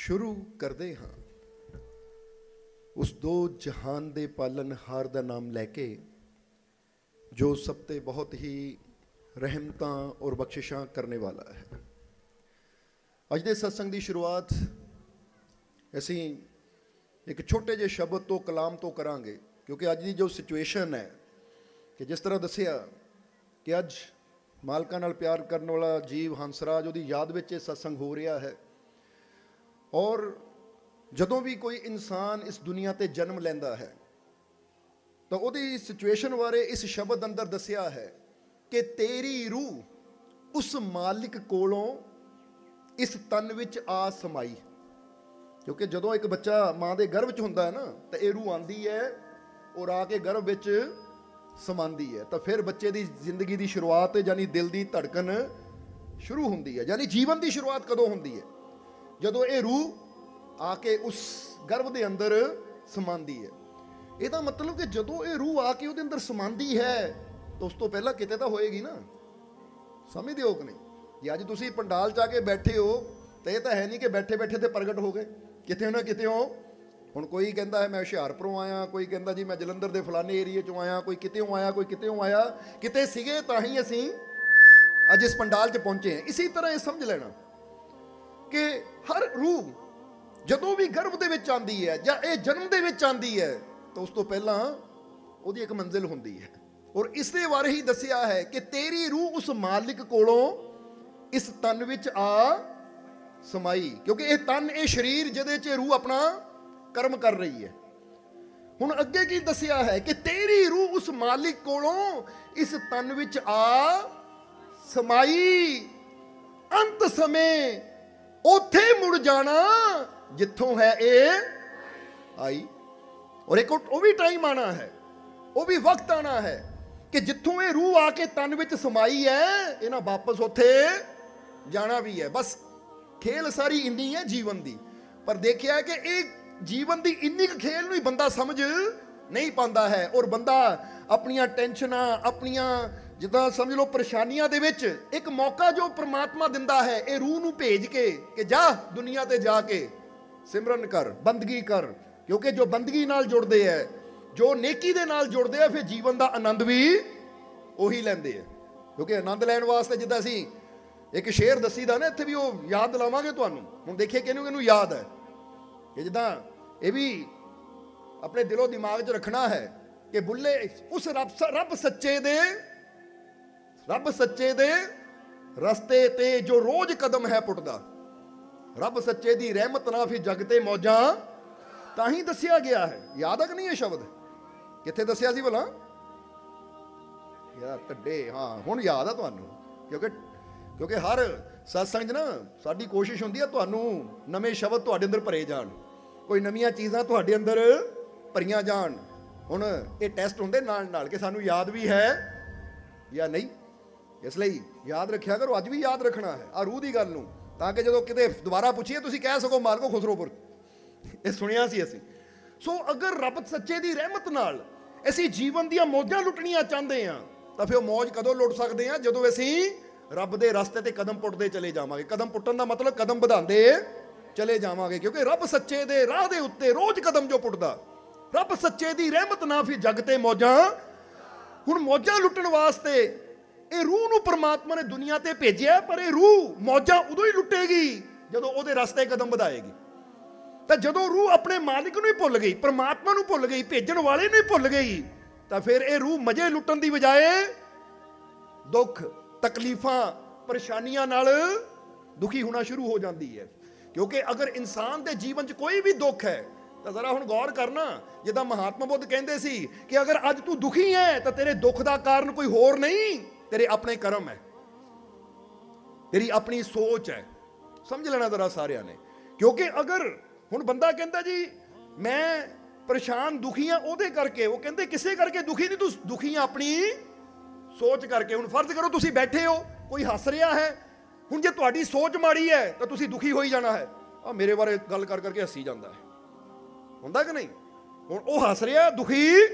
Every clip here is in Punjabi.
ਸ਼ੁਰੂ ਕਰਦੇ ਹਾਂ। ਉਸ ਦੋ ਜਹਾਨ ਦੇ ਪਾਲਨਹਾਰ ਦਾ ਨਾਮ ਲੈ ਕੇ, ਜੋ ਸਭ ਤੇ ਬਹੁਤ ਹੀ ਰਹਿਮਤਾਂ ਔਰ ਬਖਸ਼ਿਸ਼ਾਂ ਕਰਨੇ ਵਾਲਾ ਹੈ। ਅੱਜ ਦੇ ਸਤਸੰਗ ਦੀ ਸ਼ੁਰੂਆਤ ਅਸੀਂ ਇੱਕ ਛੋਟੇ ਜਿਹੇ ਸ਼ਬਦ ਤੋਂ ਕਲਾਮ ਤੋਂ ਕਰਾਂਗੇ, ਕਿਉਂਕਿ ਅੱਜ ਦੀ ਜੋ ਸਿਚੁਏਸ਼ਨ ਹੈ, ਕਿ ਜਿਸ ਤਰ੍ਹਾਂ ਦੱਸਿਆ ਕਿ ਅੱਜ ਮਾਲਕਾਂ ਨਾਲ ਪਿਆਰ ਕਰਨ ਵਾਲਾ ਜੀਵ ਹੰਸਰਾਜ, ਉਹਦੀ ਯਾਦ ਵਿੱਚ ਇਹ ਸਤਸੰਗ ਹੋ ਰਿਹਾ ਹੈ। ਔਰ ਜਦੋਂ ਵੀ ਕੋਈ ਇਨਸਾਨ ਇਸ ਦੁਨੀਆ ਤੇ ਜਨਮ ਲੈਂਦਾ ਹੈ, ਤਾਂ ਉਹਦੀ ਸਿਚੁਏਸ਼ਨ ਬਾਰੇ ਇਸ ਸ਼ਬਦ ਅੰਦਰ ਦੱਸਿਆ ਹੈ ਕਿ ਤੇਰੀ ਰੂਹ ਉਸ ਮਾਲਿਕ ਕੋਲੋਂ ਇਸ ਤਨ ਵਿੱਚ ਆ ਸਮਾਈ। ਕਿਉਂਕਿ ਜਦੋਂ ਇੱਕ ਬੱਚਾ ਮਾਂ ਦੇ ਗਰਭ 'ਚ ਹੁੰਦਾ ਹੈ ਨਾ, ਤਾਂ ਇਹ ਰੂਹ ਆਂਦੀ ਹੈ ਔਰ ਆ ਕੇ ਗਰਭ ਵਿੱਚ ਸਮਾਂਦੀ ਹੈ। ਤਾਂ ਫਿਰ ਬੱਚੇ ਦੀ ਜ਼ਿੰਦਗੀ ਦੀ ਸ਼ੁਰੂਆਤ ਯਾਨੀ ਦਿਲ ਦੀ ਧੜਕਣ ਸ਼ੁਰੂ ਹੁੰਦੀ ਹੈ, ਯਾਨੀ ਜੀਵਨ ਦੀ ਸ਼ੁਰੂਆਤ ਕਦੋਂ ਹੁੰਦੀ ਹੈ? ਜਦੋਂ ਇਹ ਰੂਹ ਆ ਕੇ ਉਸ ਗਰਭ ਦੇ ਅੰਦਰ ਸਮਾਂਦੀ ਹੈ। ਇਹਦਾ ਮਤਲਬ ਕਿ ਜਦੋਂ ਇਹ ਰੂਹ ਆ ਕੇ ਉਹਦੇ ਅੰਦਰ ਸਮਾਂਦੀ ਹੈ, ਤਾਂ ਉਸ ਤੋਂ ਪਹਿਲਾਂ ਕਿਤੇ ਤਾਂ ਹੋਏਗੀ ਨਾ। ਸਮਝਦੇ ਹੋ ਕਿ ਨਹੀਂ? ਜੇ ਅੱਜ ਤੁਸੀਂ ਪੰਡਾਲ 'ਚ ਆ ਕੇ ਬੈਠੇ ਹੋ, ਤਾਂ ਇਹ ਤਾਂ ਹੈ ਨਹੀਂ ਕਿ ਬੈਠੇ ਬੈਠੇ ਤੇ ਪ੍ਰਗਟ ਹੋ ਗਏ। ਕਿਤੇ ਨਾ ਕਿਤੇ ਹੋ ਹੁਣ ਕੋਈ ਕਹਿੰਦਾ ਹੈ, ਮੈਂ ਹੁਸ਼ਿਆਰਪੁਰੋਂ ਆਇਆ, ਕੋਈ ਕਹਿੰਦਾ ਜੀ ਮੈਂ ਜਲੰਧਰ ਦੇ ਫਲਾਣੇ ਏਰੀਏ 'ਚੋਂ ਆਇਆ, ਕੋਈ ਕਿਤੇੋਂ ਆਇਆ, ਕੋਈ ਕਿਤੇੋਂ ਆਇਆ, ਕਿਤੇ ਸੀਗੇ ਤਾਂ ਹੀ ਅਸੀਂ ਅੱਜ ਇਸ ਪੰਡਾਲ 'ਚ ਪਹੁੰਚੇ ਹਾਂ। ਇਸੇ ਤਰ੍ਹਾਂ ਇਹ ਸਮਝ ਲੈਣਾ। ਕਿ ਹਰ ਰੂਹ ਜਦੋਂ ਵੀ ਗਰਭ ਦੇ ਵਿੱਚ ਆਂਦੀ ਹੈ ਜਾਂ ਇਹ ਜਨਮ ਦੇ ਵਿੱਚ ਆਂਦੀ ਹੈ, ਤਾਂ ਉਸ ਤੋਂ ਪਹਿਲਾਂ ਉਹਦੀ ਇੱਕ ਮੰਜ਼ਿਲ ਹੁੰਦੀ ਹੈ। ਔਰ ਇਸ ਦੇ ਬਾਰੇ ਹੀ ਦੱਸਿਆ ਹੈ ਕਿ ਤੇਰੀ ਰੂਹ ਉਸ ਮਾਲਿਕ ਕੋਲੋਂ ਇਸ ਤਨ ਵਿੱਚ ਆ ਸਮਾਈ। ਕਿਉਂਕਿ ਇਹ ਤਨ, ਇਹ ਸਰੀਰ ਜਿਹਦੇ 'ਚ ਰੂਹ ਆਪਣਾ ਕਰਮ ਕਰ ਰਹੀ ਹੈ। ਹੁਣ ਅੱਗੇ ਕੀ ਦੱਸਿਆ ਹੈ ਕਿ ਤੇਰੀ ਰੂਹ ਉਸ ਮਾਲਿਕ ਕੋਲੋਂ ਇਸ ਤਨ ਵਿੱਚ ਆ ਸਮਾਈ। ਅੰਤ ਸਮੇਂ ਉੱਥੇ ਮੁੜ ਜਾਣਾ ਜਿੱਥੋਂ ਹੈ ਇਹ ਆਈ। ਔਰ ਇੱਕ ਉਹ ਵੀ ਟਾਈਮ ਆਣਾ ਹੈ, ਉਹ ਵੀ ਵਕਤ ਆਣਾ ਹੈ ਕਿ ਜਿੱਥੋਂ ਇਹ ਰੂਹ ਆ ਕੇ ਤਨ ਵਿੱਚ ਸਮਾਈ ਹੈ, ਇਹਨਾਂ ਵਾਪਸ ਉੱਥੇ ਜਾਣਾ ਵੀ ਹੈ। ਬਸ ਖੇਲ ਸਾਰੀ ਇੰਨੀ ਹੈ ਜੀਵਨ ਦੀ। ਪਰ ਦੇਖਿਆ ਕਿ ਇਹ ਜੀਵਨ ਦੀ ਇੰਨੀ ਕੁ ਖੇਲ ਨੂੰ ਹੀ ਬੰਦਾ ਸਮਝ ਨਹੀਂ ਪਾਉਂਦਾ ਹੈ। ਔਰ ਬੰਦਾ ਆਪਣੀਆਂ ਟੈਨਸ਼ਨਾਂ, ਆਪਣੀਆਂ ਜਿੱਦਾਂ ਸਮਝ ਲਓ ਪਰੇਸ਼ਾਨੀਆਂ ਦੇ ਵਿੱਚ ਇੱਕ ਮੌਕਾ ਜੋ ਪ੍ਰਮਾਤਮਾ ਦਿੰਦਾ ਹੈ, ਇਹ ਰੂਹ ਨੂੰ ਭੇਜ ਕੇ ਕਿ ਜਾ ਦੁਨੀਆ ਤੇ ਜਾ ਕੇ ਸਿਮਰਨ ਕਰ, ਬੰਦਗੀ ਕਰ। ਕਿਉਂਕਿ ਜੋ ਬੰਦਗੀ ਨਾਲ ਜੁੜਦੇ ਐ, ਜੋ ਨੇਕੀ ਦੇ ਨਾਲ ਜੁੜਦੇ ਆ ਫਿਰ ਜੀਵਨ ਦਾ ਆਨੰਦ ਵੀ ਉਹੀ ਲੈਂਦੇ ਆ ਕਿਉਂਕਿ ਆਨੰਦ ਲੈਣ ਵਾਸਤੇ ਜਿੱਦਾਂ ਅਸੀਂ ਇੱਕ ਸ਼ੇਰ ਦੱਸੀਦਾ ਨਾ ਇੱਥੇ ਵੀ ਉਹ ਯਾਦ ਦਿਲਾਵਾਂਗੇ ਤੁਹਾਨੂੰ। ਹੁਣ ਦੇਖੀਏ ਕਿਹਨੂੰ ਕਿਹਨੂੰ ਯਾਦ ਹੈ ਕਿ ਜਿੱਦਾਂ ਇਹ ਵੀ ਆਪਣੇ ਦਿਲੋਂ ਦਿਮਾਗ 'ਚ ਰੱਖਣਾ ਹੈ ਕਿ ਬੁੱਲੇ ਉਸ ਰੱਬ ਰੱਬ ਸੱਚੇ ਦੇ ਰੱਬ ਸੱਚੇ ਦੇ ਰਸਤੇ ਤੇ ਜੋ ਰੋਜ਼ ਕਦਮ ਹੈ ਪੁੱਟਦਾ। ਰੱਬ ਸੱਚੇ ਦੀ ਰਹਿਮਤ ਨਾਲ ਫਿਰ ਜਗ ਤੇ ਮੌਜਾਂ ਤਾਂ ਹੀ ਦੱਸਿਆ ਗਿਆ ਹੈ। ਯਾਦ ਆ ਕਿ ਨਹੀਂ ਇਹ ਸ਼ਬਦ? ਕਿੱਥੇ ਦੱਸਿਆ ਸੀ ਭਲਾ? ਯਾਰ ਟੱਡੇ ਹਾਂ, ਹੁਣ ਯਾਦ ਆ ਤੁਹਾਨੂੰ। ਕਿਉਂਕਿ ਕਿਉਂਕਿ ਹਰ ਸਤਸੰਗ 'ਚ ਨਾ ਸਾਡੀ ਕੋਸ਼ਿਸ਼ ਹੁੰਦੀ ਆ ਤੁਹਾਨੂੰ ਨਵੇਂ ਸ਼ਬਦ ਤੁਹਾਡੇ ਅੰਦਰ ਭਰੇ ਜਾਣ। ਕੋਈ ਨਵੀਆਂ ਚੀਜ਼ਾਂ ਤੁਹਾਡੇ ਅੰਦਰ ਭਰੀਆਂ ਜਾਣ। ਹੁਣ ਇਹ ਟੈਸਟ ਹੁੰਦੇ ਨਾਲ ਨਾਲ ਕਿ ਸਾਨੂੰ ਯਾਦ ਵੀ ਹੈ ਜਾਂ ਨਹੀਂ। ਇਸ ਲਈ ਯਾਦ ਰੱਖਿਆ ਕਰੋ, ਅੱਜ ਵੀ ਯਾਦ ਰੱਖਣਾ ਹੈ ਆ ਰੂਹ ਦੀ ਗੱਲ ਨੂੰ, ਤਾਂ ਕਿ ਜਦੋਂ ਕਿਤੇ ਦੁਬਾਰਾ ਪੁੱਛੀਏ, ਤੁਸੀਂ ਕਹਿ ਸਕੋ ਮਾਲਕੋ ਖੁਸਰੋਪੁਰ। ਇਹ ਸੁਣਿਆ ਸੀ ਅਸੀਂ। ਸੋ ਅਗਰ ਰੱਬ ਸੱਚੇ ਦੀ ਰਹਿਮਤ ਨਾਲ ਅਸੀਂ ਜੀਵਨ ਦੀਆਂ ਮੌਜਾਂ ਲੁੱਟਣੀਆਂ ਚਾਹੁੰਦੇ ਆ ਤਾਂ ਫਿਰ ਉਹ ਮੌਜ ਕਦੋਂ ਲੁੱਟ ਸਕਦੇ ਆ ਜਦੋਂ ਅਸੀਂ ਰੱਬ ਦੇ ਰਸਤੇ ਤੇ ਕਦਮ ਪੁੱਟਦੇ ਚਲੇ ਜਾਵਾਂਗੇ। ਕਦਮ ਪੁੱਟਣ ਦਾ ਮਤਲਬ ਕਦਮ ਵਧਾਉਂਦੇ ਚਲੇ ਜਾਵਾਂਗੇ, ਕਿਉਂਕਿ ਰੱਬ ਸੱਚੇ ਦੇ ਰਾਹ ਦੇ ਉੱਤੇ ਰੋਜ਼ ਕਦਮ ਜੋ ਪੁੱਟਦਾ, ਰੱਬ ਸੱਚੇ ਦੀ ਰਹਿਮਤ ਨਾਲ ਫਿਰ ਜਗ ਤੇ ਮੌਜਾਂ, ਹੁਣ ਮੌਜਾਂ ਲੁੱਟਣ ਵਾਸਤੇ ਇਹ ਰੂਹ ਨੂੰ ਪਰਮਾਤਮਾ ਨੇ ਦੁਨੀਆ ਤੇ ਭੇਜਿਆ, ਪਰ ਇਹ ਰੂਹ ਮੌਜਾਂ ਉਦੋਂ ਹੀ ਲੁੱਟੇਗੀ, ਜਦੋਂ ਉਹਦੇ ਰਸਤੇ ਕਦਮ ਵਧਾਏਗੀ। ਤਾਂ ਜਦੋਂ ਰੂਹ ਆਪਣੇ ਮਾਲਿਕ ਨੂੰ ਹੀ ਭੁੱਲ ਗਈ, ਪਰਮਾਤਮਾ ਨੂੰ ਭੁੱਲ ਗਈ, ਭੇਜਣ ਵਾਲੇ ਨੂੰ ਹੀ ਭੁੱਲ ਗਈ, ਤਾਂ ਫਿਰ ਇਹ ਰੂਹ ਮਜੇ ਲੁੱਟਣ ਦੀ ਬਜਾਏ ਦੁੱਖ, ਤਕਲੀਫਾਂ, ਪਰੇਸ਼ਾਨੀਆਂ ਨਾਲ ਦੁਖੀ ਹੋਣਾ ਸ਼ੁਰੂ ਹੋ ਜਾਂਦੀ ਹੈ। ਕਿਉਂਕਿ ਅਗਰ ਇਨਸਾਨ ਦੇ ਜੀਵਨ 'ਚ ਕੋਈ ਵੀ ਦੁੱਖ ਹੈ, ਤਾਂ ਜ਼ਰਾ ਹੁਣ ਗੌਰ ਕਰਨਾ, ਜਿੱਦਾਂ ਮਹਾਤਮਾ ਬੁੱਧ ਕਹਿੰਦੇ ਸੀ ਕਿ ਅਗਰ ਅੱਜ ਤੂੰ ਦੁਖੀ ਹੈ, ਤਾਂ ਤੇਰੇ ਦੁੱਖ ਦਾ ਕਾਰਨ ਕੋਈ ਹੋਰ ਨਹੀਂ। ਤੇਰੇ ਆਪਣੇ ਕਰਮ ਹੈ। ਤੇਰੀ ਆਪਣੀ ਸੋਚ ਹੈ। ਸਮਝ ਲੈਣਾ ਜ਼ਰਾ ਸਾਰਿਆਂ ਨੇ। ਕਿਉਂਕਿ ਅਗਰ ਹੁਣ ਬੰਦਾ ਕਹਿੰਦਾ ਜੀ, ਮੈਂ ਪਰੇਸ਼ਾਨ ਦੁਖੀ ਆ ਉਹਦੇ ਕਰਕੇ, ਉਹ ਕਹਿੰਦੇ ਕਿਸੇ ਕਰਕੇ ਦੁਖੀ ਨਹੀਂ, ਤੂੰ ਦੁਖੀ ਆ ਆਪਣੀ ਸੋਚ ਕਰਕੇ। ਹੁਣ ਫਰਜ਼ ਕਰੋ ਤੁਸੀਂ ਬੈਠੇ ਹੋ, ਕੋਈ ਹੱਸ ਰਿਹਾ ਹੈ। ਹੁਣ ਜੇ ਤੁਹਾਡੀ ਸੋਚ ਮਾੜੀ ਹੈ, ਤਾਂ ਤੁਸੀਂ ਦੁਖੀ ਹੋਈ ਜਾਣਾ ਹੈ। ਆ ਮੇਰੇ ਬਾਰੇ ਗੱਲ ਕਰ ਕਰਕੇ ਹੱਸੀ ਜਾਂਦਾ ਹੈ। ਹੁੰਦਾ ਕਿ ਨਹੀਂ? ਹੁਣ ਉਹ ਹੱਸ ਰਿਹਾ, ਦੁਖੀ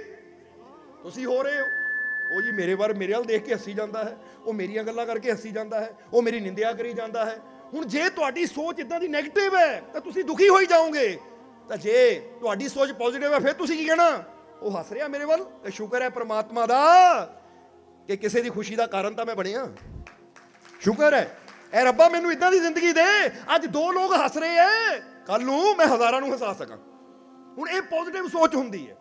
ਤੁਸੀਂ ਹੋ ਰਹੇ ਹੋ। ਉਹ ਜੀ ਮੇਰੇ ਬਾਰੇ ਮੇਰੇ ਵੱਲ ਦੇਖ ਕੇ ਹੱਸੀ ਜਾਂਦਾ ਹੈ, ਉਹ ਮੇਰੀਆਂ ਗੱਲਾਂ ਕਰਕੇ ਹੱਸੀ ਜਾਂਦਾ ਹੈ, ਉਹ ਮੇਰੀ ਨਿੰਦਿਆ ਕਰੀ ਜਾਂਦਾ ਹੈ। ਹੁਣ ਜੇ ਤੁਹਾਡੀ ਸੋਚ ਇਦਾਂ ਦੀ 네ਗੇਟਿਵ ਹੈ, ਤਾਂ ਤੁਸੀਂ ਦੁਖੀ ਹੋਈ ਜਾਓਗੇ। ਤਾਂ ਜੇ ਤੁਹਾਡੀ ਸੋਚ ਪੋਜ਼ਿਟਿਵ ਹੈ, ਫਿਰ ਤੁਸੀਂ ਕੀ ਕਹਿਣਾ? ਉਹ ਹੱਸ ਰਿਹਾ ਮੇਰੇ ਵੱਲ, ਤੇ ਸ਼ੁਕਰ ਹੈ ਪ੍ਰਮਾਤਮਾ ਦਾ ਕਿ ਕਿਸੇ ਦੀ ਖੁਸ਼ੀ ਦਾ ਕਾਰਨ ਤਾਂ ਮੈਂ ਬਣਿਆ। ਸ਼ੁਕਰ ਹੈ। ਐ ਰੱਬਾ, ਮੈਨੂੰ ਇਦਾਂ ਦੀ ਜ਼ਿੰਦਗੀ ਦੇ। ਅੱਜ ਦੋ ਲੋਕ ਹੱਸ ਰਹੇ ਐ। ਕੱਲ ਨੂੰ ਮੈਂ ਹਜ਼ਾਰਾਂ ਨੂੰ ਹਸਾ ਸਕਾਂ। ਹੁਣ ਇਹ ਪੋਜ਼ਿਟਿਵ ਸੋਚ ਹੁੰਦੀ ਹੈ।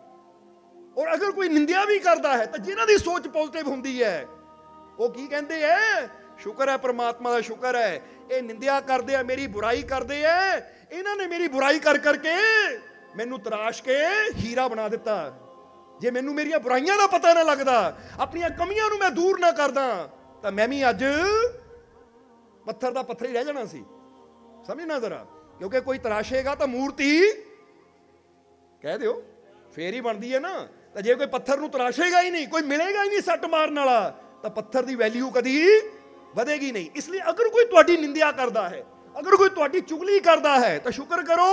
ਔਰ ਅਗਰ ਕੋਈ ਨਿੰਦਿਆ ਵੀ ਕਰਦਾ ਹੈ, ਤਾਂ ਜਿਨ੍ਹਾਂ ਦੀ ਸੋਚ ਪੋਜ਼ਿਟਿਵ ਹੁੰਦੀ ਹੈ, ਉਹ ਕੀ ਕਹਿੰਦੇ ਐ? ਸ਼ੁਕਰ ਹੈ ਪ੍ਰਮਾਤਮਾ ਦਾ ਸ਼ੁਕਰ ਹੈ ਇਹ ਨਿੰਦਿਆ ਕਰਦੇ ਆ ਮੇਰੀ ਬੁਰਾਈ ਕਰਦੇ ਐ। ਇਹਨਾਂ ਨੇ ਮੇਰੀ ਬੁਰਾਈ ਕਰ ਕਰਕੇ ਮੈਨੂੰ ਤਰਾਸ਼ ਕੇ ਹੀਰਾ ਬਣਾ ਦਿੱਤਾ। ਜੇ ਮੈਨੂੰ ਮੇਰੀਆਂ ਬੁਰਾਈਆਂ ਦਾ ਪਤਾ ਨਾ ਲੱਗਦਾ, ਆਪਣੀਆਂ ਕਮੀਆਂ ਨੂੰ ਮੈਂ ਦੂਰ ਨਾ ਕਰਦਾ, ਤਾਂ ਮੈਂ ਵੀ ਅੱਜ ਪੱਥਰ ਦਾ ਪੱਥਰ ਹੀ ਰਹਿ ਜਾਣਾ ਸੀ। ਸਮਝਣਾ ਜ਼ਰਾ? ਕਿਉਂਕਿ ਕੋਈ ਤਰਾਸ਼ੇਗਾ ਤਾਂ ਮੂਰਤੀ, ਕਹਿ ਦਿਓ, ਫੇਰ ਹੀ ਬਣਦੀ ਹੈ ਨਾ। ਤਾਂ ਜੇ ਕੋਈ ਪੱਥਰ ਨੂੰ ਤਰਾਸ਼ੇਗਾ ਹੀ ਨਹੀਂ, ਕੋਈ ਮਿਲੇਗਾ ਹੀ ਨਹੀਂ ਸੱਟ ਮਾਰਨ ਵਾਲਾ, ਤਾਂ ਪੱਥਰ ਦੀ ਵੈਲਿਊ ਕਦੀ ਵਧੇਗੀ ਨਹੀਂ। ਇਸ ਲਈ ਅਗਰ ਕੋਈ ਤੁਹਾਡੀ ਨਿੰਦਿਆ ਕਰਦਾ ਹੈ, ਅਗਰ ਕੋਈ ਤੁਹਾਡੀ ਚੁਗਲੀ ਕਰਦਾ ਹੈ, ਤਾਂ ਸ਼ੁਕਰ ਕਰੋ।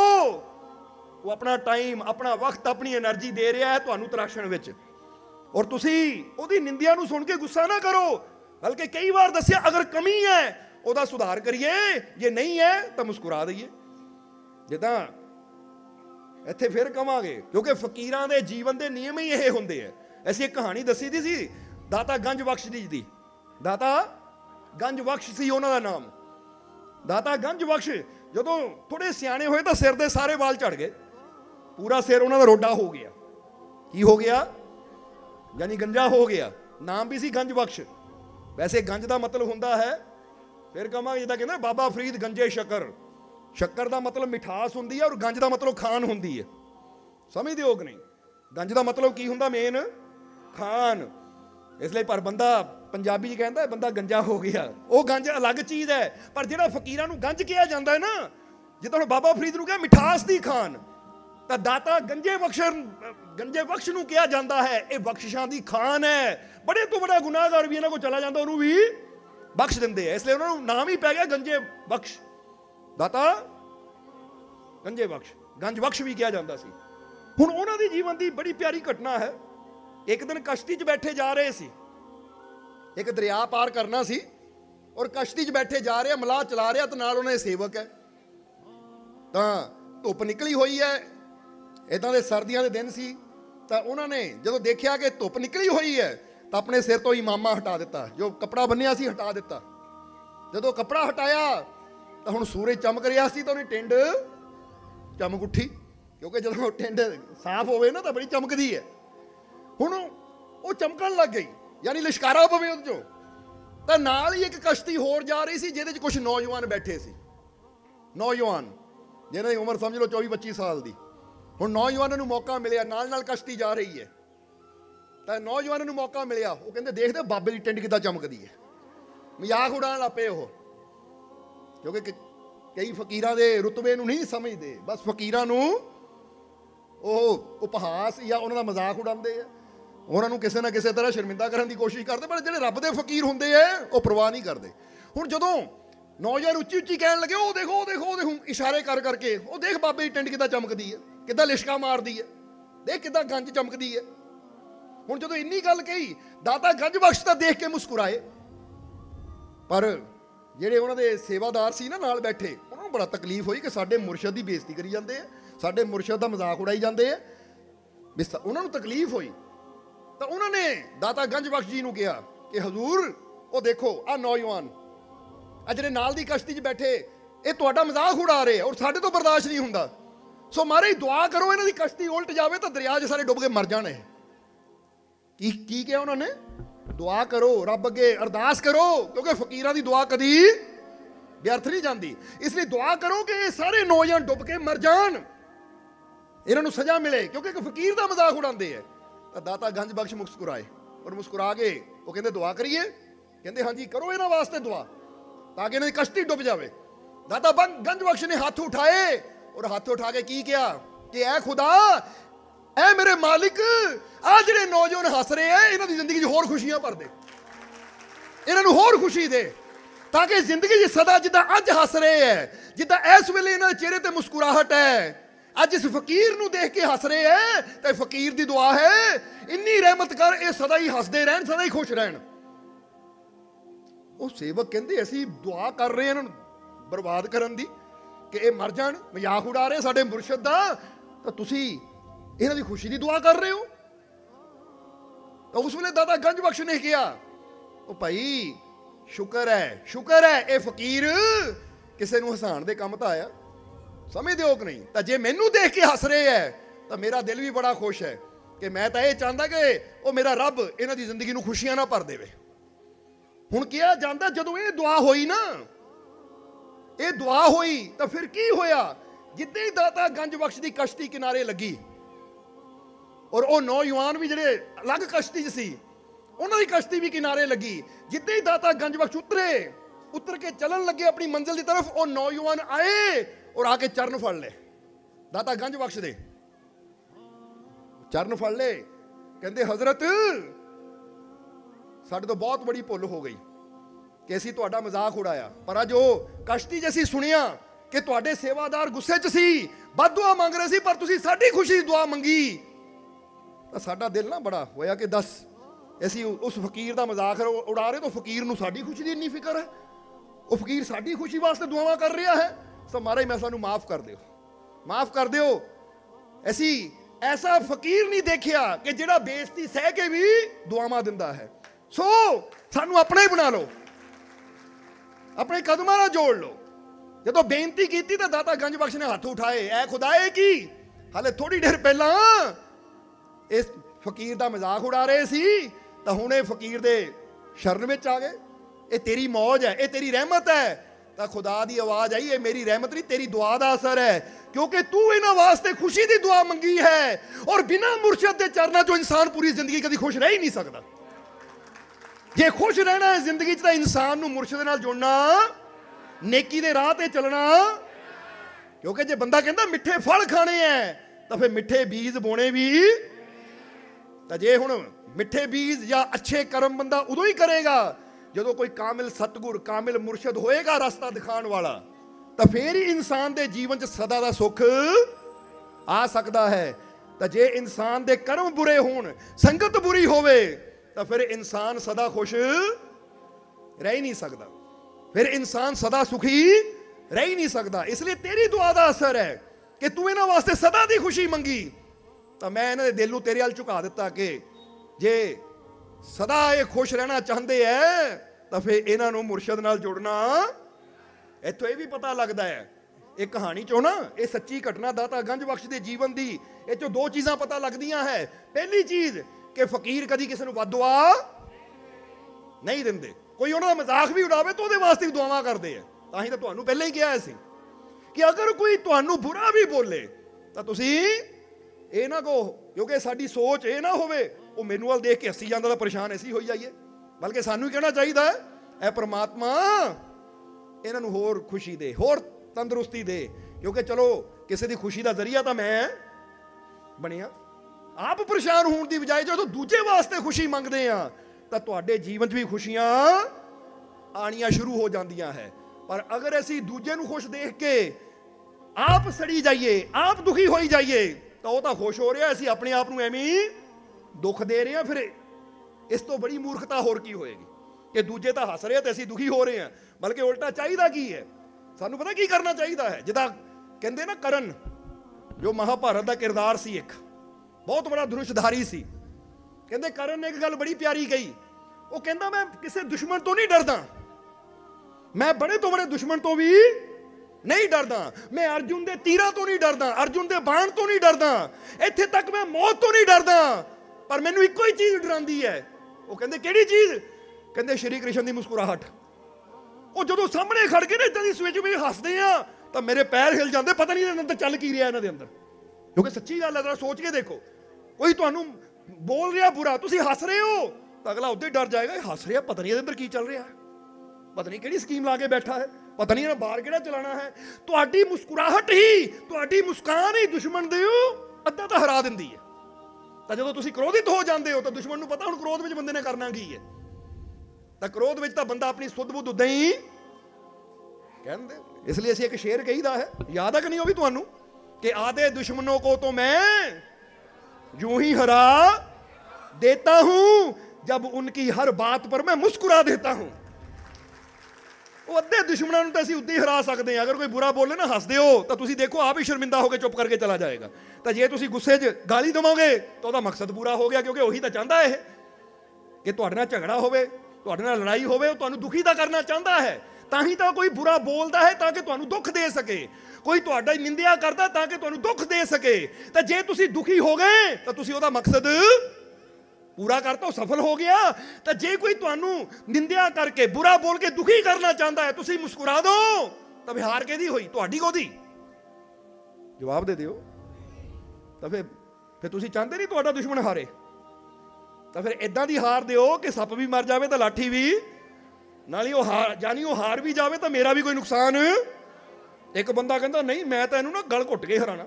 ਉਹ ਆਪਣਾ ਟਾਈਮ ਆਪਣਾ ਵਕਤ, ਆਪਣੀ એનર્ਜੀ ਦੇ ਰਿਹਾ ਹੈ ਤੁਹਾਨੂੰ ਤਰਾਸ਼ਣ ਵਿੱਚ। ਔਰ ਤੁਸੀਂ ਉਹਦੀ ਨਿੰਦਿਆ ਨੂੰ ਸੁਣ ਕੇ ਗੁੱਸਾ ਨਾ ਕਰੋ। ਬਲਕਿ ਕਈ ਵਾਰ ਦੱਸਿਆ, ਅਗਰ ਕਮੀ ਹੈ, ਉਹਦਾ ਸੁਧਾਰ ਕਰੀਏ। ਜੇ ਨਹੀਂ ਹੈ, ਤਾਂ ਮੁਸਕਰਾ ਦਈਏ। ਜਿੱਦਾਂ ਇੱਥੇ ਫਿਰ ਕਵਾਂਗੇ, ਕਿਉਂਕਿ ਫਕੀਰਾਂ ਦੇ ਜੀਵਨ ਦੇ ਨਿਯਮ ਹੀ ਇਹ ਹੁੰਦੇ ਆ। ਅਸੀਂ ਇੱਕ ਕਹਾਣੀ ਦੱਸੀ ਦੀ ਸੀ, ਦਾਤਾ ਗੰਜ ਬਖਸ਼ ਦੀ। ਦੀ ਦਾਤਾ ਗੰਜ ਬਖਸ਼ ਸੀ ਉਹਨਾਂ ਦਾ ਨਾਮ। ਦਾਤਾ ਗੰਜ ਬਖਸ਼ ਜਦੋਂ ਥੋੜੇ ਸਿਆਣੇ ਹੋਏ ਤਾਂ ਸਿਰ ਦੇ ਸਾਰੇ ਵਾਲ ਝੜ ਗਏ। ਪੂਰਾ ਸਿਰ ਉਹਨਾਂ ਦਾ ਰੋਡਾ ਹੋ ਗਿਆ। ਕੀ ਹੋ ਗਿਆ? ਯਾਨੀ ਗੰਜਾ ਹੋ ਗਿਆ। ਨਾਮ ਵੀ ਸੀ ਗੰਜ ਬਖਸ਼ ਵੈਸੇ ਗੰਜ ਦਾ ਮਤਲਬ ਹੁੰਦਾ ਹੈ, ਫਿਰ ਕਹਾਂਗੇ ਜਿੱਦਾਂ ਕਹਿੰਦੇ ਬਾਬਾ ਫਰੀਦ ਗੰਜੇ ਸ਼ੱਕਰ। ਸ਼ੱਕਰ ਦਾ ਮਤਲਬ ਮਿਠਾਸ ਹੁੰਦੀ ਹੈ ਔਰ ਗੰਜ ਦਾ ਮਤਲਬ ਖਾਨ ਹੁੰਦੀ ਹੈ। ਸਮਝਦੇ ਹੋ ਕਿ ਨਹੀਂ? ਗੰਜ ਦਾ ਮਤਲਬ ਕੀ ਹੁੰਦਾ ਮੇਨ ਖਾਨ। ਇਸ ਲਈ ਪਰ ਬੰਦਾ ਪੰਜਾਬੀ ਚ ਕਹਿੰਦਾ ਬੰਦਾ ਗੰਜਾ ਹੋ ਗਿਆ। ਉਹ ਗੰਜ ਅਲੱਗ ਚੀਜ਼ ਹੈ, ਪਰ ਜਿਹੜਾ ਫਕੀਰਾਂ ਨੂੰ ਗੰਜ ਕਿਹਾ ਜਾਂਦਾ ਹੈ ਨਾ, ਜਿੱਦਾਂ ਹੁਣ ਬਾਬਾ ਫਰੀਦ ਨੂੰ ਕਿਹਾ ਮਿਠਾਸ ਦੀ ਖਾਨ, ਤਾਂ ਦਾਤਾ ਗੰਜੇ ਬਖਸ਼ ਗੰਜੇ ਬਖਸ਼ ਨੂੰ ਕਿਹਾ ਜਾਂਦਾ ਹੈ, ਇਹ ਬਖਸ਼ਿਸ਼ਾਂ ਦੀ ਖਾਨ ਹੈ। ਬੜੇ ਤੋਂ ਬੜਾ ਗੁਨਾਹਗਾਰ ਵੀ ਇਹਨਾਂ ਕੋਲ ਚਲਾ ਜਾਂਦਾ, ਉਹਨੂੰ ਵੀ ਬਖਸ਼ ਦਿੰਦੇ ਆ। ਇਸ ਲਈ ਉਹਨਾਂ ਨੂੰ ਨਾਮ ਹੀ ਪੈ ਗਿਆ ਗੰਜੇ ਬਖਸ਼। ਦਾਤਾ? ਗੰਜੇ ਬਖਸ਼, ਗੰਜ ਬਖਸ਼ ਵੀ ਕਿਹਾ ਜਾਂਦਾ ਸੀ। ਹੁਣ ਉਹਨਾਂ ਦੀ ਜੀਵਨ ਦੀ ਬੜੀ ਪਿਆਰੀ ਘਟਨਾ ਹੈ। ਇੱਕ ਦਿਨ ਕਸ਼ਤੀ 'ਚ ਬੈਠੇ ਜਾ ਰਹੇ ਸੀ। ਇੱਕ ਦਰਿਆ ਪਾਰ ਕਰਨਾ ਸੀ ਔਰ ਕਸ਼ਤੀ 'ਚ ਬੈਠੇ ਜਾ ਰਿਹਾ, ਮਲਾਹ ਚਲਾ ਰਿਹਾ ਤੇ ਨਾਲ ਉਹਨਾਂ ਦੇ ਸੇਵਕ ਹੈ। ਤਾਂ ਧੁੱਪ ਨਿਕਲੀ ਹੋਈ ਹੈ। ਇਦਾਂ ਦੇ ਸਰਦੀਆਂ ਦੇ ਦਿਨ ਸੀ। ਤਾਂ ਉਹਨਾਂ ਨੇ ਜਦੋਂ ਦੇਖਿਆ ਕਿ ਧੁੱਪ ਨਿਕਲੀ ਹੋਈ ਹੈ, ਤਾਂ ਆਪਣੇ ਸਿਰ ਤੋਂ ਇਮਾਮਾ ਹਟਾ ਦਿੱਤਾ। ਜੋ ਕਪੜਾ ਬੰਨਿਆ ਸੀ, ਹਟਾ ਦਿੱਤਾ। ਜਦੋਂ ਕਪੜਾ ਹਟਾਇਆ ਤਾਂ ਹੁਣ ਸੂਰਜ ਚਮਕ ਰਿਹਾ ਸੀ ਤਾਂ ਉਹਨੇ ਟਿੰਡ ਚਮਕ ਉੱਠੀ, ਕਿਉਂਕਿ ਜਦੋਂ ਟਿੰਡ ਸਾਫ਼ ਹੋਵੇ ਨਾ ਤਾਂ ਬੜੀ ਚਮਕਦੀ ਹੈ। ਹੁਣ ਉਹ ਚਮਕਣ ਲੱਗ ਗਈ, ਯਾਨੀ ਲਿਸ਼ਕਾਰਾ ਪਵੇ ਉਹਦੇ ਚੋਂ। ਤਾਂ ਨਾਲ ਹੀ ਇੱਕ ਕਸ਼ਤੀ ਹੋਰ ਜਾ ਰਹੀ ਸੀ, ਜਿਹਦੇ 'ਚ ਕੁਝ ਨੌਜਵਾਨ ਬੈਠੇ ਸੀ। ਨੌਜਵਾਨ, ਜਿਹਨਾਂ ਦੀ ਉਮਰ ਸਮਝ ਲਓ 24 25 ਸਾਲ ਦੀ। ਹੁਣ ਨੌਜਵਾਨਾਂ ਨੂੰ ਮੌਕਾ ਮਿਲਿਆ, ਨਾਲ ਨਾਲ ਕਸ਼ਤੀ ਜਾ ਰਹੀ ਹੈ। ਤਾਂ ਨੌਜਵਾਨਾਂ ਨੂੰ ਮੌਕਾ ਮਿਲਿਆ, ਉਹ ਕਹਿੰਦੇ ਦੇਖਦੇ ਬਾਬੇ ਦੀ ਟਿੰਡ ਕਿੱਦਾਂ ਚਮਕਦੀ ਹੈ। ਮਜ਼ਾਕ ਉਡਾਉਣ ਲੱਪੇ ਉਹ। ਕਿਉਂਕਿ ਕਈ ਫਕੀਰਾਂ ਦੇ ਰੁਤਬੇ ਨੂੰ ਨਹੀਂ ਸਮਝਦੇ। ਬਸ ਫਕੀਰਾਂ ਨੂੰ ਉਹ ਉਪਹਾਸ ਜਾਂ ਉਹਨਾਂ ਦਾ ਮਜ਼ਾਕ ਉਡਾਉਂਦੇ ਆ। ਉਹਨਾਂ ਨੂੰ ਕਿਸੇ ਨਾ ਕਿਸੇ ਤਰ੍ਹਾਂ ਸ਼ਰਮਿੰਦਾ ਕਰਨ ਦੀ ਕੋਸ਼ਿਸ਼ ਕਰਦੇ, ਪਰ ਜਿਹੜੇ ਰੱਬ ਦੇ ਫਕੀਰ ਹੁੰਦੇ ਆ, ਉਹ ਪਰਵਾਹ ਨਹੀਂ ਕਰਦੇ। ਹੁਣ ਜਦੋਂ ਨੌਜਵਾਨ ਉੱਚੀ ਉੱਚੀ ਕਹਿਣ ਲੱਗੇ, ਉਹ ਦੇਖੋ ਉਹ ਦੇਖੋ ਉਹ ਦੇਖੋ, ਇਸ਼ਾਰੇ ਕਰ ਕਰਕੇ, ਉਹ ਦੇਖ ਬਾਬੇ ਦੀ ਟਿੰਡ ਕਿੱਦਾਂ ਚਮਕਦੀ ਹੈ ਕਿੱਦਾਂ ਲਿਸ਼ਕਾ ਮਾਰਦੀ ਹੈ ਦੇਖ ਕਿੱਦਾਂ ਗੰਜ ਚਮਕਦੀ ਹੈ ਹੁਣ ਜਦੋਂ ਇੰਨੀ ਗੱਲ ਕਹੀ, ਦਾਤਾ ਗੰਜ ਬਖਸ਼ ਤਾਂ ਦੇਖ ਕੇ ਮੁਸਕਰਾਏ। ਪਰ ਜਿਹੜੇ ਉਹਨਾਂ ਦੇ ਸੇਵਾਦਾਰ ਸੀ ਨਾ ਨਾਲ ਬੈਠੇ, ਉਹਨਾਂ ਨੂੰ ਬੜਾ ਤਕਲੀਫ ਹੋਈ ਕਿ ਸਾਡੇ ਮੁਰਸ਼ਦ ਦੀ ਬੇਇੱਜ਼ਤੀ ਕਰੀ ਜਾਂਦੇ ਆ, ਸਾਡੇ ਮੁਰਸ਼ਦ ਦਾ ਮਜ਼ਾਕ ਉਡਾਈ ਜਾਂਦੇ ਆ। ਵੀ ਉਹਨਾਂ ਨੂੰ ਤਕਲੀਫ ਹੋਈ। ਤਾਂ ਉਹਨਾਂ ਨੇ ਦਾਤਾ ਗੰਜ ਬਖਸ਼ ਜੀ ਨੂੰ ਕਿਹਾ ਕਿ ਹਜ਼ੂਰ, ਉਹ ਦੇਖੋ ਆ ਨੌਜਵਾਨ ਆ ਜਿਹੜੇ ਨਾਲ ਦੀ ਕਸ਼ਤੀ 'ਚ ਬੈਠੇ, ਇਹ ਤੁਹਾਡਾ ਮਜ਼ਾਕ ਉਡਾ ਰਹੇ ਔਰ ਸਾਡੇ ਤੋਂ ਬਰਦਾਸ਼ਤ ਨਹੀਂ ਹੁੰਦਾ। ਸੋ ਮਾਰੇ ਦੁਆ ਕਰੋ ਇਹਨਾਂ ਦੀ ਕਸ਼ਤੀ ਉਲਟ ਜਾਵੇ ਤਾਂ ਦਰਿਆ 'ਚ ਸਾਰੇ ਡੁੱਬ ਕੇ ਮਰ ਜਾਣੇ। ਕੀ ਕੀ ਕਿਹਾ ਉਹਨਾਂ ਨੇ? ਦੁਆ ਕਰੋ, ਰੱਬ ਅੱਗੇ ਅਰਦਾਸ ਕਰੋ, ਕਿਉਂਕਿ ਫਕੀਰਾਂ ਦੀ ਦੁਆ ਕਦੀ ਵਿਅਰਥ ਨਹੀਂ ਜਾਂਦੀ। ਇਸ ਲਈ ਦੁਆ ਕਰੋ ਕਿ ਇਹ ਸਾਰੇ ਨੌਜਵਾਨ ਡੁੱਬ ਕੇ ਮਰ ਜਾਣ। ਇਹਨਾਂ ਨੂੰ ਸਜ਼ਾ ਮਿਲੇ, ਕਿਉਂਕਿ ਇੱਕ ਫਕੀਰ ਦਾ ਮਜ਼ਾਕ ਉਡਾਉਂਦੇ ਆ। ਤਾਂ ਦਾਤਾ ਗੰਜ ਬਖਸ਼ ਮੁਸਕਰਾਏ। ਔਰ ਮੁਸਕਰਾ ਕੇ ਉਹ ਕਹਿੰਦੇ, ਦੁਆ ਕਰੀਏ? ਕਹਿੰਦੇ, ਹਾਂਜੀ, ਕਰੋ ਇਹਨਾਂ ਵਾਸਤੇ ਦੁਆ, ਤਾਂ ਕਿ ਇਹਨਾਂ ਦੀ ਕਸ਼ਤੀ ਡੁੱਬ ਜਾਵੇ। ਦਾਤਾ ਬੰ- ਗੰਜ ਬਖਸ਼ ਨੇ ਹੱਥ ਉਠਾਏ। ਔਰ ਹੱਥ ਉਠਾ ਕੇ ਕੀ ਕਿਹਾ? ਕਿ, ਐ ਖੁਦਾ ਐ ਮੇਰੇ ਮਾਲਿਕ ਆ ਜਿਹੜੇ ਨੌਜਵਾਨ ਹੱਸ ਰਹੇ ਐ, ਇਹਨਾਂ ਦੀ ਜ਼ਿੰਦਗੀ 'ਚ ਹੋਰ ਖੁਸ਼ੀਆਂ ਭਰ ਦੇ। ਇਹਨਾਂ ਨੂੰ ਹੋਰ ਖੁਸ਼ੀ ਦੇ, ਤਾਂ ਕਿ ਜ਼ਿੰਦਗੀ 'ਚ ਸਦਾ ਜਿੱਦਾਂ ਅੱਜ ਹੱਸ ਰਹੇ ਐ, ਜਿੱਦਾਂ ਇਸ ਵੇਲੇ ਇਹਨਾਂ ਦੇ ਚਿਹਰੇ ਤੇ ਮੁਸਕਰਾਹਟ ਹੈ ਅੱਜ ਇਸ ਫਕੀਰ ਨੂੰ ਦੇਖ ਕੇ ਹੱਸ ਰਹੇ ਐ, ਤੇ ਫਕੀਰ ਦੀ ਦੁਆ ਹੈ, ਇੰਨੀ ਰਹਿਮਤ ਕਰ, ਇਹ ਸਦਾ ਹੀ ਹੱਸਦੇ ਰਹਿਣ, ਸਦਾ ਹੀ ਖੁਸ਼ ਰਹਿਣ। ਉਹ ਸੇਵਕ ਕਹਿੰਦੇ, ਅਸੀਂ ਦੁਆ ਕਰ ਰਹੇ ਹਾਂ ਇਹਨਾਂ ਨੂੰ ਬਰਬਾਦ ਕਰਨ ਦੀ, ਕਿ ਇਹ ਮਰ ਜਾਣ, ਮਜ਼ਾਕ ਉਡਾ ਰਹੇ ਸਾਡੇ ਮੁਰਸ਼ਿਦ ਦਾ, ਤਾਂ ਤੁਸੀਂ ਇਹਨਾਂ ਦੀ ਖੁਸ਼ੀ ਦੀ ਦੁਆ ਕਰ ਰਹੇ ਹੋ? ਉਸ ਵੇਲੇ ਦਾਦਾ ਗੰਜ ਬਖਸ਼ ਨੇ ਕਿਹਾ, ਉਹ ਭਾਈ, ਸ਼ੁਕਰ ਹੈ ਸ਼ੁਕਰ ਹੈ, ਇਹ ਫਕੀਰ ਕਿਸੇ ਨੂੰ ਹਸਾਨ ਦੇ ਕੰਮ ਤਾਂ ਆਇਆ। ਸਮਝਦੇ ਹੋ ਕਿ ਨਹੀਂ? ਤਾਂ ਜੇ ਮੈਨੂੰ ਦੇਖ ਕੇ ਹੱਸ ਰਹੇ ਹੈ, ਤਾਂ ਮੇਰਾ ਦਿਲ ਵੀ ਬੜਾ ਖੁਸ਼ ਹੈ ਕਿ ਮੈਂ ਤਾਂ ਇਹ ਚਾਹੁੰਦਾ ਕਿ ਉਹ ਮੇਰਾ ਰੱਬ ਇਹਨਾਂ ਦੀ ਜ਼ਿੰਦਗੀ ਨੂੰ ਖੁਸ਼ੀਆਂ ਨਾਲ ਭਰ ਦੇਵੇ। ਹੁਣ ਕਿਹਾ ਜਾਂਦਾ, ਜਦੋਂ ਇਹ ਦੁਆ ਹੋਈ ਨਾ, ਇਹ ਦੁਆ ਹੋਈ ਤਾਂ ਫਿਰ ਕੀ ਹੋਇਆ? ਜਿੱਦਾਂ ਹੀ ਦਾਤਾ ਗੰਜ ਬਖਸ਼ ਦੀ ਕਸ਼ਤੀ ਕਿਨਾਰੇ ਲੱਗੀ ਔਰ ਉਹ ਨੌਜਵਾਨ ਵੀ ਜਿਹੜੇ ਅਲੱਗ ਕਸ਼ਤੀ 'ਚ ਸੀ, ਉਹਨਾਂ ਦੀ ਕਸ਼ਤੀ ਵੀ ਕਿਨਾਰੇ ਲੱਗੀ। ਜਿੱਦਾਂ ਹੀ ਦਾਤਾ ਗੰਜ ਬਖਸ਼ ਉਤਰੇ, ਉਤਰ ਕੇ ਚੱਲਣ ਲੱਗੇ ਆਪਣੀ ਮੰਜ਼ਿਲ ਦੀ ਤਰਫ, ਉਹ ਨੌਜਵਾਨ ਆਏ ਔਰ ਆ ਕੇ ਚਰਨ ਫੜ ਲਏ। ਦਾਤਾ ਗੰਜ ਬਖਸ਼ ਦੇ। ਚਰਨ ਫੜ ਲਏ। ਕਹਿੰਦੇ, ਹਜ਼ਰਤ, ਸਾਡੇ ਤੋਂ ਬਹੁਤ ਬੜੀ ਭੁੱਲ ਹੋ ਗਈ ਕਿ ਅਸੀਂ ਤੁਹਾਡਾ ਮਜ਼ਾਕ ਉਡਾਇਆ। ਪਰ ਅੱਜ ਉਹ ਕਸ਼ਤੀ 'ਚ ਅਸੀਂ ਸੁਣਿਆ ਕਿ ਤੁਹਾਡੇ ਸੇਵਾਦਾਰ ਗੁੱਸੇ 'ਚ ਸੀ। ਬਦਦੁਆ ਮੰਗ ਰਹੇ ਸੀ, ਪਰ ਤੁਸੀਂ ਸਾਡੀ ਖੁਸ਼ੀ ਦੀ ਦੁਆ ਮੰਗੀ। ਤਾਂ ਸਾਡਾ ਦਿਲ ਨਾ ਬੜਾ ਹੋਇਆ ਕਿ ਦੱਸ, ਅਸੀਂ ਉਸ ਫਕੀਰ ਦਾ ਮਜ਼ਾਕ ਉਡਾ ਰਹੇ ਤਾਂ ਫਕੀਰ ਨੂੰ ਸਾਡੀ ਖੁਸ਼ੀ ਦੀ ਇੰਨੀ ਫਿਕਰ ਹੈ। ਉਹ ਫਕੀਰ ਸਾਡੀ ਖੁਸ਼ੀ ਵਾਸਤੇ ਦੁਆਵਾਂ ਕਰ ਰਿਹਾ ਹੈ। ਸੋ ਮਹਾਰਾਜ, ਮੈਂ ਸਾਨੂੰ ਮਾਫ ਕਰ ਦਿਓ। ਮਾਫ ਕਰ ਦਿਓ। ਅਸੀਂ ਐਸਾ ਫਕੀਰ ਨਹੀਂ ਦੇਖਿਆ ਕਿ ਜਿਹੜਾ ਬੇਇੱਜ਼ਤੀ ਸਹਿ ਕੇ ਵੀ ਦੁਆਵਾਂ ਦਿੰਦਾ ਹੈ। ਸੋ ਸਾਨੂੰ ਆਪਣਾ ਹੀ ਬਣਾ ਲਓ। ਆਪਣੇ ਕਦਮਾਂ ਨਾਲ ਜੋੜ ਲਓ। ਜਦੋਂ ਬੇਨਤੀ ਕੀਤੀ ਤਾਂ ਦਾਤਾ ਗੰਜ ਬਖਸ਼ ਨੇ ਹੱਥ ਉਠਾਏ। ਐ ਖੁਦਾਏ ਕੀ? ਹਾਲੇ ਥੋੜੀ ਦੇਰ ਪਹਿਲਾਂ ਇਸ ਫਕੀਰ ਦਾ ਮਜ਼ਾਕ ਉਡਾ ਰਹੇ ਸੀ, ਤਾਂ ਹੁਣ ਇਹ ਫਕੀਰ ਦੇ ਸ਼ਰਨ ਵਿੱਚ ਆ ਗਏ। ਇਹ ਤੇਰੀ ਮੌਜ ਹੈ, ਇਹ ਤੇਰੀ ਰਹਿਮਤ ਹੈ। ਤਾਂ ਖੁਦਾ ਦੀ ਆਵਾਜ਼ ਆਈ, ਇਹ ਮੇਰੀ ਰਹਿਮਤ ਨਹੀਂ, ਤੇਰੀ ਦੁਆ ਦਾ ਅਸਰ ਹੈ। ਕਿਉਂਕਿ ਤੂੰ ਇਹਨਾਂ ਵਾਸਤੇ ਖੁਸ਼ੀ ਦੀ ਦੁਆ ਮੰਗੀ ਹੈ ਔਰ ਬਿਨਾਂ ਮੁਰਸ਼ਦ ਦੇ ਚਰਨਾਂ 'ਚੋਂ ਇਨਸਾਨ ਪੂਰੀ ਜ਼ਿੰਦਗੀ ਕਦੀ ਖੁਸ਼ ਰਹਿ ਹੀ ਨਹੀਂ ਸਕਦਾ। ਜੇ ਖੁਸ਼ ਰਹਿਣਾ ਹੈ ਜ਼ਿੰਦਗੀ 'ਚ ਤਾਂ ਇਨਸਾਨ ਨੂੰ ਮੁਰਸ਼ਦ ਨਾਲ ਜੁੜਨਾ, ਨੇਕੀ ਦੇ ਰਾਹ ਤੇ ਚੱਲਣਾ। ਕਿਉਂਕਿ ਜੇ ਬੰਦਾ ਕਹਿੰਦਾ ਮਿੱਠੇ ਫਲ ਖਾਣੇ ਐ ਤਾਂ ਫਿਰ ਮਿੱਠੇ ਬੀਜ ਬੋਣੇ ਵੀ ਤਾਂ ਜੇ ਹੁਣ ਮਿੱਠੇ ਬੀਜ ਜਾਂ ਅੱਛੇ ਕਰਮ ਬੰਦਾ ਉਦੋਂ ਹੀ ਕਰੇਗਾ। ਜਦੋਂ ਕੋਈ ਕਾਮਿਲ ਸਤਗੁਰ, ਕਾਮਿਲ ਮੁਰਸ਼ਦ ਹੋਏਗਾ ਰਸਤਾ ਦਿਖਾਉਣ ਵਾਲਾ, ਤਾਂ ਫੇਰ ਹੀ ਇਨਸਾਨ ਦੇ ਜੀਵਨ 'ਚ ਸਦਾ ਦਾ ਸੁੱਖ ਆ ਸਕਦਾ ਹੈ। ਤਾਂ ਜੇ ਇਨਸਾਨ ਦੇ ਕਰਮ ਬੁਰੇ ਹੋਣ, ਸੰਗਤ ਬੁਰੀ ਹੋਵੇ, ਤਾਂ ਫਿਰ ਇਨਸਾਨ ਸਦਾ ਖੁਸ਼ ਰਹਿ ਹੀ ਨਹੀਂ ਸਕਦਾ। ਫਿਰ ਇਨਸਾਨ ਸਦਾ ਸੁਖੀ ਰਹਿ ਹੀ ਨਹੀਂ ਸਕਦਾ। ਇਸ ਲਈ ਤੇਰੀ ਦੁਆ ਦਾ ਅਸਰ ਹੈ ਕਿ ਤੂੰ ਇਹਨਾਂ ਵਾਸਤੇ ਸਦਾ ਦੀ ਖੁਸ਼ੀ ਮੰਗੀ। ਤਾਂ ਮੈਂ ਇਹਨਾਂ ਦੇ ਦਿਲ ਨੂੰ ਤੇਰੇ ਵੱਲ ਝੁਕਾ ਦਿੱਤਾ ਕਿ ਜੇ ਸਦਾ ਇਹ ਖੁਸ਼ ਰਹਿਣਾ ਚਾਹੁੰਦੇ ਐ, ਤਾਂ ਫਿਰ ਇਹਨਾਂ ਨੂੰ ਮੁਰਸ਼ਦ ਨਾਲ ਜੁੜਨਾ। ਇੱਥੋਂ ਇਹ ਵੀ ਪਤਾ ਲੱਗਦਾ ਹੈ ਇਹ ਕਹਾਣੀ ਚੋਂ ਨਾ, ਇਹ ਸੱਚੀ ਘਟਨਾ ਦਾਤਾ ਗੰਜ ਬਖਸ਼ ਦੇ ਜੀਵਨ ਦੀ, ਇਹ ਚੋਂ ਦੋ ਚੀਜ਼ਾਂ ਪਤਾ ਲੱਗਦੀਆਂ ਹੈ। ਪਹਿਲੀ ਚੀਜ਼ ਕਿ ਫਕੀਰ ਕਦੀ ਕਿਸੇ ਨੂੰ ਬਦਦੁਆ ਨਹੀਂ ਦਿੰਦੇ। ਕੋਈ ਉਹਨਾਂ ਦਾ ਮਜ਼ਾਕ ਵੀ ਉਡਾਵੇ ਤਾਂ ਉਹਦੇ ਵਾਸਤੇ ਵੀ ਦੁਆਵਾਂ ਕਰਦੇ ਆ ਤਾਂ ਹੀ ਤਾਂ ਤੁਹਾਨੂੰ ਪਹਿਲਾਂ ਹੀ ਕਿਹਾ ਸੀ ਕਿ ਅਗਰ ਕੋਈ ਤੁਹਾਨੂੰ ਬੁਰਾ ਵੀ ਬੋਲੇ, ਤਾਂ ਤੁਸੀਂ ਇਹ ਨਾ ਕਹੋ, ਕਿਉਂਕਿ ਸਾਡੀ ਸੋਚ ਇਹ ਨਾ ਹੋਵੇ, ਉਹ ਮੈਨੂੰ ਵੱਲ ਦੇਖ ਕੇ ਹੱਸੀ ਜਾਂਦਾ ਤਾਂ ਪਰੇਸ਼ਾਨ ਐਸੀ ਹੋਈ ਜਾਈਏ। ਬਲਕਿ ਸਾਨੂੰ ਹੀ ਕਹਿਣਾ ਚਾਹੀਦਾ ਹੈ, ਐ ਪ੍ਰਮਾਤਮਾ, ਇਹਨਾਂ ਨੂੰ ਹੋਰ ਖੁਸ਼ੀ ਦੇ, ਹੋਰ ਤੰਦਰੁਸਤੀ ਦੇ। ਕਿਉਂਕਿ ਚਲੋ, ਕਿਸੇ ਦੀ ਖੁਸ਼ੀ ਦਾ ਜ਼ਰੀਆ ਤਾਂ ਮੈਂ ਬਣਿਆ। ਆਪ ਪਰੇਸ਼ਾਨ ਹੋਣ ਦੀ ਬਜਾਏ ਜਦੋਂ ਦੂਜੇ ਵਾਸਤੇ ਖੁਸ਼ੀ ਮੰਗਦੇ ਆ, ਤਾਂ ਤੁਹਾਡੇ ਜੀਵਨ 'ਚ ਵੀ ਖੁਸ਼ੀਆਂ ਆਣੀਆਂ ਸ਼ੁਰੂ ਹੋ ਜਾਂਦੀਆਂ ਹੈ। ਪਰ ਅਗਰ ਅਸੀਂ ਦੂਜੇ ਨੂੰ ਖੁਸ਼ ਦੇਖ ਕੇ ਆਪ ਸੜੀ ਜਾਈਏ, ਆਪ ਦੁਖੀ ਹੋਈ ਜਾਈਏ ਤਾਂ ਉਹ ਤਾਂ ਖੁਸ਼ ਹੋ ਰਿਹਾ, ਅਸੀਂ ਆਪਣੇ ਆਪ ਨੂੰ ਐਵੇਂ ਹੀ ਦੁੱਖ ਦੇ ਰਹੇ ਆ ਫਿਰ ਇਸ ਤੋਂ ਬੜੀ ਮੂਰਖਤਾ ਹੋਰ ਕੀ ਹੋਏਗੀ? ਕਿ ਦੂਜੇ ਤਾਂ ਹੱਸ ਰਹੇ ਤੇ ਅਸੀਂ ਦੁਖੀ ਹੋ ਰਹੇ ਆ ਬਲਕਿ ਉਲਟਾ ਚਾਹੀਦਾ ਕੀ ਹੈ? ਸਾਨੂੰ ਪਤਾ ਕੀ ਕਰਨਾ ਚਾਹੀਦਾ ਹੈ? ਜਿੱਦਾਂ ਕਹਿੰਦੇ ਨਾ ਕਰਨ, ਜੋ ਮਹਾਭਾਰਤ ਦਾ ਕਿਰਦਾਰ ਸੀ ਇੱਕ, ਬਹੁਤ ਬੜਾ ਧਨੁਸ਼ਧਾਰੀ ਸੀ। ਕਹਿੰਦੇ ਕਰਨ ਨੇ ਇੱਕ ਗੱਲ ਬੜੀ ਪਿਆਰੀ ਕਹੀ, ਉਹ ਕਹਿੰਦਾ, ਮੈਂ ਕਿਸੇ ਦੁਸ਼ਮਣ ਤੋਂ ਨਹੀਂ ਡਰਦਾ। ਮੈਂ ਬੜੇ ਤੋਂ ਬੜੇ ਦੁਸ਼ਮਣ ਤੋਂ ਵੀ ਨਹੀਂ ਡਰਦਾ। ਮੈਂ ਅਰਜੁਨ ਦੇ ਤੀਰਾਂ ਤੋਂ ਨਹੀਂ ਡਰਦਾ। ਅਰਜੁਨ ਦੇ ਬਾਣ ਤੋਂ ਨਹੀਂ ਡਰਦਾ। ਇੱਥੇ ਤੱਕ ਮੈਂ ਮੌਤ ਤੋਂ ਨਹੀਂ ਡਰਦਾ। ਪਰ ਮੈਨੂੰ ਇੱਕੋ ਹੀ ਚੀਜ਼ ਡਰਾਉਂਦੀ ਹੈ। ਉਹ ਕਹਿੰਦੇ, ਕਿਹੜੀ ਚੀਜ਼? ਕਹਿੰਦੇ, ਸ਼੍ਰੀ ਕ੍ਰਿਸ਼ਨ ਦੀ ਮੁਸਕਰਾਹਟ। ਉਹ ਜਦੋਂ ਸਾਹਮਣੇ ਖੜ ਕੇ ਨਾ ਇਦਾਂ ਦੀ ਸਵਿਚ ਵੀ ਹੱਸਦੇ ਆ, ਤਾਂ ਮੇਰੇ ਪੈਰ ਹਿਲ ਜਾਂਦੇ। ਪਤਾ ਨਹੀਂ ਇਹਦੇ ਅੰਦਰ ਚੱਲ ਕੀ ਰਿਹਾ ਇਹਨਾਂ ਦੇ ਅੰਦਰ। ਕਿਉਂਕਿ ਸੱਚੀ ਗੱਲ ਹੈ, ਜਰਾ ਸੋਚ ਕੇ ਦੇਖੋ। ਕੋਈ ਤੁਹਾਨੂੰ ਬੋਲ ਰਿਹਾ ਬੁਰਾ, ਤੁਸੀਂ ਹੱਸ ਰਹੇ ਹੋ, ਤਾਂ ਅਗਲਾ ਉੱਤੇ ਡਰ ਜਾਏਗਾ, ਇਹ ਹੱਸ ਰਿਹਾ, ਪਤਾ ਨਹੀਂ ਇਹਦੇ ਅੰਦਰ ਕੀ ਚੱਲ ਰਿਹਾ। ਪਤਾ ਨਹੀਂ ਕਿਹੜੀ ਸਕੀਮ ਲਾ ਕੇ ਬੈਠਾ ਹੈ। ਪਤਾ ਨਹੀਂ ਇਹਨਾਂ ਬਾਹਰ ਕਿਹੜਾ ਚਲਾਣਾ ਹੈ ਤੁਹਾਡੀ ਮੁਸਕਰਾਹਟ ਹੀ ਤੁਹਾਡੀ ਮੁਸਕਾਨ ਹੀ ਦੁਸ਼ਮਣ ਦੇ ਅੱਧਾ ਤਾਂ ਹਰਾ ਦਿੰਦੀ ਹੈ ਤਾਂ ਜਦੋਂ ਤੁਸੀਂ ਕ੍ਰੋਧਿਤ ਹੋ ਜਾਂਦੇ ਹੋ ਤਾਂ ਦੁਸ਼ਮਣ ਨੂੰ ਪਤਾ ਹੁਣ ਕ੍ਰੋਧ ਵਿੱਚ ਬੰਦੇ ਨੇ ਕਰਨਾ ਕੀ ਹੈ ਤਾਂ ਕ੍ਰੋਧ ਵਿੱਚ ਤਾਂ ਬੰਦਾ ਆਪਣੀ ਸੁੱਧ ਬੁੱਧ ਉਦਾਂ ਹੀ ਕਹਿੰਦੇ ਇਸ ਲਈ ਅਸੀਂ ਇੱਕ ਸ਼ੇਰ ਕਹੀਦਾ ਹੈ ਯਾਦ ਆ ਕਿ ਨਹੀਂ ਉਹ ਵੀ ਤੁਹਾਨੂੰ ਕਿ ਆਦੇ ਦੁਸ਼ਮਨੋਂ ਕੋ तो मैं यूं ही हरा देता हूं जब उनकी हर बात पर मैं मुस्कुरा देता हूं ਉਹ ਅੱਧੇ ਦੁਸ਼ਮਣਾਂ ਨੂੰ ਤਾਂ ਅਸੀਂ ਉੱਦੇ ਹੀ ਹਰਾ ਸਕਦੇ ਹਾਂ। ਅਗਰ ਕੋਈ ਬੁਰਾ ਬੋਲੇ ਨਾ, ਹੱਸਦੇ ਹੋ, ਤਾਂ ਤੁਸੀਂ ਦੇਖੋ, ਆਪ ਹੀ ਸ਼ਰਮਿੰਦਾ ਹੋ ਕੇ ਚੁੱਪ ਕਰਕੇ ਚਲਾ ਜਾਏਗਾ। ਤਾਂ ਜੇ ਤੁਸੀਂ ਗੁੱਸੇ 'ਚ ਗਾਲੀ ਦੇਵੋਗੇ, ਤਾਂ ਉਹਦਾ ਮਕਸਦ ਪੂਰਾ ਹੋ ਗਿਆ, ਕਿਉਂਕਿ ਉਹੀ ਤਾਂ ਚਾਹੁੰਦਾ ਇਹ। ਕਿ ਤੁਹਾਡੇ ਨਾਲ ਝਗੜਾ ਹੋਵੇ, ਤੁਹਾਡੇ ਨਾਲ ਲੜਾਈ ਹੋਵੇ, ਉਹ ਤੁਹਾਨੂੰ ਦੁਖੀ ਤਾਂ ਕਰਨਾ ਚਾਹੁੰਦਾ ਹੈ। ਤਾਂ ਹੀ ਤਾਂ ਕੋਈ ਬੁਰਾ ਬੋਲਦਾ ਹੈ, ਤਾਂ ਕਿ ਤੁਹਾਨੂੰ ਦੁੱਖ ਦੇ ਸਕੇ। ਕੋਈ ਤੁਹਾਡਾ ਨਿੰਦਿਆ ਕਰਦਾ, ਤਾਂ ਕਿ ਤੁਹਾਨੂੰ ਦੁੱਖ ਦੇ ਸਕੇ। ਤਾਂ ਜੇ ਤੁਸੀਂ ਦੁਖੀ ਹੋ ਗਏ ਤਾਂ ਤੁਸੀਂ ਉਹਦਾ ਮਕਸਦ ਪੂਰਾ ਕਰਤਾ ਉਹ ਸਫਲ ਹੋ ਗਿਆ। ਤਾਂ ਜੇ ਕੋਈ ਤੁਹਾਨੂੰ ਨਿੰਦਿਆ ਕਰਕੇ ਬੁਰਾ ਬੋਲ ਕੇ ਦੁਖੀ ਕਰਨਾ ਚਾਹੁੰਦਾ ਹੈ, ਤੁਸੀਂ ਮੁਸਕਰਾ ਦਿਓ ਤਾਂ ਵਿਹਾਰ ਕਿਹਦੀ ਹੋਈ? ਤੁਹਾਡੀ ਕੋਦੀ ਜਵਾਬ ਦੇ ਦਿਓ। ਤਾਂ ਫਿਰ ਫਿਰ ਤੁਸੀਂ ਚਾਹੁੰਦੇ ਨਹੀਂ ਤੁਹਾਡਾ ਦੁਸ਼ਮਣ ਹਾਰੇ? ਤਾਂ ਫਿਰ ਇਦਾਂ ਦੀ ਹਾਰ ਦਿਓ ਕਿ ਸੱਪ ਵੀ ਮਰ ਜਾਵੇ ਤਾਂ ਲਾਠੀ ਵੀ। ਨਾਲ ਹੀ ਉਹ ਹਾਰ ਜਾਨੀ ਉਹ ਹਾਰ ਵੀ ਜਾਵੇ ਤਾਂ ਮੇਰਾ ਵੀ ਕੋਈ ਨੁਕਸਾਨ। ਇੱਕ ਬੰਦਾ ਕਹਿੰਦਾ, ਨਹੀਂ, ਮੈਂ ਤਾਂ ਇਹਨੂੰ ਨਾ ਗਲ ਘੁੱਟ ਕੇ ਹਰਾਣਾ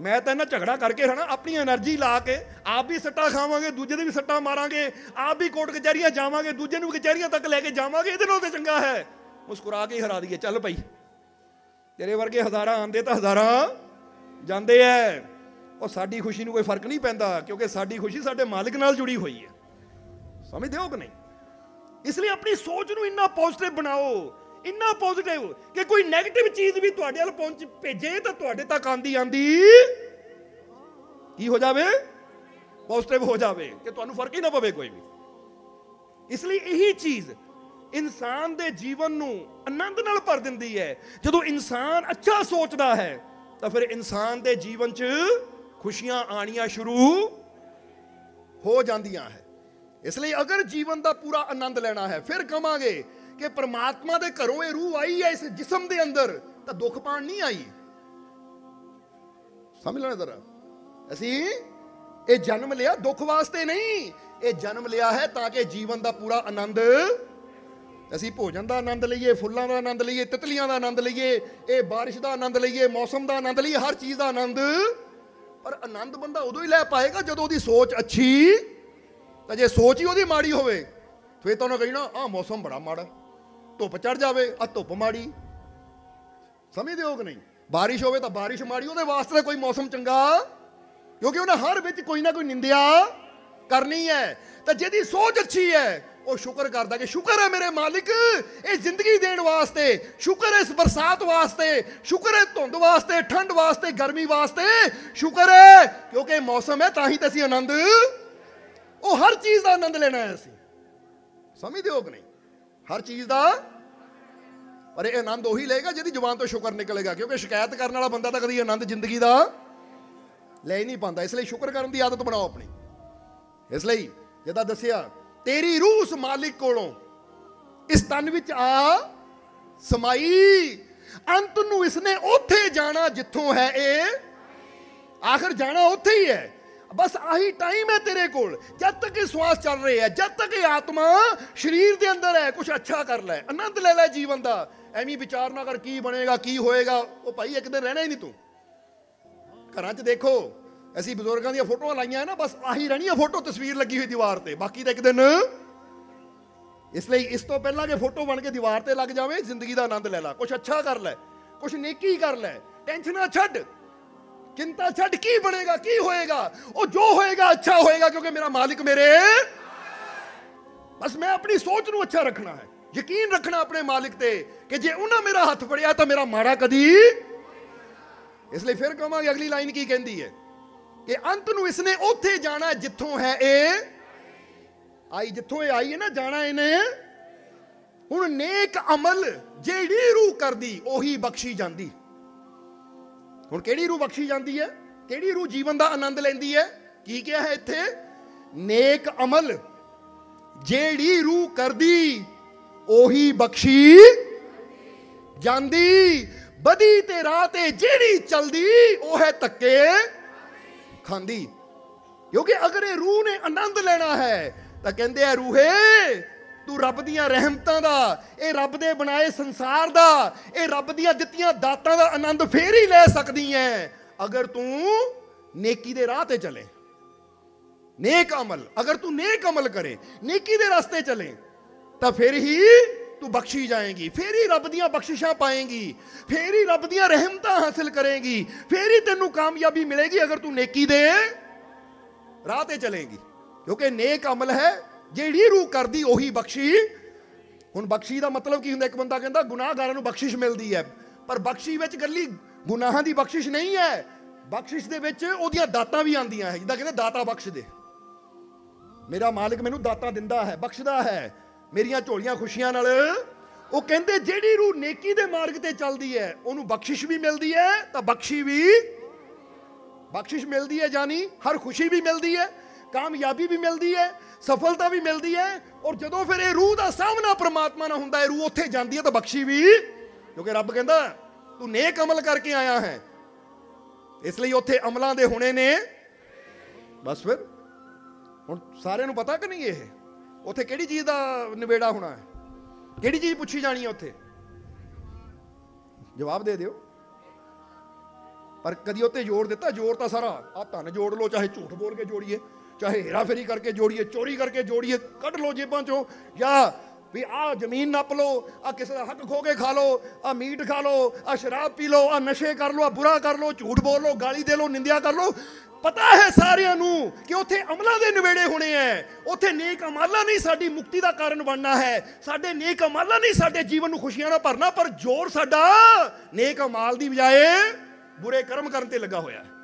ਮੈਂ ਤਾਂ ਇਹਨਾਂ ਝਗੜਾ ਕਰਕੇ ਹਨਾ ਆਪਣੀ એનર્ਜੀ ਲਾ ਕੇ ਆਪ ਵੀ ਸੱਟਾਂ ਖਾਵਾਂਗੇ, ਦੂਜੇ ਦੇ ਵੀ ਸੱਟਾਂ ਮਾਰਾਂਗੇ, ਆਪ ਵੀ ਕੋਰਟ ਕਚਹਿਰੀਆਂ ਜਾਵਾਂਗੇ, ਦੂਜੇ ਨੂੰ ਕਚਹਿਰੀਆਂ ਤੱਕ ਲੈ ਕੇ ਜਾਵਾਂਗੇ, ਇਹਦੇ ਨਾਲ ਤੇ ਚੰਗਾ ਹੈ। ਮੁਸਕਰਾ ਕੇ ਹਰਾ ਦਈਏ। ਚੱਲ ਭਾਈ, ਤੇਰੇ ਵਰਗੇ ਹਜ਼ਾਰਾਂ ਆਂਦੇ ਤਾਂ ਹਜ਼ਾਰਾਂ ਜਾਂਦੇ ਐ। ਉਹ ਸਾਡੀ ਖੁਸ਼ੀ ਨੂੰ ਕੋਈ ਫ਼ਰਕ ਨਹੀਂ ਪੈਂਦਾ, ਕਿਉਂਕਿ ਸਾਡੀ ਖੁਸ਼ੀ ਸਾਡੇ ਮਾਲਕ ਨਾਲ ਜੁੜੀ ਹੋਈ ਹੈ ਸਮਝਦੇ ਹੋ ਕਿ ਨਹੀਂ? ਇਸ ਲਈ ਆਪਣੀ ਸੋਚ ਨੂੰ ਇੰਨਾ ਪੋਜ਼ਿਟਿਵ ਬਣਾਓ। ਇੰਨਾ ਪੋਜ਼ਿਟਿਵ ਕਿ ਕੋਈ 네ਗੇਟਿਵ ਚੀਜ਼ ਵੀ ਤੁਹਾਡੇ ਵੱਲ ਪਹੁੰਚ ਭੇਜੇ ਤਾਂ ਤੁਹਾਡੇ ਤੱਕ ਆਂਦੀ ਆਂਦੀ ਕੀ ਹੋ ਜਾਵੇ? ਪੋਜ਼ਿਟਿਵ ਹੋ ਜਾਵੇ ਕਿ ਤੁਹਾਨੂੰ ਫ਼ਰਕ ਹੀ ਨਾ ਪਵੇ ਕੋਈ ਵੀ। ਇਸ ਲਈ ਇਹੀ ਚੀਜ਼ ਇਨਸਾਨ ਦੇ ਜੀਵਨ ਨੂੰ ਆਨੰਦ ਨਾਲ ਭਰ ਦਿੰਦੀ ਹੈ। ਜਦੋਂ ਇਨਸਾਨ ਅੱਛਾ ਸੋਚਦਾ ਹੈ, ਤਾਂ ਫਿਰ ਇਨਸਾਨ ਦੇ ਜੀਵਨ 'ਚ ਖੁਸ਼ੀਆਂ ਆਣੀਆਂ ਸ਼ੁਰੂ ਹੋ ਜਾਂਦੀਆਂ ਹੈ। ਇਸ ਲਈ ਅਗਰ ਜੀਵਨ ਦਾ ਪੂਰਾ ਆਨੰਦ ਲੈਣਾ ਹੈ, ਫਿਰ ਕਵਾਂਗੇ ਕਿ ਪ੍ਰਮਾਤਮਾ ਦੇ ਘਰੋਂ ਇਹ ਰੂਹ ਆਈ ਹੈ ਇਸ ਜਿਸਮ ਦੇ ਅੰਦਰ, ਤਾਂ ਦੁੱਖ ਪਾਣ ਨਹੀਂ ਆਈ। ਸਮਝ ਲੈਣਾ ਜ਼ਰਾ। ਅਸੀਂ ਇਹ ਜਨਮ ਲਿਆ ਦੁੱਖ ਵਾਸਤੇ ਨਹੀਂ, ਇਹ ਜਨਮ ਲਿਆ ਹੈ ਤਾਂ ਕਿ ਜੀਵਨ ਦਾ ਪੂਰਾ ਆਨੰਦ ਅਸੀਂ ਭੋਜਨ ਦਾ ਆਨੰਦ ਲਈਏ, ਫੁੱਲਾਂ ਦਾ ਆਨੰਦ ਲਈਏ, ਤਿਤਲੀਆਂ ਦਾ ਆਨੰਦ ਲਈਏ, ਇਹ ਬਾਰਿਸ਼ ਦਾ ਆਨੰਦ ਲਈਏ, ਮੌਸਮ ਦਾ ਆਨੰਦ ਲਈਏ, ਹਰ ਚੀਜ਼ ਦਾ ਆਨੰਦ। ਪਰ ਆਨੰਦ ਬੰਦਾ ਉਦੋਂ ਹੀ ਲੈ ਪਾਏਗਾ ਜਦੋਂ ਉਹਦੀ ਸੋਚ ਅੱਛੀ, ਤਾਂ ਜੇ ਸੋਚ ਹੀ ਉਹਦੀ ਮਾੜੀ ਹੋਵੇ, ਫੇਰ ਤਾਂ ਉਹਨੇ ਕਹਿਣਾ, ਆਹ ਮੌਸਮ ਬੜਾ ਮਾੜਾ ਧੁੱਪ ਚੜ ਜਾਵੇ ਆ ਧੁੱਪ ਮਾੜੀ। ਸਮਝਦੇ ਹੋ ਕਿ ਨਹੀਂ? ਬਾਰਿਸ਼ ਹੋਵੇ ਤਾਂ ਬਾਰਿਸ਼ ਮਾੜੀ, ਉਹਦੇ ਵਾਸਤੇ ਤਾਂ ਕੋਈ ਮੌਸਮ ਚੰਗਾ। ਕਿਉਂਕਿ ਉਹਨੇ ਹਰ ਵਿੱਚ ਕੋਈ ਨਾ ਕੋਈ ਨਿੰਦਿਆ ਕਰਨੀ ਹੈ। ਤਾਂ ਜਿਹਦੀ ਸੋਚ ਅੱਛੀ ਹੈ, ਉਹ ਸ਼ੁਕਰ ਕਰਦਾ ਕਿ ਸ਼ੁਕਰ ਹੈ ਮੇਰੇ ਮਾਲਿਕ, ਇਹ ਜ਼ਿੰਦਗੀ ਦੇਣ ਵਾਸਤੇ, ਸ਼ੁਕਰ ਹੈ ਇਸ ਬਰਸਾਤ ਵਾਸਤੇ, ਸ਼ੁਕਰ ਹੈ ਧੁੰਦ ਵਾਸਤੇ, ਠੰਡ ਵਾਸਤੇ, ਗਰਮੀ ਵਾਸਤੇ, ਸ਼ੁਕਰ ਹੈ, ਕਿਉਂਕਿ ਮੌਸਮ ਹੈ, ਤਾਂ ਹੀ ਤਾਂ ਅਸੀਂ ਆਨੰਦ, ਉਹ ਹਰ ਚੀਜ਼ ਦਾ ਆਨੰਦ ਲੈਣਾ ਹੈ ਅਸੀਂ। ਸਮਝਦੇ ਹੋ ਕਿ ਨਹੀਂ? ਹਰ ਚੀਜ਼ ਦਾ। ਪਰ ਇਹ ਆਨੰਦ ਉਹੀ ਲਏਗਾ ਜਿਹਦੀ ਜ਼ੁਬਾਨ ਤੋਂ ਸ਼ੁਕਰ ਨਿਕਲੇਗਾ, ਕਿਉਂਕਿ ਸ਼ਿਕਾਇਤ ਕਰਨ ਵਾਲਾ ਬੰਦਾ ਤਾਂ ਕਦੀ ਆਨੰਦ ਜ਼ਿੰਦਗੀ ਦਾ ਲੈ ਹੀ ਨਹੀਂ ਪਾਉਂਦਾ। ਇਸ ਲਈ ਸ਼ੁਕਰ ਕਰਨ ਦੀ ਆਦਤ ਬਣਾਓ ਆਪਣੀ। ਇਸ ਲਈ ਜਿਹਦਾ ਦੱਸਿਆ, ਤੇਰੀ ਰੂਹ ਉਸ ਮਾਲਿਕ ਕੋਲੋਂ, ਇਸ ਤਨ ਵਿੱਚ ਆ ਸਮਾਈ। ਅੰਤ ਨੂੰ ਇਸਨੇ ਉੱਥੇ ਜਾਣਾ ਜਿੱਥੋਂ ਹੈ ਇਹ। ਆਖਰ ਜਾਣਾ ਉੱਥੇ ਹੀ ਹੈ। ਬਸ ਆਹੀ ਟਾਈਮ ਹੈ ਤੇਰੇ ਕੋਲ। ਜਦ ਤੱਕ ਇਹ ਸਵਾਸ ਚੱਲ ਰਿਹਾ ਹੈ ਜਦ ਤੱਕ ਇਹ ਆਤਮਾ ਸਰੀਰ ਦੇ ਅੰਦਰ ਹੈ ਕੁਝ ਅੱਛਾ ਕਰ ਲੈ, ਆਨੰਦ ਲੈ ਲੈ ਜੀਵਨ ਦਾ। ਐਵੇਂ ਵਿਚਾਰ ਨਾ ਕਰ ਕੀ ਬਣੇਗਾ, ਕੀ ਹੋਏਗਾ। ਉਹ ਭਾਈ ਇੱਕ ਦਿਨ ਰਹਿਣਾ ਹੀ ਨਹੀਂ ਤੂੰ। ਘਰਾਂ 'ਚ ਦੇਖੋ, ਅਸੀਂ ਬਜ਼ੁਰਗਾਂ ਦੀਆਂ ਫੋਟੋਆਂ ਲਾਈਆਂ ਨਾ, ਬਸ ਆਹੀ ਰਹਿਣੀ ਹੈ ਫੋਟੋ, ਤਸਵੀਰ ਲੱਗੀ ਹੋਈ ਦੀਵਾਰ ਤੇ। ਬਾਕੀ ਤਾਂ ਇੱਕ ਦਿਨ ਇਸ ਲਈ ਇਸ ਤੋਂ ਪਹਿਲਾਂ ਕਿ ਫੋਟੋ ਬਣ ਕੇ ਦੀਵਾਰ ਤੇ ਲੱਗ ਜਾਵੇ, ਜ਼ਿੰਦਗੀ ਦਾ ਆਨੰਦ ਲੈ ਲੈ। ਕੁਝ ਅੱਛਾ ਕਰ ਲੈ ਕੁਝ ਨੇਕੀ ਕਰ ਲੈ। ਟੈਨਸ਼ਨਾਂ ਛੱਡ। ਚਿੰਤਾ ਛੱਡ ਕੀ ਬਣੇਗਾ ਕੀ ਹੋਏਗਾ ਉਹ ਜੋ ਹੋਏਗਾ ਅੱਛਾ ਹੋਏਗਾ ਕਿਉਂਕਿ ਮੇਰਾ ਮਾਲਿਕ ਮੇਰੇ ਬਸ ਮੈਂ ਆਪਣੀ ਸੋਚ ਨੂੰ ਅੱਛਾ ਰੱਖਣਾ ਹੈ ਯਕੀਨ ਰੱਖਣਾ ਆਪਣੇ ਮਾਲਿਕ ਤੇ ਕਿ ਜੇ ਉਹਨਾਂ ਮੇਰਾ ਹੱਥ ਫੜਿਆ ਤਾਂ ਮੇਰਾ ਮਾੜਾ ਕਦੀ ਇਸ ਲਈ ਫਿਰ ਕਹਾਂਗੇ ਅਗਲੀ ਲਾਈਨ ਕੀ ਕਹਿੰਦੀ ਹੈ ਕਿ ਅੰਤ ਨੂੰ ਇਸਨੇ ਉੱਥੇ ਜਾਣਾ ਜਿੱਥੋਂ ਹੈ ਇਹ ਆਈ ਜਿੱਥੋਂ ਇਹ ਆਈ ਹੈ ਨਾ ਜਾਣਾ ਇਹਨੇ ਹੁਣ ਨੇਕ ਅਮਲ ਜਿਹੜੀ ਰੂਹ ਕਰਦੀ ਉਹੀ ਬਖਸ਼ੀ ਜਾਂਦੀ ਹੁਣ ਕਿਹੜੀ ਰੂਹ ਬਖਸ਼ੀ ਜਾਂਦੀ ਹੈ? ਕਿਹੜੀ ਰੂਹ ਜੀਵਨ ਦਾ ਆਨੰਦ ਲੈਂਦੀ ਹੈ? ਕੀ ਕਿਹਾ ਹੈ ਇੱਥੇ? ਨੇਕ ਅਮਲ, ਜਿਹੜੀ ਰੂਹ ਕਰਦੀ, ਉਹੀ ਬਖਸ਼ੀ ਜਾਂਦੀ। ਬਦੀ ਤੇ ਰਾਹ ਤੇ ਜਿਹੜੀ ਚਲਦੀ, ਉਹ ਹੈ ਤੱਕੇ ਖਾਂਦੀ। ਕਿਉਂਕਿ ਅਗਰ ਇਹ ਰੂਹ ਨੇ ਆਨੰਦ ਲੈਣਾ ਹੈ, ਤਾਂ ਕਹਿੰਦੇ ਆ ਰੂਹੇ ਤੂੰ ਰੱਬ ਦੀਆਂ ਰਹਿਮਤਾਂ ਦਾ, ਇਹ ਰੱਬ ਦੇ ਬਣਾਏ ਸੰਸਾਰ ਦਾ, ਇਹ ਰੱਬ ਦੀਆਂ ਦਿੱਤੀਆਂ ਦਾਤਾਂ ਦਾ ਆਨੰਦ ਫੇਰ ਹੀ ਲੈ ਸਕਦੀ ਹੈ ਅਗਰ ਤੂੰ ਨੇਕੀ ਦੇ ਰਾਹ ਤੇ ਚੱਲੇ, ਨੇਕ ਅਮਲ, ਅਗਰ ਤੂੰ ਨੇਕ ਅਮਲ ਕਰੇ, ਨੇਕੀ ਦੇ ਰਸਤੇ ਚੱਲੇ, ਤਾਂ ਫਿਰ ਹੀ ਤੂੰ ਬਖਸ਼ੀ ਜਾਏਗੀ, ਫੇਰ ਹੀ ਰੱਬ ਦੀਆਂ ਬਖਸ਼ਿਸ਼ਾਂ ਪਾਏਗੀ, ਫੇਰ ਹੀ ਰੱਬ ਦੀਆਂ ਰਹਿਮਤਾਂ ਹਾਸਲ ਕਰੇਗੀ, ਫੇਰ ਹੀ ਤੈਨੂੰ ਕਾਮਯਾਬੀ ਮਿਲੇਗੀ ਅਗਰ ਤੂੰ ਨੇਕੀ ਦੇ ਰਾਹ ਤੇ ਚਲੇਗੀ। ਕਿਉਂਕਿ ਨੇਕ ਅਮਲ ਹੈ ਜਿਹੜੀ ਰੂਹ ਕਰਦੀ, ਉਹੀ ਬਖਸ਼ੀ। ਹੁਣ ਬਖਸ਼ੀ ਦਾ ਮਤਲਬ ਕੀ ਹੁੰਦਾ? ਇੱਕ ਬੰਦਾ ਕਹਿੰਦਾ, ਗੁਨਾਹਗਾਰਾਂ ਨੂੰ ਬਖਸ਼ਿਸ਼ ਮਿਲਦੀ ਹੈ। ਪਰ ਬਖਸ਼ੀ ਵਿੱਚ ਗੱਲੀ ਗੁਨਾਹਾਂ ਦੀ ਬਖਸ਼ਿਸ਼ ਨਹੀਂ ਹੈ। ਬਖਸ਼ਿਸ਼ ਦੇ ਵਿੱਚ ਉਹਦੀਆਂ ਦਾਤਾਂ ਵੀ ਆਉਂਦੀਆਂ ਹੈ। ਜਿੱਦਾਂ ਕਹਿੰਦੇ, ਦਾਤਾ ਬਖਸ਼ ਦੇ। ਮੇਰਾ ਮਾਲਕ ਮੈਨੂੰ ਦਾਤਾਂ ਦਿੰਦਾ ਹੈ, ਬਖਸ਼ਦਾ ਹੈ। ਮੇਰੀਆਂ ਝੋਲੀਆਂ ਖੁਸ਼ੀਆਂ ਨਾਲ। ਉਹ ਕਹਿੰਦੇ, ਜਿਹੜੀ ਰੂਹ ਨੇਕੀ ਦੇ ਮਾਰਗ ਤੇ ਚੱਲਦੀ ਹੈ, ਉਹਨੂੰ ਬਖਸ਼ਿਸ਼ ਵੀ ਮਿਲਦੀ ਹੈ, ਤਾਂ ਬਖਸ਼ੀ ਵੀ ਬਖਸ਼ਿਸ਼ ਮਿਲਦੀ ਹੈ ਜਾਨੀ। ਹਰ ਖੁਸ਼ੀ ਵੀ ਮਿਲਦੀ ਹੈ, ਕਾਮਯਾਬੀ ਵੀ ਮਿਲਦੀ ਹੈ। ਸਫਲਤਾ ਵੀ ਮਿਲਦੀ ਹੈ ਔਰ ਜਦੋਂ ਫਿਰ ਇਹ ਰੂਹ ਦਾ ਸਾਹਮਣਾ ਪ੍ਰਮਾਤਮਾ ਨਾਲ ਹੁੰਦਾ ਹੈ, ਰੂਹ ਉੱਥੇ ਜਾਂਦੀ ਹੈ ਤਾਂ ਬਖਸ਼ੀ ਵੀ। ਕਿਉਂਕਿ ਰੱਬ ਕਹਿੰਦਾ, ਤੂੰ ਨੇਕ ਅਮਲ ਕਰਕੇ ਆਇਆ ਹੈ। ਇਸ ਲਈ ਉੱਥੇ ਅਮਲਾਂ ਦੇ ਹੋਣੇ ਨੇ। ਬਸ ਫਿਰ, ਹੁਣ ਸਾਰਿਆਂ ਨੂੰ ਪਤਾ ਕਿ ਨਹੀਂ ਇਹ? ਉੱਥੇ ਕਿਹੜੀ ਚੀਜ਼ ਦਾ ਨਿਬੇੜਾ ਹੋਣਾ ਹੈ? ਕਿਹੜੀ ਚੀਜ਼ ਪੁੱਛੀ ਜਾਣੀ ਹੈ ਉੱਥੇ? ਜਵਾਬ ਦੇ ਦਿਓ। ਪਰ ਕਦੀ ਉੱਤੇ ਜੋੜ ਦਿੱਤਾ? ਜੋਰ ਤਾਂ ਸਾਰਾ ਆ ਧਨ ਜੋੜ ਲੋ ਚਾਹੇ ਝੂਠ ਬੋਲ ਕੇ ਜੋੜੀਏ। ਚਾਹੇ ਹੇਰਾਫੇਰੀ ਕਰਕੇ ਜੋੜੀਏ, ਚੋਰੀ ਕਰਕੇ ਜੋੜੀਏ, ਕੱਢ ਲਓ ਜੇਬਾਂ ਚੋਂ ਜਾਂ ਵੀ ਆ ਜ਼ਮੀਨ ਨੱਪ ਲਓ ਆ ਕਿਸੇ ਦਾ ਹੱਕ ਖੋ ਕੇ ਖਾ ਲਓ ਆ ਮੀਟ ਖਾ ਲਓ ਆ ਸ਼ਰਾਬ ਪੀ ਲਓ ਆ ਨਸ਼ੇ ਕਰ ਲਓ ਆ ਬੁਰਾ ਕਰ ਲਓ, ਝੂਠ ਬੋਲ ਲਓ, ਗਾਲੀ ਦੇ ਲਓ, ਨਿੰਦਿਆ ਕਰ ਲਓ, ਪਤਾ ਹੈ ਸਾਰਿਆਂ ਨੂੰ ਕਿ ਉੱਥੇ ਅਮਲਾਂ ਦੇ ਨਿਵੇੜੇ ਹੋਣੇ ਐ। ਉੱਥੇ ਨੇਕ ਅਮਾਲਾਂ ਨਹੀਂ ਸਾਡੀ ਮੁਕਤੀ ਦਾ ਕਾਰਨ ਬਣਨਾ ਹੈ। ਸਾਡੇ ਨੇਕ ਅਮਾਲਾਂ ਨਹੀਂ ਸਾਡੇ ਜੀਵਨ ਨੂੰ ਖੁਸ਼ੀਆਂ ਨਾਲ ਭਰਨਾ, ਪਰ ਜ਼ੋਰ ਸਾਡਾ ਨੇਕ ਅਮਾਲ ਦੀ ਬਜਾਏ ਬੁਰੇ ਕਰਮ ਕਰਨ ਤੇ ਲੱਗਾ ਹੋਇਆ ਹੈ।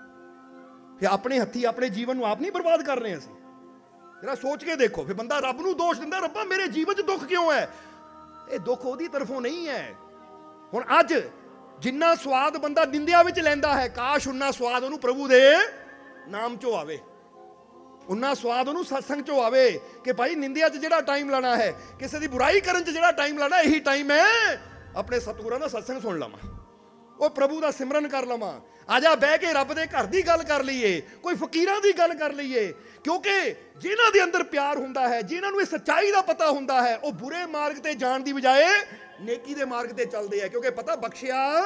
ਫਿਰ ਆਪਣੇ ਹੱਥੀ, ਆਪਣੇ ਜੀਵਨ ਨੂੰ ਆਪ ਨਹੀਂ ਬਰਬਾਦ ਕਰ ਰਹੇ ਅਸੀਂ। ਜਰਾ ਸੋਚ ਕੇ ਦੇਖੋ ਫਿਰ ਬੰਦਾ ਰੱਬ ਨੂੰ ਦੋਸ਼ ਦਿੰਦਾ, ਰੱਬਾ ਮੇਰੇ ਜੀਵਨ 'ਚ ਦੁੱਖ ਕਿਉਂ ਹੈ? ਇਹ ਦੁੱਖ ਉਹਦੀ ਤਰਫੋਂ ਨਹੀਂ ਹੈ। ਹੁਣ ਅੱਜ ਜਿੰਨਾ ਸਵਾਦ ਬੰਦਾ ਨਿੰਦਿਆ ਵਿੱਚ ਲੈਂਦਾ ਹੈ, ਕਾਸ਼ ਉਨਾ ਸਵਾਦ ਉਹਨੂੰ ਪ੍ਰਭੂ ਦੇ ਨਾਮ 'ਚੋਂ ਆਵੇ। ਉਨਾ ਸਵਾਦ ਉਹਨੂੰ ਸਤਸੰਗ 'ਚੋਂ ਆਵੇ ਕਿ ਭਾਈ ਨਿੰਦਿਆ 'ਚ ਜਿਹੜਾ ਟਾਈਮ ਲਾਣਾ ਹੈ, ਕਿਸੇ ਦੀ ਬੁਰਾਈ ਕਰਨ 'ਚ ਜਿਹੜਾ ਟਾਈਮ ਲਾਣਾ, ਇਹੀ ਟਾਈਮ ਹੈ ਆਪਣੇ ਸਤਿਗੁਰਾਂ ਦਾ ਸਤਸੰਗ ਸੁਣ ਲਵਾਂ। ਉਹ ਪ੍ਰਭੂ ਦਾ ਸਿਮਰਨ ਕਰ ਲਵਾਂ। ਆ ਜਾ ਬਹਿ ਕੇ ਰੱਬ ਦੇ ਘਰ ਦੀ ਗੱਲ ਕਰ ਲਈਏ, ਕੋਈ ਫਕੀਰਾਂ ਦੀ ਗੱਲ ਕਰ ਲਈਏ। ਕਿਉਂਕਿ ਜਿਨ੍ਹਾਂ ਦੇ ਅੰਦਰ ਪਿਆਰ ਹੁੰਦਾ ਹੈ, ਜਿਨ੍ਹਾਂ ਨੂੰ ਇਹ ਸੱਚਾਈ ਦਾ ਪਤਾ ਹੁੰਦਾ ਹੈ, ਉਹ ਬੁਰੇ ਮਾਰਗ ਤੇ ਜਾਣ ਦੀ ਬਜਾਏ ਨੇਕੀ ਦੇ ਮਾਰਗ ਤੇ ਚੱਲਦੇ ਆ। ਕਿਉਂਕਿ ਪਤਾ, ਬਖਸ਼ਿਆ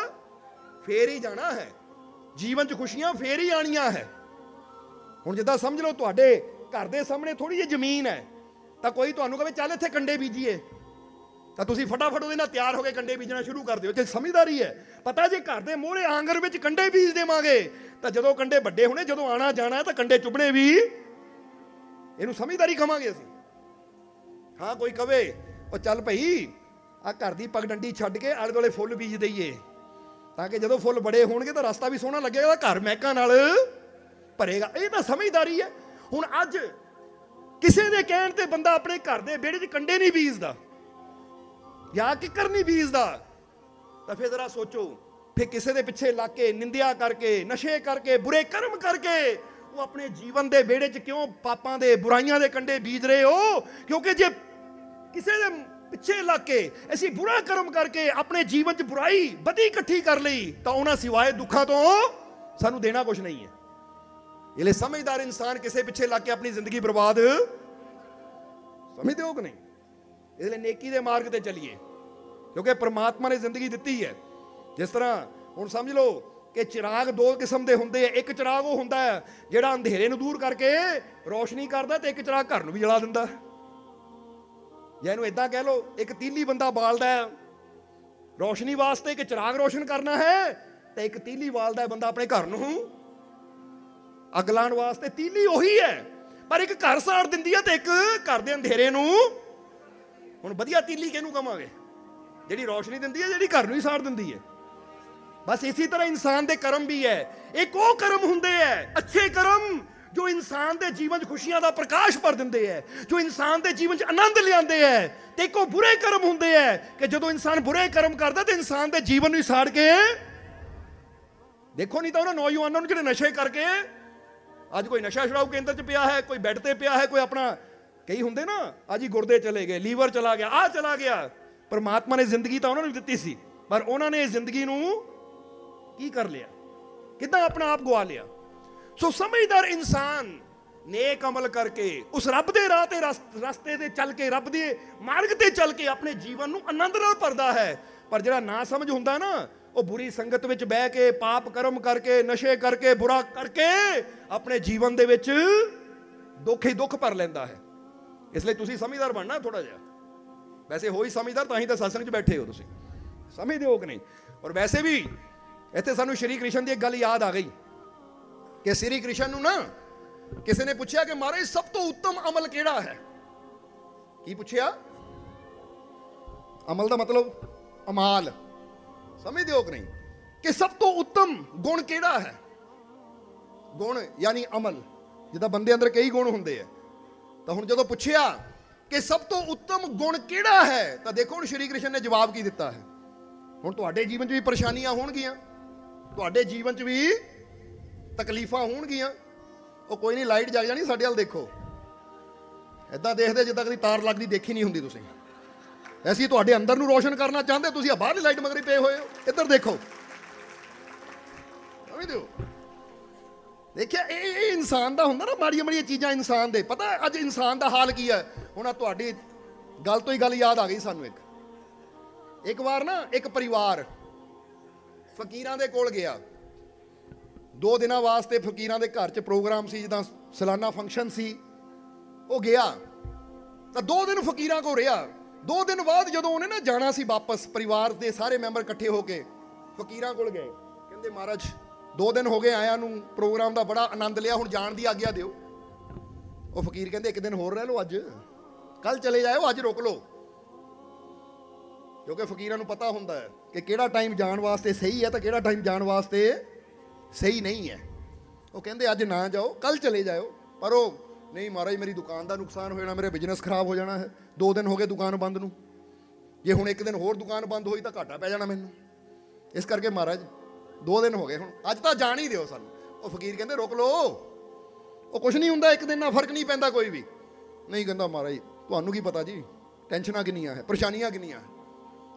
ਫੇਰ ਹੀ ਜਾਣਾ ਹੈ। ਜੀਵਨ 'ਚ ਖੁਸ਼ੀਆਂ ਫੇਰ ਹੀ ਆਣੀਆਂ ਹੈ। ਹੁਣ ਜਿੱਦਾਂ ਸਮਝ ਲਓ, ਤੁਹਾਡੇ ਘਰ ਦੇ ਸਾਹਮਣੇ ਥੋੜੀ ਜਿਹੀ ਜ਼ਮੀਨ ਹੈ, ਤਾਂ ਕੋਈ ਤੁਹਾਨੂੰ ਕਹੇ, ਚੱਲ ਇੱਥੇ ਕੰਡੇ ਬੀਜੀਏ। ਤਾਂ ਤੁਸੀਂ ਫਟਾਫਟ ਉਹਦੇ ਨਾਲ ਤਿਆਰ ਹੋ ਕੇ ਕੰਡੇ ਬੀਜਣਾ ਸ਼ੁਰੂ ਕਰ ਦਿਓ। ਜੇ ਸਮਝਦਾਰੀ ਹੈ, ਪਤਾ ਜੇ ਘਰ ਦੇ ਮੋਹਰੇ ਆਂਗਰ ਵਿੱਚ ਕੰਡੇ ਬੀਜ ਦੇਵਾਂਗੇ, ਤਾਂ ਜਦੋਂ ਕੰਡੇ ਵੱਡੇ ਹੋਣੇ, ਜਦੋਂ ਆਣਾ ਜਾਣਾ, ਤਾਂ ਕੰਡੇ ਚੁਬਣੇ ਵੀ ਇਹਨੂੰ ਸਮਝਦਾਰੀ ਕਵਾਂਗੇ ਅਸੀਂ। ਹਾਂ, ਕੋਈ ਕਵੇ, ਉਹ ਚੱਲ ਭਈ ਆ ਘਰ ਦੀ ਪਗਡੰਡੀ ਛੱਡ ਕੇ ਆਲੇ ਦੁਆਲੇ ਫੁੱਲ ਬੀਜ ਦਈਏ। ਤਾਂ ਕਿ ਜਦੋਂ ਫੁੱਲ ਬੜੇ ਹੋਣਗੇ, ਤਾਂ ਰਸਤਾ ਵੀ ਸੋਹਣਾ ਲੱਗੇਗਾ, ਤਾਂ ਘਰ ਮਹਿਕਾਂ ਨਾਲ ਭਰੇਗਾ। ਇਹ ਤਾਂ ਸਮਝਦਾਰੀ ਹੈ। ਹੁਣ ਅੱਜ ਕਿਸੇ ਦੇ ਕਹਿਣ ਤੇ ਬੰਦਾ ਆਪਣੇ ਘਰ ਦੇ ਵਿਹੜੇ 'ਚ ਕੰਡੇ ਨਹੀਂ ਬੀਜਦਾ। ਜਾਂ ਕਿੱਕਰ ਨਹੀਂ ਬੀਜਦਾ ਤਾਂ ਫਿਰ ਜ਼ਰਾ ਸੋਚੋ, ਫਿਰ ਕਿਸੇ ਦੇ ਪਿੱਛੇ ਲੱਗ ਕੇ, ਨਿੰਦਿਆ ਕਰਕੇ, ਨਸ਼ੇ ਕਰਕੇ, ਬੁਰੇ ਕਰਮ ਕਰਕੇ, ਉਹ ਆਪਣੇ ਜੀਵਨ ਦੇ ਵਿਹੜੇ 'ਚ ਕਿਉਂ ਪਾਪਾਂ ਦੇ, ਬੁਰਾਈਆਂ ਦੇ ਕੰਡੇ ਬੀਜ ਰਹੇ ਹੋ? ਕਿਉਂਕਿ ਜੇ ਕਿਸੇ ਦੇ ਪਿੱਛੇ ਲੱਗ ਕੇ, ਅਸੀਂ ਬੁਰਾ ਕਰਮ ਕਰਕੇ, ਆਪਣੇ ਜੀਵਨ 'ਚ ਬੁਰਾਈ ਬਦੀ ਇਕੱਠੀ ਕਰ ਲਈ, ਤਾਂ ਉਹਨਾਂ ਸਿਵਾਏ ਦੁੱਖਾਂ ਤੋਂ ਸਾਨੂੰ ਦੇਣਾ ਕੁਝ ਨਹੀਂ ਹੈ। ਇਹ ਲਈ ਸਮਝਦਾਰ ਇਨਸਾਨ ਕਿਸੇ ਪਿੱਛੇ ਲੱਗ ਕੇ ਆਪਣੀ ਜ਼ਿੰਦਗੀ ਬਰਬਾਦ ਸਮਝਦੇ ਹੋ ਕਿ ਨਹੀਂ? ਇਸ ਲਈ ਨੇਕੀ ਦੇ ਮਾਰਗ ਤੇ ਚੱਲੀਏ। ਕਿਉਂਕਿ ਪ੍ਰਮਾਤਮਾ ਨੇ ਜ਼ਿੰਦਗੀ ਦਿੱਤੀ ਹੈ। ਜਿਸ ਤਰ੍ਹਾਂ ਹੁਣ ਸਮਝ ਲਓ ਕਿ ਚਿਰਾਗ ਦੋ ਕਿਸਮ ਦੇ ਹੁੰਦੇ ਆ। ਇੱਕ ਚਿਰਾਗ ਉਹ ਹੁੰਦਾ ਹੈ ਜਿਹੜਾ ਅੰਧੇਰੇ ਨੂੰ ਦੂਰ ਕਰਕੇ ਰੋਸ਼ਨੀ ਕਰਦਾ ਤੇ ਇੱਕ ਚਿਰਾਗ ਘਰ ਨੂੰ ਵੀ ਜਲਾ ਦਿੰਦਾ। ਜਾਂ ਇਹਨੂੰ ਇਦਾਂ ਕਹਿ ਲਓ, ਇੱਕ ਤੀਲੀ ਬੰਦਾ ਬਾਲਦਾ ਹੈ। ਰੋਸ਼ਨੀ ਵਾਸਤੇ ਇੱਕ ਚਿਰਾਗ ਰੋਸ਼ਨ ਕਰਨਾ ਹੈ ਤੇ ਇੱਕ ਤੀਲੀ ਬਾਲਦਾ ਬੰਦਾ ਆਪਣੇ ਘਰ ਨੂੰ। ਅੱਗ ਲਾਉਣ ਵਾਸਤੇ ਤੀਲੀ ਉਹੀ ਹੈ, ਪਰ ਇੱਕ ਘਰ ਸਾੜ ਦਿੰਦੀ ਹੈ ਤੇ ਇੱਕ ਘਰ ਦੇ ਅੰਧੇਰੇ ਨੂੰ। ਹੁਣ ਵਧੀਆ ਤੀਲੀ ਕਿਹਨੂੰ ਕਵਾਂਗੇ? ਜਿਹੜੀ ਰੋਸ਼ਨੀ ਦਿੰਦੀ ਹੈ, ਜਿਹੜੀ ਘਰ ਨੂੰ ਹੀ ਸਾੜ ਦਿੰਦੀ ਹੈ। ਬਸ ਇਸੇ ਤਰ੍ਹਾਂ ਇਨਸਾਨ ਦੇ ਕਰਮ ਵੀ ਹੈ। ਇੱਕ ਉਹ ਕਰਮ ਹੁੰਦੇ ਹੈ, ਅੱਛੇ ਕਰਮ, ਜੋ ਇਨਸਾਨ ਦੇ ਜੀਵਨ 'ਚ ਖੁਸ਼ੀਆਂ ਦਾ ਪ੍ਰਕਾਸ਼ ਭਰ ਦਿੰਦੇ ਹੈ, ਜੋ ਇਨਸਾਨ ਦੇ ਜੀਵਨ 'ਚ ਆਨੰਦ ਲਿਆਉਂਦੇ ਹੈ। ਤੇ ਇੱਕ ਬੁਰੇ ਕਰਮ ਹੁੰਦੇ ਹੈ ਕਿ ਜਦੋਂ ਇਨਸਾਨ ਬੁਰੇ ਕਰਮ ਕਰਦਾ ਤੇ ਇਨਸਾਨ ਦੇ ਜੀਵਨ ਨੂੰ ਹੀ ਸਾੜ ਕੇ ਦੇਖੋ, ਨਹੀਂ ਤਾਂ ਉਹਨਾਂ ਨੌਜਵਾਨਾਂ ਨੂੰ ਜਿਹੜੇ ਨਸ਼ੇ ਕਰਕੇ ਅੱਜ ਕੋਈ ਨਸ਼ਾ ਛੁਡਾਊ ਕੇਂਦਰ 'ਚ ਪਿਆ ਹੈ, ਕੋਈ ਬੈੱਡ ਤੇ ਪਿਆ ਹੈ, ਕੋਈ ਆਪਣਾ ਕਈ ਹੁੰਦੇ ਨਾ, ਅੱਜ ਹੀ ਗੁਰਦੇ ਚਲੇ ਗਏ, ਲੀਵਰ ਚਲਾ ਗਿਆ ਆ ਚਲਾ ਗਿਆ। ਪਰਮਾਤਮਾ ਨੇ ਜ਼ਿੰਦਗੀ ਤਾਂ ਉਹਨਾਂ ਨੂੰ ਦਿੱਤੀ ਸੀ, ਪਰ ਉਹਨਾਂ ਨੇ ਜ਼ਿੰਦਗੀ ਨੂੰ ਕੀ ਕਰ ਲਿਆ? ਕਿਦਾਂ ਆਪਣਾ ਆਪ ਗਵਾ ਲਿਆ? ਸੋ ਸਮਝਦਾਰ ਇਨਸਾਨ ਨੇਕ ਅਮਲ ਕਰਕੇ ਉਸ ਰੱਬ ਦੇ ਰਾਹ ਤੇ ਰਸਤੇ ਤੇ ਚੱਲ ਕੇ, ਰੱਬ ਦੇ ਮਾਰਗ ਤੇ ਚੱਲ ਕੇ ਆਪਣੇ ਜੀਵਨ ਨੂੰ ਆਨੰਦ ਨਾਲ ਭਰਦਾ ਹੈ। ਪਰ ਜਿਹੜਾ ਨਾ ਸਮਝ ਹੁੰਦਾ ਨਾ, ਉਹ ਬੁਰੀ ਸੰਗਤ ਵਿੱਚ ਬਹਿ ਕੇ, ਪਾਪ ਕਰਮ ਕਰਕੇ, ਨਸ਼ੇ ਕਰਕੇ, ਬੁਰਾ ਕਰਕੇ ਆਪਣੇ ਜੀਵਨ ਦੇ ਵਿੱਚ ਦੁੱਖ ਹੀ ਦੁੱਖ ਭਰ ਲੈਂਦਾ ਹੈ। ਇਸ ਲਈ ਤੁਸੀਂ ਸਮਝਦਾਰ ਬਣਨਾ ਥੋੜਾ ਜਿਹਾ। ਵੈਸੇ ਹੋ ਹੀ ਸਮਝਦਾਰ, ਤਾਂ ਹੀ ਤਾਂ satsang 'ਚ ਬੈਠੇ ਹੋ ਤੁਸੀਂ। ਸਮਝਦੇ ਹੋ ਕਿ ਨਹੀਂ? ਔਰ ਵੈਸੇ ਵੀ ਇੱਥੇ ਸਾਨੂੰ ਸ਼੍ਰੀ ਕ੍ਰਿਸ਼ਨ ਦੀ ਇੱਕ ਗੱਲ ਯਾਦ ਆ ਗਈ ਕਿ ਸ਼੍ਰੀ ਕ੍ਰਿਸ਼ਨ ਨੂੰ ਨਾ ਕਿਸੇ ਨੇ ਪੁੱਛਿਆ ਕਿ ਮਹਾਰਾਜ, ਸਭ ਤੋਂ ਉੱਤਮ ਅਮਲ ਕਿਹੜਾ ਹੈ? ਕੀ ਪੁੱਛਿਆ? ਅਮਲ ਦਾ ਮਤਲਬ ਅਮਾਲ। ਸਮਝਦੇ ਹੋ ਕਿ ਨਹੀਂ? ਕਿ ਸਭ ਤੋਂ ਉੱਤਮ ਗੁਣ ਕਿਹੜਾ ਹੈ? ਗੁਣ ਯਾਨੀ ਅਮਲ। ਜਿੱਦਾਂ ਬੰਦੇ ਅੰਦਰ ਕਈ ਗੁਣ ਹੁੰਦੇ ਆ। ਤਾਂ ਹੁਣ ਜਦੋਂ ਪੁੱਛਿਆ ਕਿ ਸਭ ਤੋਂ ਉੱਤਮ ਗੁਣ ਕਿਹੜਾ ਹੈ? ਤਾਂ ਦੇਖੋ ਹੁਣ ਸ਼੍ਰੀ ਕ੍ਰਿਸ਼ਨ ਨੇ ਜਵਾਬ ਕੀ ਦਿੱਤਾ ਹੈ? ਹੁਣ ਤੁਹਾਡੇ ਜੀਵਨ 'ਚ ਵੀ ਪਰੇਸ਼ਾਨੀਆਂ ਹੋਣਗੀਆਂ। ਤੁਹਾਡੇ ਜੀਵਨ 'ਚ ਵੀ ਤਕਲੀਫਾਂ ਹੋਣਗੀਆਂ। ਉਹ ਕੋਈ ਨਹੀਂ, ਲਾਈਟ ਜਗ ਜਾਣੀ ਸਾਡੇ ਵੱਲ ਦੇਖੋ। ਐਦਾਂ ਦੇਖਦੇ ਜਿੱਦਾਂ ਕਦੀ ਤਾਰ ਲੱਗਦੀ ਦੇਖੀ ਨਹੀਂ ਹੁੰਦੀ ਤੁਸੀਂ। ਅਸੀਂ ਤੁਹਾਡੇ ਅੰਦਰ ਨੂੰ ਰੋਸ਼ਨ ਕਰਨਾ ਚਾਹੁੰਦੇ ਤੁਸੀਂ ਆ ਬਾਹਰਲੀ ਲਾਈਟ ਮਗਰ ਪਏ ਹੋਏ ਹੋ। ਇੱਧਰ ਦੇਖੋ। ਸਮਝਦੇ ਹੋ? ਦੇਖਿਆ, ਇਹ, ਇਹ- ਇਨਸਾਨ ਦਾ ਹੁੰਦਾ ਨਾ, ਮਾੜੀਆਂ ਮਾੜੀਆਂ ਚੀਜ਼ਾਂ ਇਨਸਾਨ ਦੇ। ਪਤਾ ਅੱਜ ਇਨਸਾਨ ਦਾ ਹਾਲ ਕੀ ਹੈ? ਹੁਣ ਆਹ ਤੁਹਾਡੀ ਗੱਲ ਤੋਂ ਹੀ ਗੱਲ ਯਾਦ ਆ ਗਈ ਸਾਨੂੰ ਇੱਕ। ਇੱਕ ਵਾਰ ਨਾ, ਇੱਕ ਪਰਿਵਾਰ ਫਕੀਰਾਂ ਦੇ ਕੋਲ ਗਿਆ। ਦੋ ਦਿਨਾਂ ਵਾਸਤੇ ਫਕੀਰਾਂ ਦੇ ਘਰ 'ਚ ਪ੍ਰੋਗਰਾਮ ਸੀ, ਜਿੱਦਾਂ ਸਾਲਾਨਾ ਫੰਕਸ਼ਨ ਸੀ। ਉਹ ਗਿਆ। ਤਾਂ ਦੋ ਦਿਨ ਫਕੀਰਾਂ ਕੋ ਰਿਹਾ। ਦੋ ਦਿਨ ਬਾਅਦ ਜਦੋਂ ਉਹਨੇ ਨਾ ਜਾਣਾ ਸੀ ਵਾਪਸ, ਪਰਿਵਾਰ ਦੇ ਸਾਰੇ ਮੈਂਬਰ ਇਕੱਠੇ ਹੋ ਕੇ ਫਕੀਰਾਂ ਕੋਲ ਗਏ। ਕਹਿੰਦੇ, ਮਹਾਰਾਜ ਦੋ ਦਿਨ ਹੋ ਗਏ ਆਇਆਂ ਨੂੰ ਪ੍ਰੋਗਰਾਮ ਦਾ ਬੜਾ ਆਨੰਦ ਲਿਆ, ਹੁਣ ਜਾਣ ਦੀ ਆਗਿਆ ਦਿਓ। ਉਹ ਫਕੀਰ ਕਹਿੰਦੇ ਇੱਕ ਦਿਨ ਹੋਰ ਰਹਿ ਲਓ ਅੱਜ। ਕੱਲ ਚਲੇ ਜਾਇਓ, ਅੱਜ ਰੁਕ ਲਓ। ਕਿਉਂਕਿ ਫਕੀਰਾਂ ਨੂੰ ਪਤਾ ਹੁੰਦਾ ਹੈ ਕਿ ਕਿਹੜਾ ਟਾਈਮ ਜਾਣ ਵਾਸਤੇ ਸਹੀ ਹੈ ਤਾਂ ਕਿਹੜਾ ਟਾਈਮ ਜਾਣ ਵਾਸਤੇ ਸਹੀ ਨਹੀਂ ਹੈ। ਉਹ ਕਹਿੰਦੇ ਅੱਜ ਨਾ ਜਾਓ ਕੱਲ ਚਲੇ ਜਾਇਓ। ਪਰ ਉਹ, ਨਹੀਂ ਮਹਾਰਾਜ, ਮੇਰੀ ਦੁਕਾਨ ਦਾ ਨੁਕਸਾਨ ਹੋ ਜਾਣਾ, ਮੇਰੇ ਬਿਜ਼ਨਸ ਖਰਾਬ ਹੋ ਜਾਣਾ ਹੈ। ਦੋ ਦਿਨ ਹੋ ਗਏ ਦੁਕਾਨ ਬੰਦ ਨੂੰ। ਜੇ ਹੁਣ ਇੱਕ ਦਿਨ ਹੋਰ ਦੁਕਾਨ ਬੰਦ ਹੋਈ ਤਾਂ ਘਾਟਾ ਪੈ ਜਾਣਾ ਮੈਨੂੰ। ਇਸ ਕਰਕੇ ਮਹਾਰਾਜ ਦੋ ਦਿਨ ਹੋ ਗਏ ਹੁਣ। ਅੱਜ ਤਾਂ ਜਾਣ ਹੀ ਦਿਓ ਸਾਨੂੰ। ਉਹ ਫਕੀਰ ਕਹਿੰਦੇ, ਰੁਕ ਲਓ। ਉਹ ਕੁਝ ਨਹੀਂ ਹੁੰਦਾ, ਇੱਕ ਦਿਨ ਨਾਲ ਫ਼ਰਕ ਨਹੀਂ ਪੈਂਦਾ ਕੋਈ ਵੀ। ਨਹੀਂ ਕਹਿੰਦਾ, ਮਹਾਰਾਜ, ਤੁਹਾਨੂੰ ਕੀ ਪਤਾ ਜੀ? ਟੈਨਸ਼ਨਾਂ ਕਿੰਨੀਆਂ ਹੈ, ਪਰੇਸ਼ਾਨੀਆਂ ਕਿੰਨੀਆਂ ਹੈ।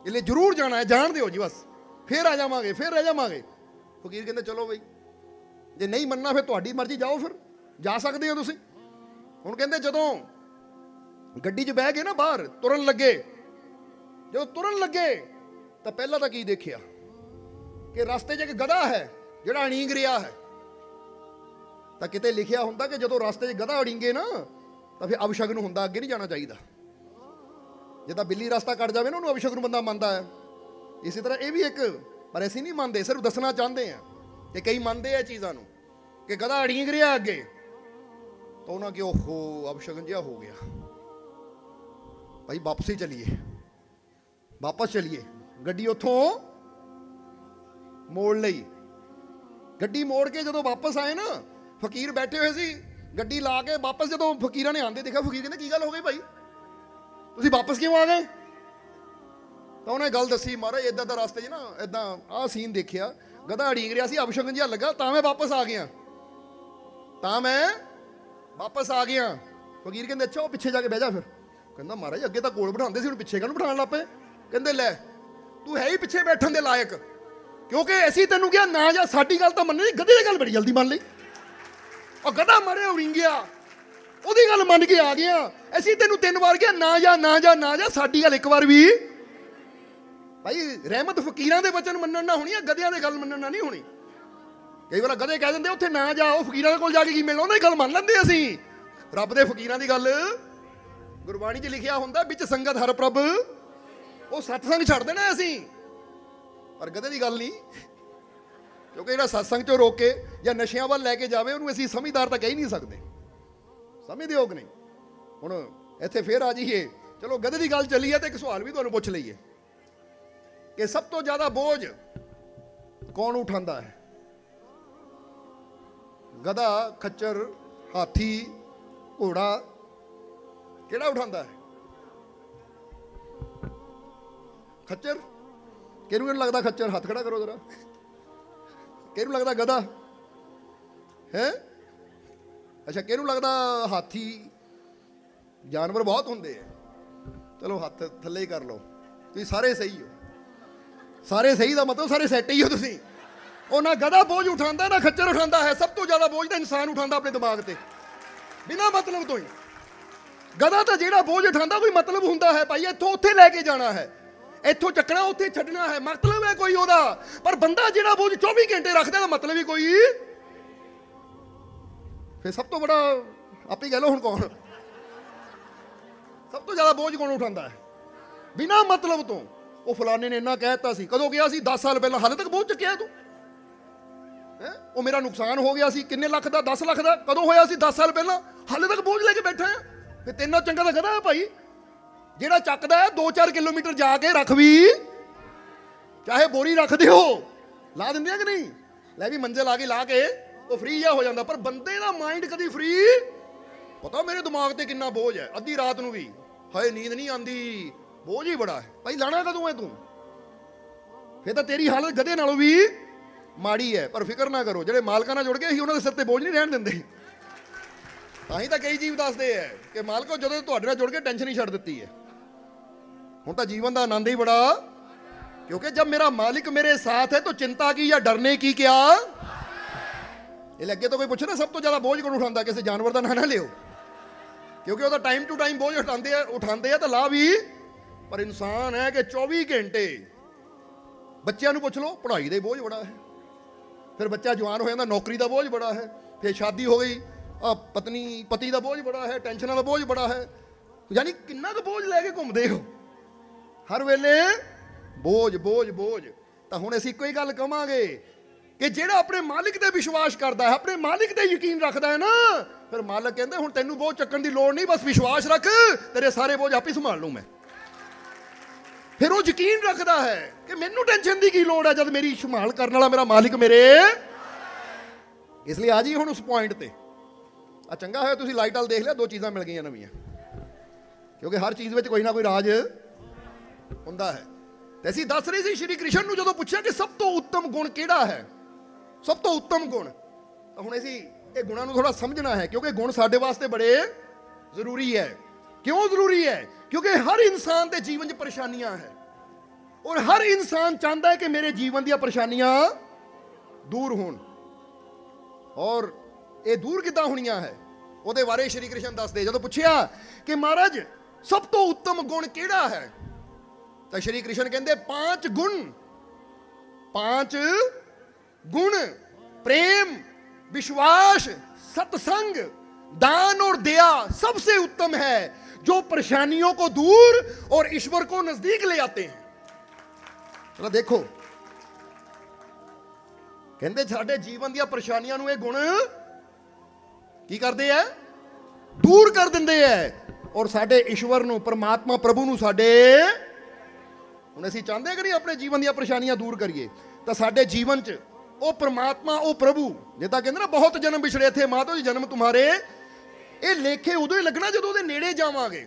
ਇਹ ਲਈ ਜ਼ਰੂਰ ਜਾਣਾ ਹੈ, ਜਾਣ ਦਿਓ ਜੀ ਬਸ। ਫੇਰ ਆ ਜਾਵਾਂਗੇ, ਫੇਰ ਰਹਿ ਜਾਵਾਂਗੇ। ਫਕੀਰ ਕਹਿੰਦੇ, ਚਲੋ ਬਈ। ਜੇ ਨਹੀਂ ਮੰਨਣਾ, ਫਿਰ ਤੁਹਾਡੀ ਮਰਜ਼ੀ, ਜਾਓ ਫਿਰ। ਜਾ ਸਕਦੇ ਹੋ ਤੁਸੀਂ? ਹੁਣ ਕਹਿੰਦੇ, ਜਦੋਂ ਗੱਡੀ 'ਚ ਬਹਿ ਗਏ ਨਾ ਬਾਹਰ, ਤੁਰਨ ਲੱਗੇ। ਜਦੋਂ ਤੁਰਨ ਲੱਗੇ, ਤਾਂ ਪਹਿਲਾਂ ਤਾਂ ਕੀ ਦੇਖਿਆ? ਕਿ ਰਸਤੇ 'ਚ ਇੱਕ ਗਧਾ ਹੈ, ਜਿਹੜਾ ਅਣੀਂਗ ਰਿਹਾ ਹੈ। ਤਾਂ ਕਿਤੇ ਲਿਖਿਆ ਹੁੰਦਾ ਕਿ ਜਦੋਂ ਰਸਤੇ 'ਚ ਗਧਾ ਅੜਿੰਗੇ ਨਾ, ਤਾਂ ਫਿਰ ਅਭਿਸ਼ਗਨ ਹੁੰਦਾ, ਅੱਗੇ ਨਹੀਂ ਜਾਣਾ ਚਾਹੀਦਾ। ਜਿੱਦਾਂ ਬਿੱਲੀ ਰਸਤਾ ਕੱਟ ਜਾਵੇ ਨਾ, ਉਹਨੂੰ ਅਭਿਸ਼ਗਨ ਬੰਦਾ ਮੰਨਦਾ ਹੈ। ਇਸੇ ਤਰ੍ਹਾਂ ਇਹ ਵੀ ਇੱਕ, ਪਰ ਅਸੀਂ ਨਹੀਂ ਮੰਨਦੇ, ਸਿਰਫ ਦੱਸਣਾ ਚਾਹੁੰਦੇ ਆ ਕਿ ਕਈ ਮੰਨਦੇ ਆ ਚੀਜ਼ਾਂ ਨੂੰ, ਕਿ ਗਧਾ ਅੜਿੰਗ ਰਿਹਾ ਅੱਗੇ। ਤਾਂ ਉਹਨਾਂ ਕਿ ਓਹੋ ਅਬਸ਼ਗਨ ਜਿਹਾ ਹੋ ਗਿਆ। ਭਾਈ ਵਾਪਸ ਹੀ ਚਲੀਏ। ਵਾਪਸ ਚਲੀਏ। ਗੱਡੀ ਉੱਥੋਂ ਮੋੜ ਲਈ। ਗੱਡੀ ਮੋੜ ਕੇ ਜਦੋਂ ਵਾਪਸ ਆਏ ਨਾ, ਫਕੀਰ ਬੈਠੇ ਹੋਏ ਸੀ। ਗੱਡੀ ਲਾ ਕੇ ਵਾਪਸ ਜਦੋਂ ਫਕੀਰਾਂ ਨੇ ਆਂਦੇ ਦੇਖਿਆ, ਫਕੀਰ ਕਹਿੰਦੇ, ਕੀ ਗੱਲ ਹੋ ਗਈ ਭਾਈ? ਤੁਸੀਂ ਵਾਪਸ ਕਿਉਂ ਆ ਗਏ? ਤਾਂ ਉਹਨੇ ਗੱਲ ਦੱਸੀ, ਮਹਾਰਾਜ ਇਦਾਂ ਦਾ ਰਸਤੇ 'ਚ ਨਾ ਇਦਾਂ ਆਹ ਸੀਨ ਦੇਖਿਆ। ਗਧਾ ਢੀਂਗ ਰਿਹਾ ਸੀ ਅਬਸ਼ਗਨ ਜਿਹਾ ਲੱਗਾ, ਤਾਂ ਮੈਂ ਵਾਪਸ ਆ ਗਿਆ। ਤਾਂ ਮੈਂ ਵਾਪਸ ਆ ਗਿਆ। ਫਕੀਰ ਕਹਿੰਦੇ, ਅੱਛਾ, ਉਹ ਪਿੱਛੇ ਜਾ ਕੇ ਬਹਿ ਜਾ ਫਿਰ। ਕਹਿੰਦਾ, ਮਹਾਰਾਜ, ਅੱਗੇ ਤਾਂ ਕੋਲ ਬਿਠਾਉਂਦੇ ਸੀ, ਹੁਣ ਪਿੱਛੇ ਕਾਹਨੂੰ ਬਿਠਾਉਣ ਲੱਪੇ ਕਹਿੰਦੇ, ਲੈ, ਤੂੰ ਹੈ ਹੀ ਪਿੱਛੇ ਬੈਠਣ ਦੇ ਲਾਇਕ। ਕਿਉਂਕਿ ਅਸੀਂ ਤੈਨੂੰ ਕਿਹਾ ਨਾ ਜਾ, ਸਾਡੀ ਗੱਲ ਤਾਂ ਮੰਨਣੀ ਗਧੇ ਦੀ ਗੱਲ ਬੜੀ ਜਲਦੀ ਮੰਨ ਲਈ। ਉਹ ਗਧਾ ਮਰੇ ਉਰਿੰਗਿਆ ਉਹਦੀ ਗੱਲ ਮੰਨ ਕੇ ਆ ਗਿਆ। ਅਸੀਂ ਤੈਨੂੰ ਤਿੰਨ ਵਾਰ ਕਿਹਾ, ਨਾ ਜਾ ਨਾ ਜਾ ਨਾ ਜਾ, ਸਾਡੀ ਗੱਲ ਇੱਕ ਵਾਰ ਵੀ। ਭਾਈ, ਰਹਿਮਤ ਫਕੀਰਾਂ ਦੇ ਵਚਨ ਮੰਨਣ ਨਾ ਹੋਣੀ ਆ ਗਧਿਆਂ ਦੇ ਗੱਲ ਮੰਨਣ ਨਾਲ ਨਹੀਂ ਹੋਣੀ। ਕਈ ਵਾਰ ਗਧੇ ਕਹਿ ਦਿੰਦੇ, ਉੱਥੇ ਨਾ ਜਾ, ਉਹ ਫਕੀਰਾਂ ਦੇ ਕੋਲ ਜਾ ਕੇ ਕੀ ਮਿਲਣਾ, ਉਹਨਾਂ ਦੀ ਗੱਲ ਮੰਨ ਲੈਂਦੇ ਅਸੀਂ। ਰੱਬ ਦੇ ਫਕੀਰਾਂ ਦੀ ਗੱਲ। ਗੁਰਬਾਣੀ 'ਚ ਲਿਖਿਆ ਹੁੰਦਾ, ਵਿੱਚ ਸੰਗਤ ਹਰ ਪ੍ਰਭ। ਉਹ ਸਤਸੰਗ ਛੱਡ ਦੇਣਾ ਅਸੀਂ। ਪਰ ਗਧੇ ਦੀ ਗੱਲ ਨਹੀਂ। ਕਿਉਂਕਿ ਜਿਹੜਾ ਸਤਸੰਗ ਚੋਂ ਰੋਕੇ ਜਾਂ ਨਸ਼ਿਆਂ ਵੱਲ ਲੈ ਕੇ ਜਾਵੇ, ਉਹਨੂੰ ਅਸੀਂ ਸਮਝਦਾਰ ਤਾਂ ਕਹਿ ਹੀ ਨਹੀਂ ਸਕਦੇ। ਸਮਝਦੇ ਹੋ ਨਹੀਂ? ਹੁਣ ਇੱਥੇ ਫੇਰ ਆ ਜਾਈਏ। ਚਲੋ ਗਧੇ ਦੀ ਗੱਲ ਚੱਲੀ ਹੈ ਤੇ ਇੱਕ ਸਵਾਲ ਵੀ ਤੁਹਾਨੂੰ ਪੁੱਛ ਲਈਏ ਕਿ ਸਭ ਤੋਂ ਜ਼ਿਆਦਾ ਬੋਝ ਕੌਣ ਉਠਾਉਂਦਾ ਹੈ? ਗਧਾ, ਖੱਚਰ, ਹਾਥੀ, ਘੋੜਾ ਕਿਹੜਾ ਉਠਾਉਂਦਾ ਹੈ? ਖੱਚਰ? ਕਿਹਨੂੰ ਕਿਹਨੂੰ ਲੱਗਦਾ ਖੱਚਰ? ਹੱਥ ਖੜਾ ਕਰੋ ਜਰਾ। ਕਿਹਨੂੰ ਲੱਗਦਾ ਗਧਾ? ਹੈ? ਅੱਛਾ, ਕਿਹਨੂੰ ਲੱਗਦਾ ਹਾਥੀ? ਜਾਨਵਰ ਬਹੁਤ ਹੁੰਦੇ ਆ। ਚਲੋ, ਹੱਥ ਥੱਲੇ ਹੀ ਕਰ ਲਓ। ਤੁਸੀਂ ਸਾਰੇ ਸਹੀ ਹੋ। ਸਾਰੇ ਸਹੀ ਦਾ ਮਤਲਬ ਸਾਰੇ ਸੈੱਟ ਹੀ ਹੋ ਤੁਸੀਂ। ਉਹ ਨਾ ਗਧਾ ਬੋਝ ਉਠਾਉਂਦਾ, ਨਾ ਖੱਚਰ ਉਠਾਉਂਦਾ ਹੈ। ਸਭ ਤੋਂ ਜ਼ਿਆਦਾ ਬੋਝ ਤਾਂ ਇਨਸਾਨ ਉਠਾਉਂਦਾ ਆਪਣੇ ਦਿਮਾਗ ਤੇ। ਬਿਨਾਂ ਮਤਲਬ ਤੋਂ ਹੀ। ਗਧਾ ਤਾਂ ਜਿਹੜਾ ਬੋਝ ਉਠਾਉਂਦਾ, ਕੋਈ ਮਤਲਬ ਹੁੰਦਾ ਹੈ। ਭਾਈ, ਇੱਥੋਂ ਉੱਥੇ ਲੈ ਕੇ ਜਾਣਾ ਹੈ। ਇੱਥੋਂ ਚੱਕਣਾ, ਉੱਥੇ ਛੱਡਣਾ ਹੈ। ਮਤਲਬ ਹੈ ਕੋਈ ਉਹਦਾ। ਪਰ ਬੰਦਾ ਜਿਹੜਾ ਬੋਝ 24 ਘੰਟੇ ਰੱਖਦਾ ਦਾ ਮਤਲਬ ਹੀ ਕੋਈ ਫਿਰ ਸਭ ਤੋਂ ਬੜਾ, ਆਪੇ ਕਹਿ ਲਓ ਹੁਣ ਕੌਣ? ਸਭ ਤੋਂ ਜ਼ਿਆਦਾ ਬੋਝ ਕੌਣ ਉਠਾਉਂਦਾ ਹੈ? ਬਿਨਾਂ ਮਤਲਬ ਤੋਂ। ਉਹ ਫਲਾਣੇ ਨੇ ਇੰਨਾ ਕਹਿਤਾ ਸੀ। ਕਦੋਂ ਗਿਆ ਸੀ? 10 ਸਾਲ ਪਹਿਲਾਂ। ਹਾਲੇ ਤੱਕ ਬੋਝ ਚੱਕਿਆ ਤੂੰ? ਹੈ? ਉਹ ਮੇਰਾ ਨੁਕਸਾਨ ਹੋ ਗਿਆ ਸੀ। ਕਿੰਨੇ ਲੱਖ ਦਾ? 10 ਲੱਖ ਦਾ? ਕਦੋਂ ਹੋਇਆ ਸੀ? 10 ਸਾਲ ਪਹਿਲਾਂ। ਹਾਲੇ ਤੱਕ ਬੋਝ ਲੈ ਕੇ ਬੈਠਾ ਹੈ। ਫਿਰ ਤੈਨਾਂ ਚੰਗਾ ਤਾਂ ਗਧਾ ਭਾਈ। ਜਿਹੜਾ ਚੱਕਦਾ ਹੈ 2-4 ਕਿਲੋਮੀਟਰ ਜਾ ਕੇ ਰੱਖ ਵੀ। ਚਾਹੇ ਬੋਰੀ ਰੱਖ ਦਿਓ। ਲਾ ਦਿੰਦੇ ਆ ਕਿ ਨਹੀਂ? ਲੈ ਵੀ ਮੰਜ਼ਲ ਆ ਗਈ, ਲਾ ਕੇ। ਉਹ ਫ੍ਰੀ ਜਿਹਾ ਹੋ ਜਾਂਦਾ, ਪਰ ਬੰਦੇ ਦਾ ਮਾਈਂਡ ਕਦੀ ਫ੍ਰੀ ਪਤਾ ਮੇਰੇ ਦਿਮਾਗ ਤੇ ਕਿੰਨਾ ਬੋਝ ਹੈ, ਅੱਧੀ ਰਾਤ ਨੂੰ ਵੀ। ਹਾਏ, ਨੀਂਦ ਨਹੀਂ ਆਂਦੀ ਬੋਝ ਹੀ ਬੜਾ ਹੈ। ਭਾਈ, ਲਾਣਾ ਕਦੋਂ ਹੈ ਤੂੰ? ਫੇਰ ਤਾਂ ਤੇਰੀ ਹਾਲਤ ਗਧੇ ਨਾਲੋਂ ਵੀ ਮਾੜੀ ਹੈ। ਪਰ ਫਿਕਰ ਨਾ ਕਰੋ, ਜਿਹੜੇ ਮਾਲਕਾਂ ਨਾਲ ਜੁੜ ਗਏ ਸੀ ਉਹਨਾਂ ਦੇ ਸਿਰ ਤੇ ਬੋਝ ਨਹੀਂ ਰਹਿਣ ਦਿੰਦੇ। ਤਾਂ ਹੀ ਤਾਂ ਕਈ ਜੀਵ ਦੱਸਦੇ ਆ ਕਿ ਮਾਲਕੋ ਜਦੋਂ ਤੁਹਾਡੇ ਨਾਲ ਜੁੜ ਕੇ ਟੈਨਸ਼ਨ ਹੀ ਛੱਡ ਦਿੱਤੀ ਹੈ। ਹੁਣ ਤਾਂ ਜੀਵਨ ਦਾ ਆਨੰਦ ਹੀ ਬੜਾ क्योंकि जब मेरा मालिक मेरे साथ है तो चिंता की या डरने की क्या ਇਹ ਲੱਗੇ ਤਾਂ ਕੋਈ ਪੁੱਛੇ ਨਾ ਸਭ ਤੋਂ ਜ਼ਿਆਦਾ ਬੋਝ ਕੌਣ ਉਠਾਉਂਦਾ ਕਿਸੇ ਜਾਨਵਰ ਦਾ ਨਾਂ ਨਾ ਲਿਓ ਕਿਉਂਕਿ ਉਹਦਾ ਟਾਈਮ ਟੂ ਟਾਈਮ ਬੋਝ ਉਠਾਉਂਦੇ ਆ ਉਠਾਉਂਦੇ ਆ ਤਾਂ ਲਾ ਵੀ ਪਰ ਇਨਸਾਨ ਹੈ ਕਿ 24 ਘੰਟੇ ਬੱਚਿਆਂ ਨੂੰ ਪੁੱਛ ਲਓ ਪੜ੍ਹਾਈ ਦੇ ਬੋਝ ਬੜਾ ਹੈ ਫਿਰ ਬੱਚਾ ਜਵਾਨ ਹੋ ਜਾਂਦਾ ਨੌਕਰੀ ਦਾ ਬੋਝ ਬੜਾ ਹੈ ਫਿਰ ਸ਼ਾਦੀ ਹੋ ਗਈ ਆ ਪਤਨੀ ਪਤੀ ਦਾ ਬੋਝ ਬੜਾ ਹੈ ਟੈਨਸ਼ਨਾਂ ਦਾ ਬੋਝ ਬੜਾ ਹੈ ਯਾਨੀ ਕਿੰਨਾ ਕੁ ਬੋਝ ਲੈ ਕੇ ਘੁੰਮਦੇ ਹੋ ਹਰ ਵੇਲੇ ਬੋਝ ਬੋਝ ਬੋਝ। ਤਾਂ ਹੁਣ ਅਸੀਂ ਇੱਕੋ ਹੀ ਗੱਲ ਕਵਾਂਗੇ ਕਿ ਜਿਹੜਾ ਆਪਣੇ ਮਾਲਿਕ ਤੇ ਵਿਸ਼ਵਾਸ ਕਰਦਾ ਹੈ, ਆਪਣੇ ਮਾਲਿਕ ਤੇ ਯਕੀਨ ਰੱਖਦਾ ਹੈ ਨਾ, ਫਿਰ ਮਾਲਕ ਕਹਿੰਦੇ, ਹੁਣ ਤੈਨੂੰ ਬੋਝ ਚੱਕਣ ਦੀ ਲੋੜ ਨਹੀਂ, ਬਸ ਵਿਸ਼ਵਾਸ ਰੱਖ, ਤੇਰੇ ਸਾਰੇ ਬੋਝ ਆਪੇ ਸੰਭਾਲ ਲੂੰ ਮੈਂ। ਫਿਰ ਉਹ ਯਕੀਨ ਰੱਖਦਾ ਹੈ ਕਿ ਮੈਨੂੰ ਟੈਨਸ਼ਨ ਦੀ ਕੀ ਲੋੜ ਹੈ, ਜਦ ਮੇਰੀ ਸੰਭਾਲ ਕਰਨ ਵਾਲਾ ਮੇਰਾ ਮਾਲਿਕ ਮੇਰੇ। ਇਸ ਲਈ ਆ ਜੀ ਹੁਣ ਉਸ ਪੁਆਇੰਟ ਤੇ। ਆ ਚੰਗਾ ਹੋਇਆ ਤੁਸੀਂ ਲਾਈਟ ਵਾਲ ਦੇਖ ਲਿਆ, ਦੋ ਚੀਜ਼ਾਂ ਮਿਲ ਗਈਆਂ ਨਵੀਆਂ। ਕਿਉਂਕਿ ਹਰ ਚੀਜ਼ ਵਿੱਚ ਕੋਈ ਨਾ ਕੋਈ ਰਾਜ ਹੁੰਦਾ ਹੈ। ਤੇ ਅਸੀਂ ਦੱਸ ਰਹੇ ਸੀ ਸ਼੍ਰੀ ਕ੍ਰਿਸ਼ਨ ਨੂੰ ਜਦੋਂ ਪੁੱਛਿਆ ਕਿ ਸਭ ਤੋਂ ਉੱਤਮ ਗੁਣ ਕਿਹੜਾ ਹੈ? ਸਭ ਤੋਂ ਉੱਤਮ ਗੁਣ। ਤਾਂ ਹੁਣ ਅਸੀਂ ਇਹ ਗੁਣਾਂ ਨੂੰ ਥੋੜਾ ਸਮਝਣਾ ਹੈ, ਕਿਉਂਕਿ ਗੁਣ ਸਾਡੇ ਵਾਸਤੇ ਬੜੇ ਜ਼ਰੂਰੀ ਹੈ। ਕਿਉਂ ਜ਼ਰੂਰੀ ਹੈ? ਕਿਉਂਕਿ ਹਰ ਇਨਸਾਨ ਦੇ ਜੀਵਨ 'ਚ ਪਰੇਸ਼ਾਨੀਆਂ ਹੈ। ਔਰ ਹਰ ਇਨਸਾਨ ਚਾਹੁੰਦਾ ਹੈ ਕਿ ਮੇਰੇ ਜੀਵਨ ਦੀਆਂ ਪਰੇਸ਼ਾਨੀਆਂ ਦੂਰ ਹੋਣ। ਔਰ ਇਹ ਦੂਰ ਕਿੱਦਾਂ ਹੋਣੀਆਂ ਹੈ? ਉਹਦੇ ਬਾਰੇ ਸ਼੍ਰੀ ਕ੍ਰਿਸ਼ਨ ਦੱਸਦੇ। ਜਦੋਂ ਪੁੱਛਿਆ ਕਿ ਮਹਾਰਾਜ, ਸਭ ਤੋਂ ਉੱਤਮ ਗੁਣ ਕਿਹੜਾ ਹੈ? ਤਾਂ ਸ਼੍ਰੀ ਕ੍ਰਿਸ਼ਨ ਕਹਿੰਦੇ ਪੰਜ ਗੁਣ ਪੰਜ ਗੁਣ प्रेम विश्वास सत्संग दान और दया सबसे उत्तम है जो परेशानियों को दूर और ईश्वर को नजदीक ले आते हैं जरा देखो ਕਹਿੰਦੇ ਸਾਡੇ ਜੀਵਨ ਦੀਆਂ ਪਰੇਸ਼ਾਨੀਆਂ ਨੂੰ ਇਹ ਗੁਣ ਕੀ ਕਰਦੇ ਆ? ਦੂਰ ਕਰ ਦਿੰਦੇ ਆ ਔਰ ਸਾਡੇ ਈਸ਼ਵਰ ਨੂੰ, ਪਰਮਾਤਮਾ ਪ੍ਰਭੂ ਨੂੰ ਸਾਡੇ ਹੁਣ ਅਸੀਂ ਚਾਹੁੰਦੇ ਕਿ ਨਹੀਂ ਆਪਣੇ ਜੀਵਨ ਦੀਆਂ ਪਰੇਸ਼ਾਨੀਆਂ ਦੂਰ ਕਰੀਏ, ਤਾਂ ਸਾਡੇ ਜੀਵਨ 'ਚ ਉਹ ਪ੍ਰਮਾਤਮਾ, ਉਹ ਪ੍ਰਭੂ, ਜਿੱਦਾਂ ਕਹਿੰਦੇ ਨਾ, ਬਹੁਤ ਜਨਮ ਵਿਛੜੇ ਇੱਥੇ, ਮਾਤੋ ਜੀ, ਜਨਮ ਤੁਹਾਰੇ। ਇਹ ਲੇਖੇ ਉਦੋਂ ਹੀ ਲੱਗਣਾ ਜਦੋਂ ਉਹਦੇ ਨੇੜੇ ਜਾਵਾਂਗੇ।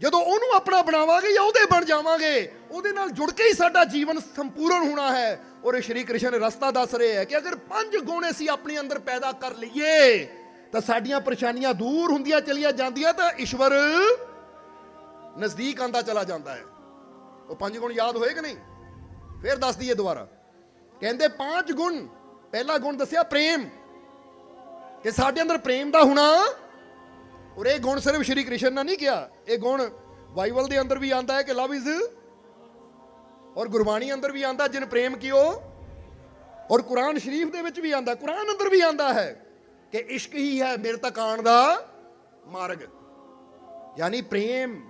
ਜਦੋਂ ਉਹਨੂੰ ਆਪਣਾ ਬਣਾਵਾਂਗੇ ਜਾਂ ਉਹਦੇ ਬਣ ਜਾਵਾਂਗੇ, ਉਹਦੇ ਨਾਲ ਜੁੜ ਕੇ ਹੀ ਸਾਡਾ ਜੀਵਨ ਸੰਪੂਰਨ ਹੋਣਾ ਹੈ। ਔਰ ਇਹ ਸ਼੍ਰੀ ਕ੍ਰਿਸ਼ਨ ਰਸਤਾ ਦੱਸ ਰਹੇ ਹੈ ਕਿ ਅਗਰ ਪੰਜ ਗੁਣ ਅਸੀਂ ਆਪਣੇ ਅੰਦਰ ਪੈਦਾ ਕਰ ਲਈਏ, ਤਾਂ ਸਾਡੀਆਂ ਪਰੇਸ਼ਾਨੀਆਂ ਦੂਰ ਹੁੰਦੀਆਂ ਚਲੀਆਂ ਜਾਂਦੀਆਂ, ਤਾਂ ਈਸ਼ਵਰ ਨਜ਼ਦੀਕ ਆਂਦਾ ਚਲਾ ਜਾਂਦਾ ਹੈ। ਉਹ ਪੰਜ ਗੁਣ ਯਾਦ ਹੋਏ ਕਿ ਨਹੀਂ? ਫਿਰ ਦੱਸ ਦਈਏ ਦੁਬਾਰਾ। ਕਹਿੰਦੇ ਪੰਜ ਗੁਣ, ਪਹਿਲਾ ਗੁਣ ਦੱਸਿਆ ਪ੍ਰੇਮ। ਕਿ ਸਾਡੇ ਅੰਦਰ ਪ੍ਰੇਮ ਦਾ ਹੋਣਾ, ਔਰ ਇਹ ਗੁਣ ਸਿਰਫ ਸ਼੍ਰੀ ਕ੍ਰਿਸ਼ਨ ਨੇ ਨਹੀਂ ਕਿਹਾ। ਇਹ ਗੁਣ ਬਾਈਬਲ ਦੇ ਅੰਦਰ ਵੀ ਆਂਦਾ ਹੈ ਕਿ ਲਵ ਇਜ਼, ਔਰ ਗੁਰਬਾਣੀ ਅੰਦਰ ਵੀ ਆਂਦਾ, ਜਿਨ ਪ੍ਰੇਮ ਕੀਓ। ਔਰ ਕੁਰਾਨ ਸ਼ਰੀਫ ਦੇ ਵਿੱਚ ਵੀ ਆਂਦਾ, ਕੁਰਾਨ ਅੰਦਰ ਵੀ ਆਂਦਾ ਹੈ ਕਿ ਇਸ਼ਕ ਹੀ ਹੈ ਮੇਰੇ ਤੱਕ ਆਉਣ ਦਾ ਮਾਰਗ। ਯਾਨੀ ਪ੍ਰੇਮ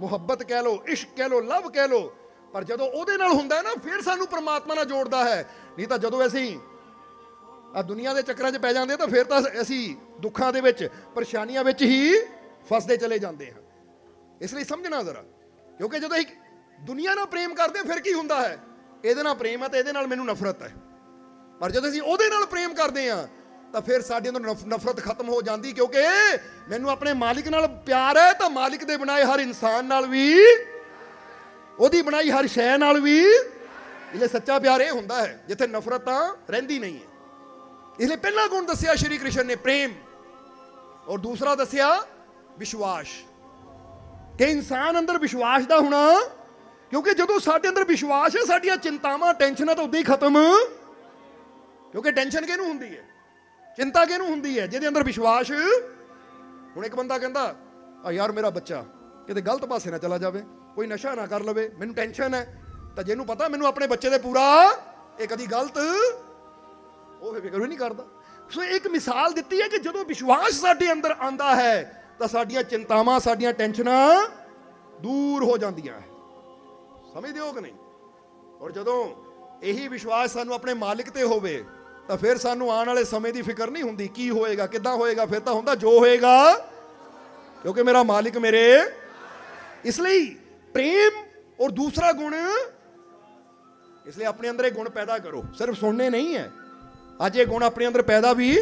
ਮੁਹੱਬਤ ਕਹਿ ਲੋ ਇਸ਼ਕ ਕਹਿ ਲੋ ਲਵ ਕਹਿ ਲੋ ਪਰ ਜਦੋਂ ਉਹਦੇ ਨਾਲ ਹੁੰਦਾ ਹੈ ਨਾ ਫਿਰ ਸਾਨੂੰ ਪਰਮਾਤਮਾ ਨਾਲ ਜੋੜਦਾ ਹੈ। ਨਹੀਂ ਤਾਂ ਜਦੋਂ ਅਸੀਂ ਆ ਦੁਨੀਆ ਦੇ ਚੱਕਰਾਂ 'ਚ ਪੈ ਜਾਂਦੇ ਤਾਂ ਫਿਰ ਤਾਂ ਅਸੀਂ ਦੁੱਖਾਂ ਦੇ ਵਿੱਚ ਪਰੇਸ਼ਾਨੀਆਂ ਵਿੱਚ ਹੀ ਫਸਦੇ ਚਲੇ ਜਾਂਦੇ ਹਾਂ। ਇਸ ਲਈ ਸਮਝਣਾ ਜ਼ਰਾ ਕਿਉਂਕਿ ਜਦੋਂ ਅਸੀਂ ਦੁਨੀਆ ਨਾਲ ਪ੍ਰੇਮ ਕਰਦੇ ਹਾਂ, ਫਿਰ ਕੀ ਹੁੰਦਾ ਹੈ? ਇਹਦੇ ਨਾਲ ਪ੍ਰੇਮ ਹੈ ਤੇ ਇਹਦੇ ਨਾਲ ਮੈਨੂੰ ਨਫ਼ਰਤ ਹੈ। ਪਰ ਜਦੋਂ ਅਸੀਂ ਉਹਦੇ ਨਾਲ ਪ੍ਰੇਮ ਕਰਦੇ ਹਾਂ ਤਾਂ ਫਿਰ ਸਾਡੇ ਅੰਦਰ ਨਫ਼- ਨਫ਼ਰਤ ਖਤਮ ਹੋ ਜਾਂਦੀ ਕਿਉਂਕਿ ਮੈਨੂੰ ਆਪਣੇ ਮਾਲਿਕ ਨਾਲ ਪਿਆਰ ਹੈ ਤਾਂ ਮਾਲਿਕ ਦੇ ਬਣਾਏ ਹਰ ਇਨਸਾਨ ਨਾਲ ਵੀ, ਉਹਦੀ ਬਣਾਈ ਹਰ ਸ਼ੈ ਨਾਲ ਵੀ। ਇਸ ਲਈ ਸੱਚਾ ਪਿਆਰ ਇਹ ਹੁੰਦਾ ਹੈ, ਜਿੱਥੇ ਨਫ਼ਰਤ ਤਾਂ ਰਹਿੰਦੀ ਨਹੀਂ ਹੈ। ਇਸ ਲਈ ਪਹਿਲਾ ਗੁਣ ਦੱਸਿਆ ਸ਼੍ਰੀ ਕ੍ਰਿਸ਼ਨ ਨੇ, ਪ੍ਰੇਮ। ਔਰ ਦੂਸਰਾ ਦੱਸਿਆ ਵਿਸ਼ਵਾਸ। ਕਿ ਇਨਸਾਨ ਅੰਦਰ ਵਿਸ਼ਵਾਸ ਦਾ ਹੋਣਾ, ਕਿਉਂਕਿ ਜਦੋਂ ਸਾਡੇ ਅੰਦਰ ਵਿਸ਼ਵਾਸ ਹੈ, ਸਾਡੀਆਂ ਚਿੰਤਾਵਾਂ, ਟੈਨਸ਼ਨਾਂ ਤਾਂ ਉਦੋਂ ਹੀ ਖਤਮ। ਕਿਉਂਕਿ ਟੈਨਸ਼ਨ ਕਿਹਨੂੰ ਹੁੰਦੀ ਹੈ? ਚਿੰਤਾ ਕਿਹਨੂੰ ਹੁੰਦੀ ਹੈ? ਜਿਹਦੇ ਅੰਦਰ ਵਿਸ਼ਵਾਸ। ਹੁਣ ਇੱਕ ਬੰਦਾ ਕਹਿੰਦਾ, ਆ ਯਾਰ ਮੇਰਾ ਬੱਚਾ, ਕਿਤੇ ਗਲਤ ਪਾਸੇ ਨਾ ਚਲਾ ਜਾਵੇ, ਕੋਈ ਨਸ਼ਾ ਨਾ ਕਰ ਲਵੇ, ਮੈਨੂੰ ਟੈਨਸ਼ਨ ਹੈ। ਤਾਂ ਜਿਹਨੂੰ ਪਤਾ ਮੈਨੂੰ ਆਪਣੇ ਬੱਚੇ ਦੇ ਪੂਰਾ, ਇਹ ਕਦੀ ਗਲਤ ਉਹ ਫਿਕਰ ਹੀ ਨਹੀਂ ਕਰਦਾ। ਸੋ ਇੱਕ ਮਿਸਾਲ ਦਿੱਤੀ ਹੈ ਕਿ ਜਦੋਂ ਵਿਸ਼ਵਾਸ ਸਾਡੇ ਅੰਦਰ ਆਂਦਾ ਹੈ, ਤਾਂ ਸਾਡੀਆਂ ਚਿੰਤਾਵਾਂ, ਸਾਡੀਆਂ ਟੈਨਸ਼ਨਾਂ ਦੂਰ ਹੋ ਜਾਂਦੀਆਂ ਹੈ। ਸਮਝਦੇ ਹੋ ਕਿ ਨਹੀਂ? ਔਰ ਜਦੋਂ ਇਹੀ ਵਿਸ਼ਵਾਸ ਸਾਨੂੰ ਆਪਣੇ ਮਾਲਿਕ ਤੇ ਹੋਵੇ ਤਾਂ ਫਿਰ ਸਾਨੂੰ ਆਉਣ ਵਾਲੇ ਸਮੇਂ ਦੀ ਫਿਕਰ ਨਹੀਂ ਹੁੰਦੀ ਕੀ ਹੋਏਗਾ, ਕਿੱਦਾਂ ਹੋਏਗਾ, ਫਿਰ ਤਾਂ ਹੁੰਦਾ ਜੋ ਹੋਏਗਾ। ਕਿਉਂਕਿ ਮੇਰਾ ਮਾਲਿਕ ਮੇਰੇ। ਇਸ ਲਈ ਪ੍ਰੇਮ ਔਰ ਦੂਸਰਾ ਗੁਣ, ਇਸ ਲਈ ਆਪਣੇ ਅੰਦਰ ਇਹ ਗੁਣ ਪੈਦਾ ਕਰੋ। ਸਿਰਫ ਸੁਣਨੇ ਨਹੀਂ ਹੈ। ਅੱਜ ਇਹ ਗੁਣ ਆਪਣੇ ਅੰਦਰ ਪੈਦਾ ਵੀ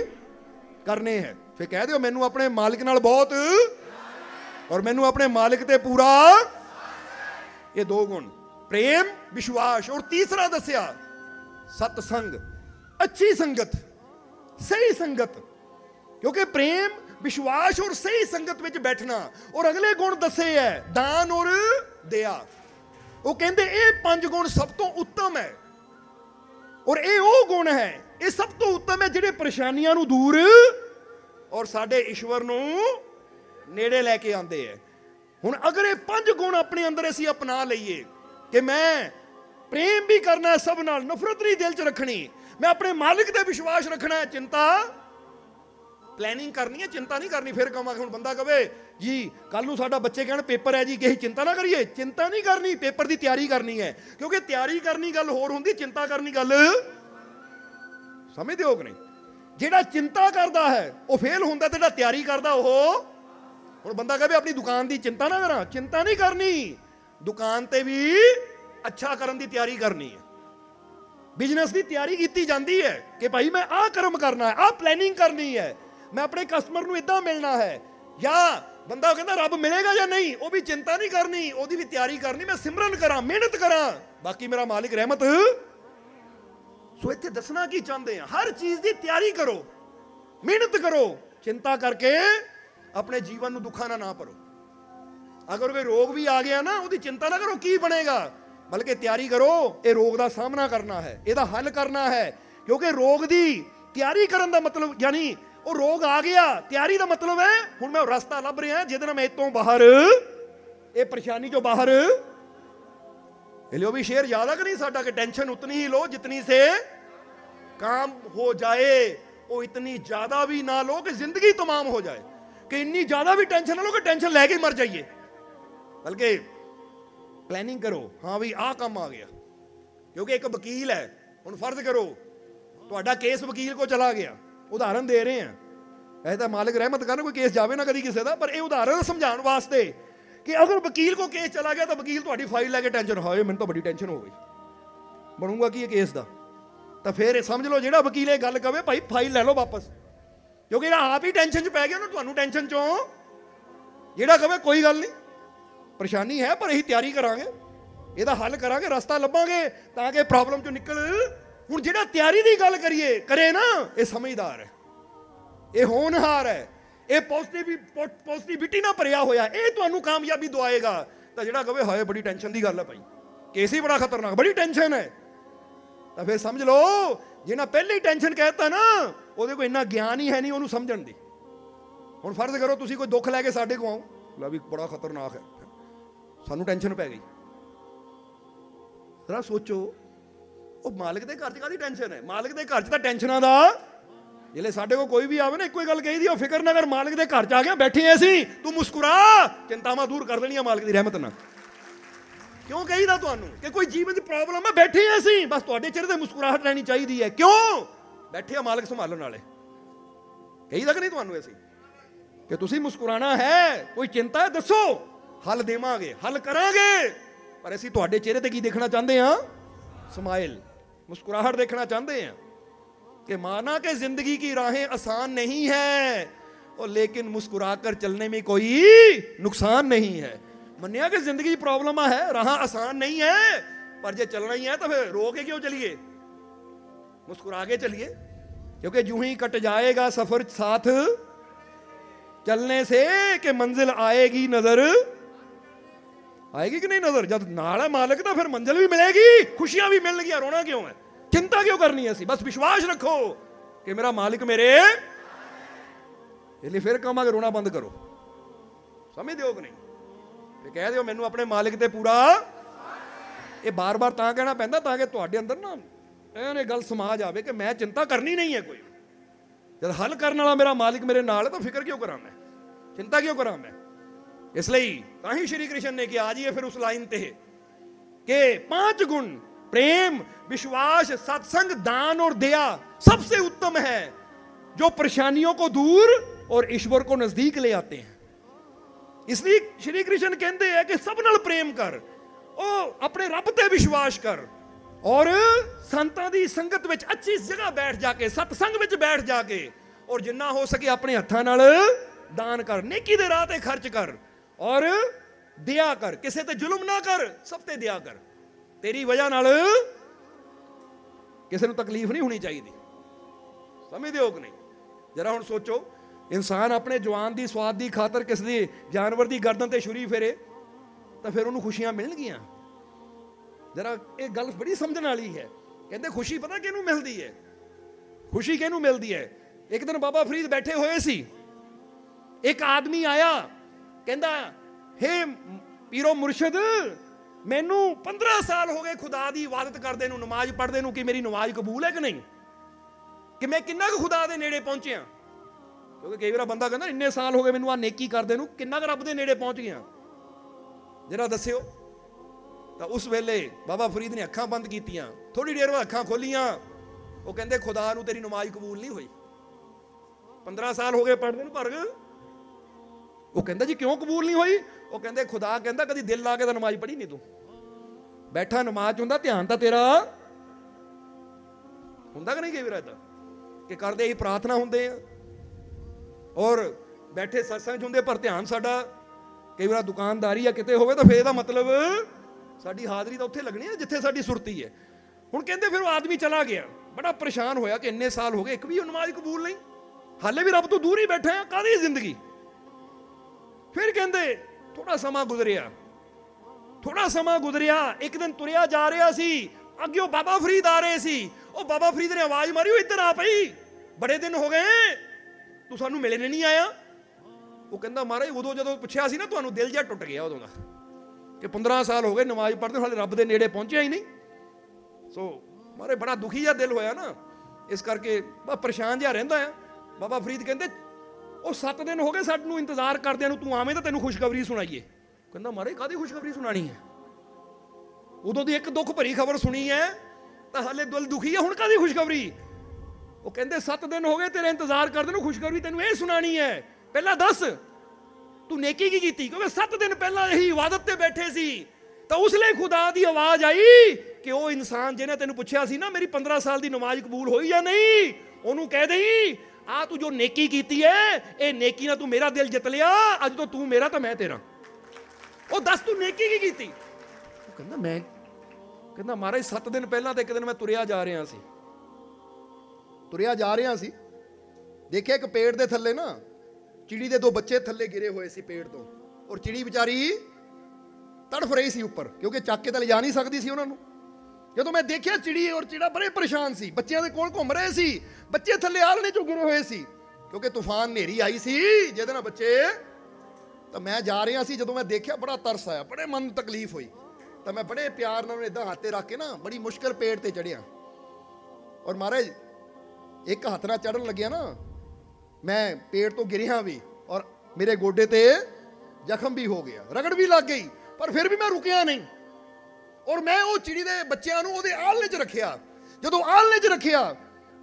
ਕਰਨੇ ਹੈ। ਫਿਰ ਕਹਿ ਦਿਓ, ਮੈਨੂੰ ਆਪਣੇ ਮਾਲਿਕ ਨਾਲ ਬਹੁਤ। ਔਰ ਮੈਨੂੰ ਆਪਣੇ ਮਾਲਿਕ ਤੇ ਪੂਰਾ। ਇਹ ਦੋ ਗੁਣ। ਪ੍ਰੇਮ, ਵਿਸ਼ਵਾਸ ਔਰ ਤੀਸਰਾ ਦੱਸਿਆ, ਸਤਸੰਗ। ਸੰਗ ਅੱਛੀ ਸੰਗਤ ਸਹੀ ਸੰਗਤ ਕਿਉਂਕਿ ਪ੍ਰੇਮ ਵਿਸ਼ਵਾਸ ਔਰ ਸਹੀ ਸੰਗਤ ਵਿੱਚ ਬੈਠਣਾ ਔਰ ਅਗਲੇ ਗੁਣ ਦੱਸੇ ਹੈ ਦਾਨ ਔਰ ਦਇਆ ਉਹ ਕਹਿੰਦੇ ਇਹ ਪੰਜ ਗੁਣ ਸਭ ਤੋਂ ਉੱਤਮ ਹੈ ਔਰ ਇਹ ਉਹ ਗੁਣ ਹੈ ਇਹ ਸਭ ਤੋਂ ਉੱਤਮ ਹੈ ਜਿਹੜੇ ਪਰੇਸ਼ਾਨੀਆਂ ਨੂੰ ਦੂਰ ਔਰ ਸਾਡੇ ਈਸ਼ਵਰ ਨੂੰ ਨੇੜੇ ਲੈ ਕੇ ਆਉਂਦੇ ਹੈ ਹੁਣ ਅਗਰ ਇਹ ਪੰਜ ਗੁਣ ਆਪਣੇ ਅੰਦਰ ਅਸੀਂ ਅਪਣਾ ਲਈਏ ਕਿ ਮੈਂ ਪ੍ਰੇਮ ਵੀ ਕਰਨਾ ਸਭ ਨਾਲ ਨਫ਼ਰਤ ਨਹੀਂ ਦਿਲ 'ਚ ਰੱਖਣੀ ਮੈਂ ਆਪਣੇ ਮਾਲਕ ਤੇ ਵਿਸ਼ਵਾਸ ਰੱਖਣਾ ਹੈ, ਚਿੰਤਾ। ਪਲੈਨਿੰਗ ਕਰਨੀ ਹੈ, ਚਿੰਤਾ ਨਹੀਂ ਕਰਨੀ, ਫਿਰ ਕਹਾਂਗੇ ਹੁਣ ਬੰਦਾ ਕਵੇ, ਜੀ ਕੱਲ ਨੂੰ ਸਾਡਾ ਬੱਚੇ ਕਹਿਣ, ਪੇਪਰ ਹੈ ਜੀ ਕਿਸੇ ਚਿੰਤਾ ਨਾ ਕਰੀਏ? ਚਿੰਤਾ ਨਹੀਂ ਕਰਨੀ, ਪੇਪਰ ਦੀ ਤਿਆਰੀ ਕਰਨੀ ਹੈ। ਕਿਉਂਕਿ ਤਿਆਰੀ ਕਰਨੀ ਗੱਲ ਹੋਰ ਹੁੰਦੀ, ਚਿੰਤਾ ਕਰਨੀ ਗੱਲ ਸਮਝਦੇ ਹੋ ਕਿ ਨਹੀਂ? ਜਿਹੜਾ ਚਿੰਤਾ ਕਰਦਾ ਹੈ, ਉਹ ਫੇਲ ਹੁੰਦਾ ਤੇ ਜਿਹੜਾ ਤਿਆਰੀ ਕਰਦਾ, ਉਹ ਹੁਣ ਬੰਦਾ ਕਹੇ ਆਪਣੀ ਦੁਕਾਨ ਦੀ ਚਿੰਤਾ ਨਾ ਕਰਾਂ, ਚਿੰਤਾ ਨਹੀਂ ਕਰਨੀ। ਦੁਕਾਨ ਤੇ ਵੀ ਅੱਛਾ ਕਰਨ ਦੀ ਤਿਆਰੀ ਕਰਨੀ ਹੈ। ਬਿਜ਼ਨਸ ਦੀ ਤਿਆਰੀ ਕੀਤੀ ਜਾਂਦੀ ਹੈ ਕਿ ਭਾਈ ਮੈਂ ਆਹ ਕਰਮ ਕਰਨਾ ਹੈ, ਆਹ ਪਲੈਨਿੰਗ ਕਰਨੀ ਹੈ। ਮੈਂ ਆਪਣੇ ਕਸਟਮਰ ਨੂੰ ਇਦਾਂ ਮਿਲਣਾ ਹੈ, ਜਾਂ ਬੰਦਾ ਕਹਿੰਦਾ ਰੱਬ ਮਿਲੇਗਾ ਜਾਂ ਨਹੀਂ, ਉਹ ਵੀ ਚਿੰਤਾ ਨਹੀਂ ਕਰਨੀ, ਉਹਦੀ ਵੀ ਤਿਆਰੀ ਕਰਨੀ, ਮੈਂ ਸਿਮਰਨ ਕਰਾਂ, ਮਿਹਨਤ ਕਰਾਂ। ਬਾਕੀ ਮੇਰਾ ਮਾਲਿਕ ਰਹਿਮਤ। ਸੋ ਇੱਥੇ ਦੱਸਣਾ ਕੀ ਚਾਹੁੰਦੇ ਆ? ਹਰ ਚੀਜ਼ ਦੀ ਤਿਆਰੀ ਕਰੋ, ਮਿਹਨਤ ਕਰੋ, ਚਿੰਤਾ ਕਰਕੇ ਆਪਣੇ ਜੀਵਨ ਨੂੰ ਦੁੱਖਾਂ ਨਾਲ ਨਾ ਭਰੋ। ਅਗਰ ਕੋਈ ਰੋਗ ਵੀ ਆ ਗਿਆ ਨਾ, ਉਹਦੀ ਚਿੰਤਾ ਨਾ ਕਰੋ ਕੀ ਬਣੇਗਾ। ਬਲਕਿ ਤਿਆਰੀ ਕਰੋ, ਇਹ ਰੋਗ ਦਾ ਸਾਹਮਣਾ ਕਰਨਾ ਹੈ, ਇਹਦਾ ਹੱਲ ਕਰਨਾ ਹੈ, ਕਿਉਂਕਿ ਰੋਗ ਦੀ ਤਿਆਰੀ ਕਰਨ ਦਾ ਮਤਲਬ ਯਾਨੀ ਉਹ ਰੋਗ ਆ ਗਿਆ, ਤਿਆਰੀ ਦਾ ਮਤਲਬ ਹੈ, ਹੁਣ ਮੈਂ ਰਸਤਾ ਲੱਭ ਰਿਹਾ, ਜਿਹਦੇ ਨਾਲ ਮੈਂ ਇਤੋਂ ਬਾਹਰ, ਇਹ ਪਰੇਸ਼ਾਨੀ ਚੋਂ ਬਾਹਰ। ਲਿਓ ਵੀ ਸ਼ੇਰ, ਯਾਦ ਆ ਕਿ ਨਹੀਂ ਸਾਡਾ ਕਿ ਟੈਨਸ਼ਨ ਉਤਨੀ ਹੀ ਲੋ ਜਿਤਨੀ ਸੇ ਕਾਮ ਹੋ ਜਾਏ, ਉਹ ਇਤਨੀ ਜ਼ਿਆਦਾ ਵੀ ਨਾ ਲੋ ਕਿ ਜ਼ਿੰਦਗੀ ਤਮਾਮ ਹੋ ਜਾਏ। ਕਿ ਇੰਨੀ ਜ਼ਿਆਦਾ ਵੀ ਟੈਨਸ਼ਨ ਨਾ ਲੋ ਕਿ ਟੈਨਸ਼ਨ ਲੈ ਕੇ ਮਰ ਜਾਈਏ। ਬਲਕਿ ਪਲੈਨਿੰਗ ਕਰੋ। ਹਾਂ ਵੀ ਆਹ ਕੰਮ ਆ ਗਿਆ। ਕਿਉਂਕਿ ਇੱਕ ਵਕੀਲ ਹੈ। ਹੁਣ ਫਰਜ਼ ਕਰੋ, ਤੁਹਾਡਾ ਕੇਸ ਵਕੀਲ ਕੋ ਚਲਾ ਗਿਆ। ਉਦਾਹਰਨ ਦੇ ਰਹੇ ਆ ਇਹ ਤਾਂ ਮਾਲਕ ਰਹਿਮਤ ਕਰਨ ਕੋਈ ਕੇਸ ਜਾਵੇ ਨਾ ਕਦੀ ਕਿਸੇ ਦਾ, ਪਰ ਇਹ ਉਦਾਹਰਨ ਸਮਝਾਉਣ ਵਾਸਤੇ ਕਿ ਅਗਰ ਵਕੀਲ ਕੋ ਕੇਸ ਚਲਾ ਗਿਆ ਤਾਂ ਵਕੀਲ ਤੁਹਾਡੀ ਫਾਈਲ ਲੈ ਕੇ ਟੈਨਸ਼ਨ ਹੋਵੇ ਮੈਨੂੰ ਤਾਂ ਬੜੀ ਟੈਨਸ਼ਨ ਹੋ ਗਈ। ਬਣੂਗਾ ਕੀ ਇਹ ਕੇਸ ਦਾ? ਤਾਂ ਫਿਰ ਇਹ ਸਮਝ ਲਓ, ਜਿਹੜਾ ਵਕੀਲ ਇਹ ਗੱਲ ਕਵੇ, ਭਾਈ ਫਾਈਲ ਲੈ ਲਓ ਵਾਪਸ। ਕਿਉਂਕਿ ਇਹਦਾ ਆਪ ਹੀ ਟੈਨਸ਼ਨ 'ਚ ਪੈ ਗਿਆ ਉਹਨੂੰ ਤੁਹਾਨੂੰ ਟੈਨਸ਼ਨ 'ਚੋਂ। ਜਿਹੜਾ ਕਵੇ, ਕੋਈ ਗੱਲ ਨਹੀਂ। ਪਰੇਸ਼ਾਨੀ ਹੈ, ਪਰ ਅਸੀਂ ਤਿਆਰੀ ਕਰਾਂਗੇ। ਇਹਦਾ ਹੱਲ ਕਰਾਂਗੇ, ਰਸਤਾ ਲੱਭਾਂਗੇ, ਤਾਂ ਕਿ ਪ੍ਰੋਬਲਮ 'ਚੋਂ ਨਿਕਲ ਹੁਣ ਜਿਹੜਾ ਤਿਆਰੀ ਦੀ ਗੱਲ ਕਰੀਏ, ਕਰੇ ਨਾ, ਇਹ ਸਮਝਦਾਰ ਹੈ। ਇਹ ਹੋਣਹਾਰ ਹੈ। ਇਹ ਪੋਜ਼ਿਟਿਵ ਪੋਜ਼ਿਟਿਵਿਟੀ ਨਾਲ ਭਰਿਆ ਹੋਇਆ ਇਹ ਤੁਹਾਨੂੰ ਕਾਮਯਾਬੀ ਦਵਾਏਗਾ। ਤਾਂ ਜਿਹੜਾ ਕਵੇ ਹਾਏ, ਬੜੀ ਟੈਨਸ਼ਨ ਦੀ ਗੱਲ ਹੈ ਭਾਈ। ਕੇਸ ਹੀ ਬੜਾ ਖਤਰਨਾਕ, ਬੜੀ ਟੈਨਸ਼ਨ ਹੈ। ਤਾਂ ਫਿਰ ਸਮਝ ਲਓ ਜਿਹਨਾਂ ਪਹਿਲੀ ਹੀ ਟੈਨਸ਼ਨ ਕਹਿਤਾ ਨਾ, ਉਹਦੇ ਕੋਲ ਇੰਨਾ ਗਿਆਨ ਹੀ ਹੈ ਨਹੀਂ ਉਹਨੂੰ ਸਮਝਣ ਦੀ। ਹੁਣ ਫਰਜ਼ ਕਰੋ ਤੁਸੀਂ ਕੋਈ ਦੁੱਖ ਲੈ ਕੇ ਸਾਡੇ ਕੋਲ ਆਓ। ਲੈ ਵੀ ਬੜਾ ਖਤਰਨਾਕ ਹੈ। ਸਾਨੂੰ ਟੈਨਸ਼ਨ ਪੈ ਗਈ। ਜ਼ਰਾ ਸੋਚੋ, ਉਹ ਮਾਲਕ ਦੇ ਘਰ 'ਚ ਕਾਦੀ ਟੈਨਸ਼ਨ ਹੈ? ਮਾਲਕ ਦੇ ਘਰ 'ਚ ਤਾਂ ਟੈਨਸ਼ਨਾਂ ਦਾ। ਜਿਹੜੇ ਸਾਡੇ ਕੋਲ ਕੋਈ ਵੀ ਆਵੇ ਨਾ, ਇੱਕੋ ਹੀ ਗੱਲ ਕਹੀਦੀ ਉਹ ਫਿਕਰ ਨਾ ਕਰ, ਮਾਲਕ ਦੇ ਘਰ 'ਚ ਆ ਗਿਆ, ਬੈਠੇ ਐ ਅਸੀਂ, ਤੂੰ ਮੁਸਕਰਾ, ਚਿੰਤਾਵਾਂ ਦੂਰ ਕਰ ਦੇਣੀਆਂ ਮਾਲਕ ਦੀ ਰਹਿਮਤ ਨਾਲ। ਕਿਉਂ ਕਹੀਦਾ ਤੁਹਾਨੂੰ ਕਿ ਕੋਈ ਜੀਵਨ ਦੀ ਪ੍ਰੋਬਲਮ ਹੈ? ਬੈਠੇ ਐ ਅਸੀਂ, ਬਸ ਤੁਹਾਡੇ ਚਿਹਰੇ ਤੇ ਮੁਸਕਰਾਹਟ ਰਹਿਣੀ ਚਾਹੀਦੀ ਹੈ। ਕਿਉਂ? ਬੈਠੇ ਆ ਮਾਲਕ ਸੰਭਾਲਣ ਵਾਲੇ। ਕਹੀਦਾ ਕਿ ਨਹੀਂ ਤੁਹਾਨੂੰ ਅਸੀਂ? ਕਿ ਤੁਸੀਂ ਮੁਸਕਰਾਣਾ ਹੈ, ਕੋਈ ਚਿੰਤਾ ਹੈ? ਦੱਸੋ। ਹੱਲ ਦੇਵਾਂਗੇ ਹੱਲ ਕਰਾਂਗੇ ਪਰ ਅਸੀਂ ਤੁਹਾਡੇ ਚਿਹਰੇ ਤੇ ਕੀ ਦੇਖਣਾ ਚਾਹੁੰਦੇ ਹਾਂ ਸਮਾਈਲ मुस्कुराहट देखना चाहते हैं कि माना कि जिंदगी की राहें आसान नहीं है और लेकिन मुस्कुराकर चलने में कोई नुकसान नहीं है मनिया कि जिंदगी प्रॉब्लम है राह आसान नहीं है पर जे चलना ही है तो फिर रो के क्यों चलिए मुस्कुरा के चलिए क्योंकि यूं ही कट जाएगा सफर साथ चलने से कि मंजिल आएगी नजर ਆਏਗੀ ਕਿ ਨਹੀਂ ਨਜ਼ਰ? ਜਦ ਨਾਲ ਹੈ ਮਾਲਕ ਤਾਂ ਫਿਰ ਮੰਜ਼ਿਲ ਵੀ ਮਿਲੇਗੀ। ਖੁਸ਼ੀਆਂ ਵੀ ਮਿਲਣਗੀਆਂ, ਰੋਣਾ ਕਿਉਂ ਹੈ? ਚਿੰਤਾ ਕਿਉਂ ਕਰਨੀ ਹੈ ਅਸੀਂ? ਬਸ ਵਿਸ਼ਵਾਸ ਰੱਖੋ ਕਿ ਮੇਰਾ ਮਾਲਿਕ ਮੇਰੇ ਇਹ ਲਈ ਫਿਰ ਕਹਾਂਗੇ ਰੋਣਾ ਬੰਦ ਕਰੋ। ਸਮਝਦੇ ਹੋ ਕਿ ਨਹੀਂ? ਤੇ ਕਹਿ ਦਿਓ ਮੈਨੂੰ ਆਪਣੇ ਮਾਲਿਕ ਤੇ ਪੂਰਾ ਇਹ ਬਾਰ-ਬਾਰ ਤਾਂ ਕਹਿਣਾ ਪੈਂਦਾ ਤਾਂ ਕਿ ਤੁਹਾਡੇ ਅੰਦਰ ਨਾ ਇਹਨੇ ਗੱਲ ਸਮਾ ਜਾਵੇ ਕਿ ਮੈਂ ਚਿੰਤਾ ਕਰਨੀ ਨਹੀਂ ਹੈ ਕੋਈ। ਜਦ ਹੱਲ ਕਰਨ ਵਾਲਾ ਮੇਰਾ ਮਾਲਿਕ ਮੇਰੇ ਨਾਲ ਹੈ ਤਾਂ ਫਿਕਰ ਕਿਉਂ ਕਰਾਂ ਮੈਂ? ਚਿੰਤਾ ਕਿਉਂ ਕਰਾਂ ਮੈਂ? ਇਸ ਲਈ ਤਾਂ ਹੀ ਸ਼੍ਰੀ ਕ੍ਰਿਸ਼ਨ ਨੇ ਕਿਹਾ ਜੀ ਇਹ ਫਿਰ ਉਸ ਲਾਈਨ ਤੇ ਕਿ पांच गुण प्रेम विश्वास सत्संग दान और दया सबसे उत्तम है जो परेशानियों को दूर और ईश्वर को नजदीक ले आते हैं ਇਸ ਲਈ ਸ਼੍ਰੀ ਕ੍ਰਿਸ਼ਨ ਕਹਿੰਦੇ ਆ ਕਿ ਸਭ ਨਾਲ ਪ੍ਰੇਮ ਕਰ ਉਹ ਆਪਣੇ ਰੱਬ ਤੇ ਵਿਸ਼ਵਾਸ ਕਰ ਔਰ ਸੰਤਾਂ ਦੀ ਸੰਗਤ ਵਿੱਚ ਅੱਛੀ ਜਗ੍ਹਾ ਬੈਠ ਜਾ ਕੇ ਸਤਸੰਗ ਵਿੱਚ ਬੈਠ ਜਾ ਕੇ ਔਰ ਜਿੰਨਾ ਹੋ ਸਕੇ ਆਪਣੇ ਹੱਥਾਂ ਨਾਲ ਦਾਨ ਕਰ ਨੇਕੀ ਦੇ ਰਾਹ ਤੇ ਖਰਚ ਕਰ ਔਰ ਦਿਆ ਕਰ। ਕਿਸੇ ਤੇ ਜ਼ੁਲਮ ਨਾ ਕਰ, ਸਭ ਤੇ ਦਿਆ ਕਰ। ਤੇਰੀ ਵਜ੍ਹਾ ਨਾਲ ਕਿਸੇ ਨੂੰ ਤਕਲੀਫ ਨਹੀਂ ਹੋਣੀ ਚਾਹੀਦੀ। ਸਮਝਦੇ ਹੋ ਕਿ ਨਹੀਂ? ਜਰਾ ਹੁਣ ਸੋਚੋ, ਇਨਸਾਨ ਆਪਣੇ ਜਵਾਨ ਦੀ ਸਵਾਦ ਦੀ ਖਾਤਰ ਕਿਸ ਦੀ ਜਾਨਵਰ ਦੀ ਗਰਦਨ ਤੇ ਛੁਰੀ ਫੇਰੇ, ਤਾਂ ਫਿਰ ਉਹਨੂੰ ਖੁਸ਼ੀਆਂ ਮਿਲਣਗੀਆਂ। ਜਰਾ ਇਹ ਗੱਲ ਬੜੀ ਸਮਝਣ ਵਾਲੀ ਹੈ। ਕਹਿੰਦੇ ਖੁਸ਼ੀ ਪਤਾ ਕਿਹਨੂੰ ਮਿਲਦੀ ਹੈ? ਖੁਸ਼ੀ ਕਿਹਨੂੰ ਮਿਲਦੀ ਹੈ? ਇੱਕ ਦਿਨ ਬਾਬਾ ਫਰੀਦ ਬੈਠੇ ਹੋਏ ਸੀ। ਇੱਕ ਆਦਮੀ ਆਇਆ। ਕਹਿੰਦਾ, ਹੇ ਪੀਰੋ ਮੁਰਸ਼ਿਦ, ਮੈਨੂੰ 15 ਸਾਲ ਹੋ ਗਏ ਖੁਦਾ ਦੀ ਇਬਾਦਤ ਕਰਦੇ ਨੂੰ, ਨਮਾਜ਼ ਪੜ੍ਹਦੇ ਨੂੰ, ਕਿ ਮੇਰੀ ਨਮਾਜ਼ ਕਬੂਲ ਹੈ ਕਿ ਨਹੀਂ? ਕਿ ਮੈਂ ਕਿੰਨਾ ਕੁ ਖੁਦਾ ਦੇ ਨੇੜੇ ਪਹੁੰਚਿਆ? ਕਿਉਂਕਿ ਕਈ ਵਾਰ ਬੰਦਾ ਕਹਿੰਦਾ, ਇੰਨੇ ਸਾਲ ਹੋ ਗਏ ਮੈਨੂੰ ਆ ਨੇਕੀ ਕਰਦੇ ਨੂੰ, ਕਿੰਨਾ ਕੁ ਰੱਬ ਦੇ ਨੇੜੇ ਪਹੁੰਚ ਗਿਆ? ਜਰਾ ਦੱਸਿਓ। ਤਾਂ ਉਸ ਵੇਲੇ ਬਾਬਾ ਫਰੀਦ ਨੇ ਅੱਖਾਂ ਬੰਦ ਕੀਤੀਆਂ ਥੋੜੀ ਦੇਰ ਬਾਅਦ ਅੱਖਾਂ ਖੋਲੀਆਂ। ਉਹ ਕਹਿੰਦੇ, ਖੁਦਾ ਨੂੰ ਤੇਰੀ ਨਮਾਜ਼ ਕਬੂਲ ਨਹੀਂ ਹੋਈ। 15 ਸਾਲ ਹੋ ਗਏ ਪੜ੍ਹਦੇ ਨੂੰ ਪਰ ਉਹ ਕਹਿੰਦਾ ਜੀ ਕਿਉਂ ਕਬੂਲ ਨਹੀਂ ਹੋਈ? ਉਹ ਕਹਿੰਦੇ ਖੁਦਾ ਕਹਿੰਦਾ ਕਦੀ ਦਿਲ ਲਾ ਕੇ ਤਾਂ ਨਮਾਜ਼ ਪੜ੍ਹੀ ਨਹੀਂ ਤੂੰ। ਬੈਠਾ ਨਮਾਜ਼ ਹੁੰਦਾ, ਧਿਆਨ ਤਾਂ ਤੇਰਾ ਹੁੰਦਾ ਕਿ ਨਹੀਂ ਕਈ ਵਾਰ ਏਦਾਂ? ਕਿ ਕਰਦੇ ਹੀ ਪ੍ਰਾਰਥਨਾ ਹੁੰਦੇ ਆ। ਔਰ ਬੈਠੇ ਸਤਸੰਗ 'ਚ ਹੁੰਦੇ, ਪਰ ਧਿਆਨ ਸਾਡਾ ਕਈ ਵਾਰ ਦੁਕਾਨਦਾਰੀ ਆ, ਕਿਤੇ ਹੋਵੇ ਤਾਂ ਫੇਰ ਇਹਦਾ ਮਤਲਬ ਸਾਡੀ ਹਾਜ਼ਰੀ ਤਾਂ ਉੱਥੇ ਲੱਗਣੀ ਹੈ ਜਿੱਥੇ ਸਾਡੀ ਸੁਰਤੀ ਹੈ। ਹੁਣ ਕਹਿੰਦੇ ਫਿਰ ਉਹ ਆਦਮੀ ਚਲਾ ਗਿਆ। ਬੜਾ ਪਰੇਸ਼ਾਨ ਹੋਇਆ ਕਿ ਇੰਨੇ ਸਾਲ ਹੋ ਗਏ, ਇੱਕ ਵੀ ਉਹ ਨਮਾਜ਼ ਕਬੂਲ ਨਹੀਂ। ਹਾਲੇ ਵੀ ਰੱਬ ਤੋਂ ਦੂਰ ਹੀ ਬੈਠਾ ਆ ਕਾਦੀ ਜ਼ਿੰਦਗੀ? ਫਿਰ ਕਹਿੰਦੇ ਥੋੜਾ ਸਮਾਂ ਗੁਜ਼ਰਿਆ। ਥੋੜਾ ਸਮਾਂ ਗੁਜ਼ਰਿਆ। ਇੱਕ ਦਿਨ ਤੁਰਿਆ ਜਾ ਰਿਹਾ ਸੀ। ਅੱਗੇ ਬਾਬਾ ਫਰੀਦ ਆ ਰਹੇ ਸੀ। ਉਹ ਬਾਬਾ ਫਰੀਦ ਨੇ ਆਵਾਜ਼ ਮਾਰੀ, ਉਹ ਇੱਧਰ ਆ ਪਈ ਬੜੇ ਦਿਨ ਹੋ ਗਏ। ਤੂੰ ਸਾਨੂੰ ਮਿਲਣ ਨਹੀਂ ਆਇਆ? ਉਹ ਕਹਿੰਦਾ, ਮਹਾਰਾਜ, ਉਦੋਂ ਜਦੋਂ ਪੁੱਛਿਆ ਸੀ ਨਾ, ਤੁਹਾਨੂੰ ਦਿਲ ਜਿਹਾ ਟੁੱਟ ਗਿਆ ਉਦੋਂ ਦਾ ਕਿ 15 ਸਾਲ ਹੋ ਗਏ ਨਮਾਜ਼ ਪੜ੍ਹਦੇ ਹਾਲੇ ਰੱਬ ਦੇ ਨੇੜੇ ਪਹੁੰਚਿਆ ਹੀ ਨਹੀਂ। ਸੋ ਮਾਰੇ ਬੜਾ ਦੁਖੀ ਜਿਹਾ ਦਿਲ ਹੋਇਆ ਨਾ। ਇਸ ਕਰਕੇ ਬਾ ਪਰੇਸ਼ਾਨ ਜਿਹਾ ਰਹਿੰਦਾ ਆ। ਬਾਬਾ ਫਰੀਦ ਕਹਿੰਦੇ ਉਹ 7 ਦਿਨ ਹੋ ਗਏ ਸਾਨੂੰ ਇੰਤਜ਼ਾਰ ਕਰਦਿਆਂ ਨੂੰ, ਤੂੰ ਆਵੇਂ ਤਾਂ ਤੈਨੂੰ ਖੁਸ਼ਖਬਰੀ ਸੁਣਾਈਏ। ਕਹਿੰਦਾ, ਮਾਰੇ ਕਾਦੀ ਖੁਸ਼ਖਬਰੀ ਸੁਣਾਣੀ ਹੈ? ਉਦੋਂ ਦੀ ਇੱਕ ਦੁੱਖ ਭਰੀ ਖਬਰ ਸੁਣੀ ਹੈ, ਤਾਂ ਹਾਲੇ ਦਿਲ ਦੁਖੀ ਹੈ, ਹੁਣ ਕਾਦੀ ਖੁਸ਼ਖਬਰੀ? ਉਹ ਕਹਿੰਦੇ 7 ਦਿਨ ਹੋ ਗਏ ਤੇਰਾ ਇੰਤਜ਼ਾਰ ਕਰਦੇ ਨੂੰ ਖੁਸ਼ਖਬਰੀ ਤੈਨੂੰ ਇਹ ਸੁਣਾਣੀ ਹੈ। ਪਹਿਲਾਂ ਦੱਸ, ਤੂੰ ਨੇਕੀ ਕੀ ਕੀਤੀ? ਕਿਉਂਕਿ 7 ਦਿਨ ਪਹਿਲਾਂ ਇਹੀ ਇਬਾਦਤ ਤੇ ਬੈਠੇ ਸੀ। ਤਾਂ ਉਸ ਲਈ ਖੁਦਾ ਦੀ ਆਵਾਜ਼ ਆਈ ਕਿ ਉਹ ਇਨਸਾਨ ਜਿਹਨੇ ਤੈਨੂੰ ਪੁੱਛਿਆ ਸੀ ਨਾ, ਮੇਰੀ 15 ਸਾਲ ਦੀ ਨਮਾਜ਼ ਕਬੂਲ ਹੋਈ ਜਾਂ ਨਹੀਂ, ਉਹਨੂੰ ਕਹਿ ਦੇਈ ਆ ਤੂੰ ਜੋ ਨੇਕੀ ਕੀਤੀ ਹੈ ਇਹ ਨੇਕੀ ਨਾਲ ਤੂੰ ਮੇਰਾ ਦਿਲ ਜਿੱਤ ਲਿਆ, ਅੱਜ ਤੋਂ ਤੂੰ ਮੇਰਾ ਤਾਂ ਮੈਂ ਤੇਰਾ। ਉਹ ਦੱਸ ਤੂੰ ਨੇਕੀ ਕੀ ਕੀਤੀ? ਉਹ ਕਹਿੰਦਾ ਮੈਂ, ਕਹਿੰਦਾ ਮਹਾਰਾਜ 7 ਦਿਨ ਪਹਿਲਾਂ ਤਾਂ ਇੱਕ ਦਿਨ ਮੈਂ ਤੁਰਿਆ ਜਾ ਰਿਹਾ ਸੀ। ਤੁਰਿਆ ਜਾ ਰਿਹਾ ਸੀ? ਦੇਖਿਆ ਇੱਕ ਪੇੜ ਦੇ ਥੱਲੇ ਨਾ, ਚਿੜੀ ਦੇ ਦੋ ਬੱਚੇ ਥੱਲੇ ਗਿਰੇ ਹੋਏ ਸੀ ਪੇੜ ਤੋਂ। ਔਰ ਚਿੜੀ ਵਿਚਾਰੀ ਤੜਫ ਰਹੀ ਸੀ ਉੱਪਰ, ਕਿਉਂਕਿ ਚੱਕ ਕੇ ਤਾਂ ਲਿਜਾ ਨਹੀਂ ਸਕਦੀ ਸੀ ਉਹਨਾਂ ਨੂੰ। ਜਦੋਂ ਮੈਂ ਦੇਖਿਆ ਚਿੜੀ ਔਰ ਚਿੜਾ ਬੜੇ ਪਰੇਸ਼ਾਨ ਸੀ, ਬੱਚਿਆਂ ਦੇ ਕੋਲ ਘੁੰਮ ਰਹੇ ਸੀ ਬੱਚੇ ਥੱਲੇ ਆਲਣੇ ਚੋਂ ਗਿਰੇ ਹੋਏ ਸੀ, ਕਿਉਂਕਿ ਤੂਫਾਨ ਹਨੇਰੀ ਆਈ ਸੀ, ਜਿਹਦੇ ਨਾਲ ਬੱਚੇ, ਤਾਂ ਮੈਂ ਜਾ ਰਿਹਾ ਸੀ, ਜਦੋਂ ਮੈਂ ਦੇਖਿਆ ਬੜਾ ਤਰਸ ਆਇਆ, ਬੜੇ ਮਨ ਨੂੰ ਤਕਲੀਫ ਹੋਈ। ਤਾਂ ਮੈਂ ਬੜੇ ਪਿਆਰ ਨਾਲ ਇਦਾਂ ਹੱਥੇ ਰੱਖ ਕੇ ਨਾ, ਬੜੀ ਮੁਸ਼ਕਲ ਪੇੜ ਤੇ ਚੜਿਆ ਔਰ ਮਹਾਰਾਜ, ਇੱਕ ਹੱਥ ਨਾਲ ਚੜਨ ਲੱਗਿਆ ਨਾ, ਮੈਂ ਪੇੜ ਤੋਂ ਗਿਰਿਆ ਵੀ, ਔਰ ਮੇਰੇ ਗੋਡੇ ਤੇ ਜ਼ਖਮ ਵੀ ਹੋ ਗਿਆ, ਰਗੜ ਵੀ ਲੱਗ ਗਈ, ਪਰ ਫਿਰ ਵੀ ਮੈਂ ਰੁਕਿਆ ਨਹੀਂ। ਔਰ ਮੈਂ ਉਹ ਚਿੜੀ ਦੇ ਬੱਚਿਆਂ ਨੂੰ ਉਹਦੇ ਆਲਣੇ 'ਚ ਰੱਖਿਆ। ਜਦੋਂ ਆਲਣੇ 'ਚ ਰੱਖਿਆ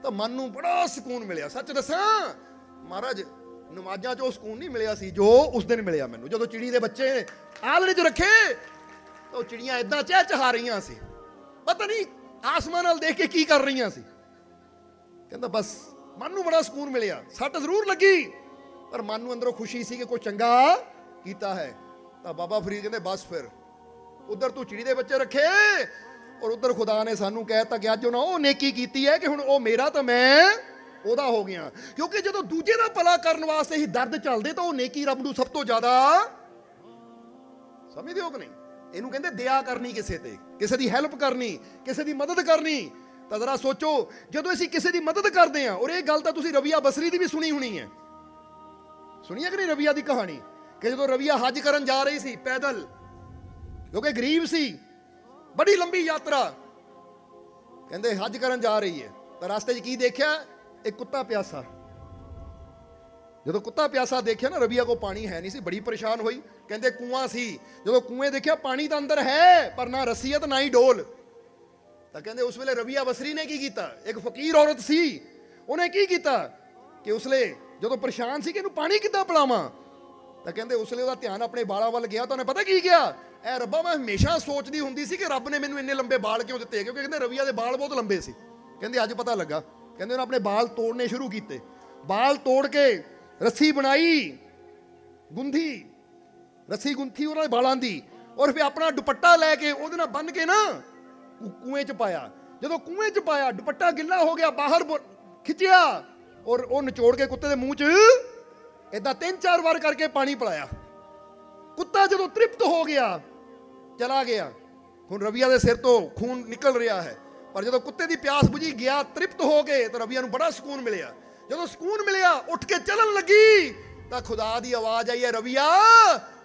ਤਾਂ ਮਨ ਨੂੰ ਬੜਾ ਸਕੂਨ ਮਿਲਿਆ, ਸੱਚ ਦੱਸਾਂ। ਮਹਾਰਾਜ, ਨਮਾਜ਼ਾਂ 'ਚ ਉਹ ਸਕੂਨ ਨਹੀਂ ਮਿਲਿਆ ਸੀ ਜੋ ਉਸ ਦਿਨ ਮਿਲਿਆ ਮੈਨੂੰ। ਜਦੋਂ ਚਿੜੀ ਦੇ ਬੱਚੇ ਆਲਣੇ 'ਚ ਰੱਖੇ, ਤਾਂ ਚਿੜੀਆਂ ਇਦਾਂ ਚਹਿ ਚਹਾ ਰਹੀਆਂ ਸੀ। ਪਤਾ ਨਹੀਂ ਆਸਮਾਨ ਨਾਲ ਦੇਖ ਕੇ ਕੀ ਕਰ ਰਹੀਆਂ ਸੀ। ਕਹਿੰਦਾ, ਬਸ, ਮਨ ਨੂੰ ਬੜਾ ਸਕੂਨ ਮਿਲਿਆ। ਸੱਟ ਜ਼ਰੂਰ ਲੱਗੀ, ਪਰ ਮਨ ਨੂੰ ਅੰਦਰੋਂ ਖੁਸ਼ੀ ਸੀ ਕਿ ਕੋਈ ਚੰਗਾ ਕੀਤਾ ਹੈ। ਤਾਂ ਬਾਬਾ ਫਰੀਦ ਕਹਿੰਦੇ, ਬਸ ਫਿਰ, ਉਧਰ ਤੂੰ ਚਿੜੀ ਦੇ ਬੱਚੇ ਰੱਖੇ ਔਰ ਉਧਰ ਖੁਦਾ ਨੇ ਸਾਨੂੰ ਕਹਿਤਾ ਕਿ ਅੱਜ ਉਹਨਾਂ ਉਹ ਨੇਕੀ ਕੀਤੀ ਹੈ ਕਿ ਹੁਣ ਉਹ ਮੇਰਾ ਤਾਂ ਮੈਂ ਉਹਦਾ ਹੋ ਗਿਆ। ਕਿਉਂਕਿ ਜਦੋਂ ਦੂਜੇ ਦਾ ਭਲਾ ਕਰਨ ਵਾਸਤੇ ਹੀ ਦਰਦ ਚੱਲਦੇ ਤਾਂ ਉਹ ਨੇਕੀ ਰੱਬ ਨੂੰ ਸਭ ਤੋਂ ਜ਼ਿਆਦਾ ਸਮਝਦੇ ਹੋ ਕਿ ਨਹੀਂ? ਇਹਨੂੰ ਕਹਿੰਦੇ ਦਇਆ ਕਰਨੀ ਕਿਸੇ ਤੇ, ਕਿਸੇ ਦੀ ਹੈਲਪ ਕਰਨੀ, ਕਿਸੇ ਦੀ ਮਦਦ ਕਰਨੀ। ਤਾਂ ਜ਼ਰਾ ਸੋਚੋ, ਜਦੋਂ ਅਸੀਂ ਕਿਸੇ ਦੀ ਮਦਦ ਕਰਦੇ ਹਾਂ, ਔਰ ਇਹ ਗੱਲ ਤਾਂ ਤੁਸੀਂ ਰਵੀਆ ਬਸਰੀ ਦੀ ਵੀ ਸੁਣੀ ਹੋਣੀ ਹੈ। ਸੁਣੀ ਹੈ ਕਿ ਨਹੀਂ ਰਵੀਆ ਦੀ ਕਹਾਣੀ? ਕਿ ਜਦੋਂ ਰਵੀਆ ਹੱਜ ਕਰਨ ਜਾ ਰਹੀ ਸੀ ਪੈਦਲ, ਕਿਉਂਕਿ ਗਰੀਬ ਸੀ ਬੜੀ ਲੰਬੀ ਯਾਤਰਾ। ਕਹਿੰਦੇ ਹੱਜ ਕਰਨ ਜਾ ਰਹੀ ਹੈ। ਤਾਂ ਰਸਤੇ 'ਚ ਕੀ ਦੇਖਿਆ? ਇੱਕ ਕੁੱਤਾ ਪਿਆਸਾ। ਜਦੋਂ ਕੁੱਤਾ ਪਿਆਸਾ ਦੇਖਿਆ ਨਾ, ਰਬੀਆ ਕੋ ਪਾਣੀ ਹੈ ਨਹੀਂ ਸੀ, ਬੜੀ ਪਰੇਸ਼ਾਨ ਹੋਈ। ਕਹਿੰਦੇ ਕੂਆਂ ਸੀ। ਜਦੋਂ ਕੂਏ ਦੇਖਿਆ, ਪਾਣੀ ਤਾਂ ਅੰਦਰ ਹੈ, ਪਰ ਨਾ ਰਸੀਅਤ, ਨਾ ਹੀ ਡੋਲ। ਤਾਂ ਕਹਿੰਦੇ ਉਸ ਵੇਲੇ ਰਬੀਆ ਬਸਰੀ ਨੇ ਕੀ ਕੀਤਾ? ਇੱਕ ਫਕੀਰ ਔਰਤ ਸੀ। ਉਹਨੇ ਕੀ ਕੀਤਾ? ਕਿ ਉਸਲੇ ਜਦੋਂ ਪਰੇਸ਼ਾਨ ਸੀ ਕਿ ਇਹਨੂੰ ਪਾਣੀ ਕਿੱਦਾਂ ਪਿਲਾਵਾਂ? ਤਾਂ ਕਹਿੰਦੇ ਉਸ ਲਈ ਉਹਦਾ ਧਿਆਨ ਆਪਣੇ ਬਾਲਾਂ ਵੱਲ ਗਿਆ ਤਾਂ ਉਹਨੇ ਪਤਾ ਕੀ ਕਿਹਾ? ਐ ਰੱਬਾ, ਮੈਂ ਹਮੇਸ਼ਾ ਸੋਚਦੀ ਹੁੰਦੀ ਸੀ ਕਿ ਰੱਬ ਨੇ ਮੈਨੂੰ ਇੰਨੇ ਲੰਬੇ ਵਾਲ ਕਿਉਂ ਦਿੱਤੇ? ਕਿਉਂਕਿ ਕਹਿੰਦੇ ਰਵੀਆ ਦੇ ਬਾਲ ਬਹੁਤ ਲੰਬੇ ਸੀ। ਕਹਿੰਦੇ ਅੱਜ ਪਤਾ ਲੱਗਾ। ਕਹਿੰਦੇ ਉਹਨੇ ਆਪਣੇ ਵਾਲ ਤੋੜਨੇ ਸ਼ੁਰੂ ਕੀਤੇ। ਬਾਲ ਤੋੜ ਕੇ ਰੱਸੀ ਬਣਾਈ, ਗੁੰਥੀ। ਰੱਸੀ ਗੁੰਥੀ ਉਹਨਾਂ ਦੇ ਬਾਲਾਂ ਦੀ। ਔਰ ਫਿਰ ਆਪਣਾ ਦੁਪੱਟਾ ਲੈ ਕੇ ਉਹਦੇ ਨਾਲ ਬੰਨ ਕੇ ਨਾ ਕੂ- ਕੂਏ 'ਚ ਪਾਇਆ। ਜਦੋਂ ਕੂਏ 'ਚ ਪਾਇਆ, ਦੁਪੱਟਾ ਗਿੱਲਾ ਹੋ ਗਿਆ, ਬਾਹਰ ਖਿੱਚਿਆ। ਔਰ ਉਹ ਨਿਚੋੜ ਕੇ ਕੁੱਤੇ ਦੇ ਮੂੰਹ 'ਚ ਇਦਾਂ ਤਿੰਨ ਚਾਰ ਵਾਰ ਕਰਕੇ ਪਾਣੀ ਪਿਲਾਇਆ। ਕੁੱਤਾ ਜਦੋਂ ਤ੍ਰਿਪਤ ਹੋ ਗਿਆ, ਚਲਾ ਗਿਆ। ਹੁਣ ਰਵੀਆ ਦੇ ਸਿਰ ਤੋਂ ਖੂਨ ਨਿਕਲ ਰਿਹਾ ਹੈ। ਪਰ ਜਦੋਂ ਕੁੱਤੇ ਦੀ ਪਿਆਸ ਬੁਝੀ, ਗਿਆ, ਤ੍ਰਿਪਤ ਹੋ ਕੇ, ਤਾਂ ਰਵੀਆ ਨੂੰ ਬੜਾ ਸਕੂਨ ਮਿਲਿਆ। ਜਦੋਂ ਸਕੂਨ ਮਿਲਿਆ, ਉੱਠ ਕੇ ਚੱਲਣ ਲੱਗੀ, ਤਾਂ ਖੁਦਾ ਦੀ ਆਵਾਜ਼ ਆਈ ਹੈ, ਰਵੀਆ,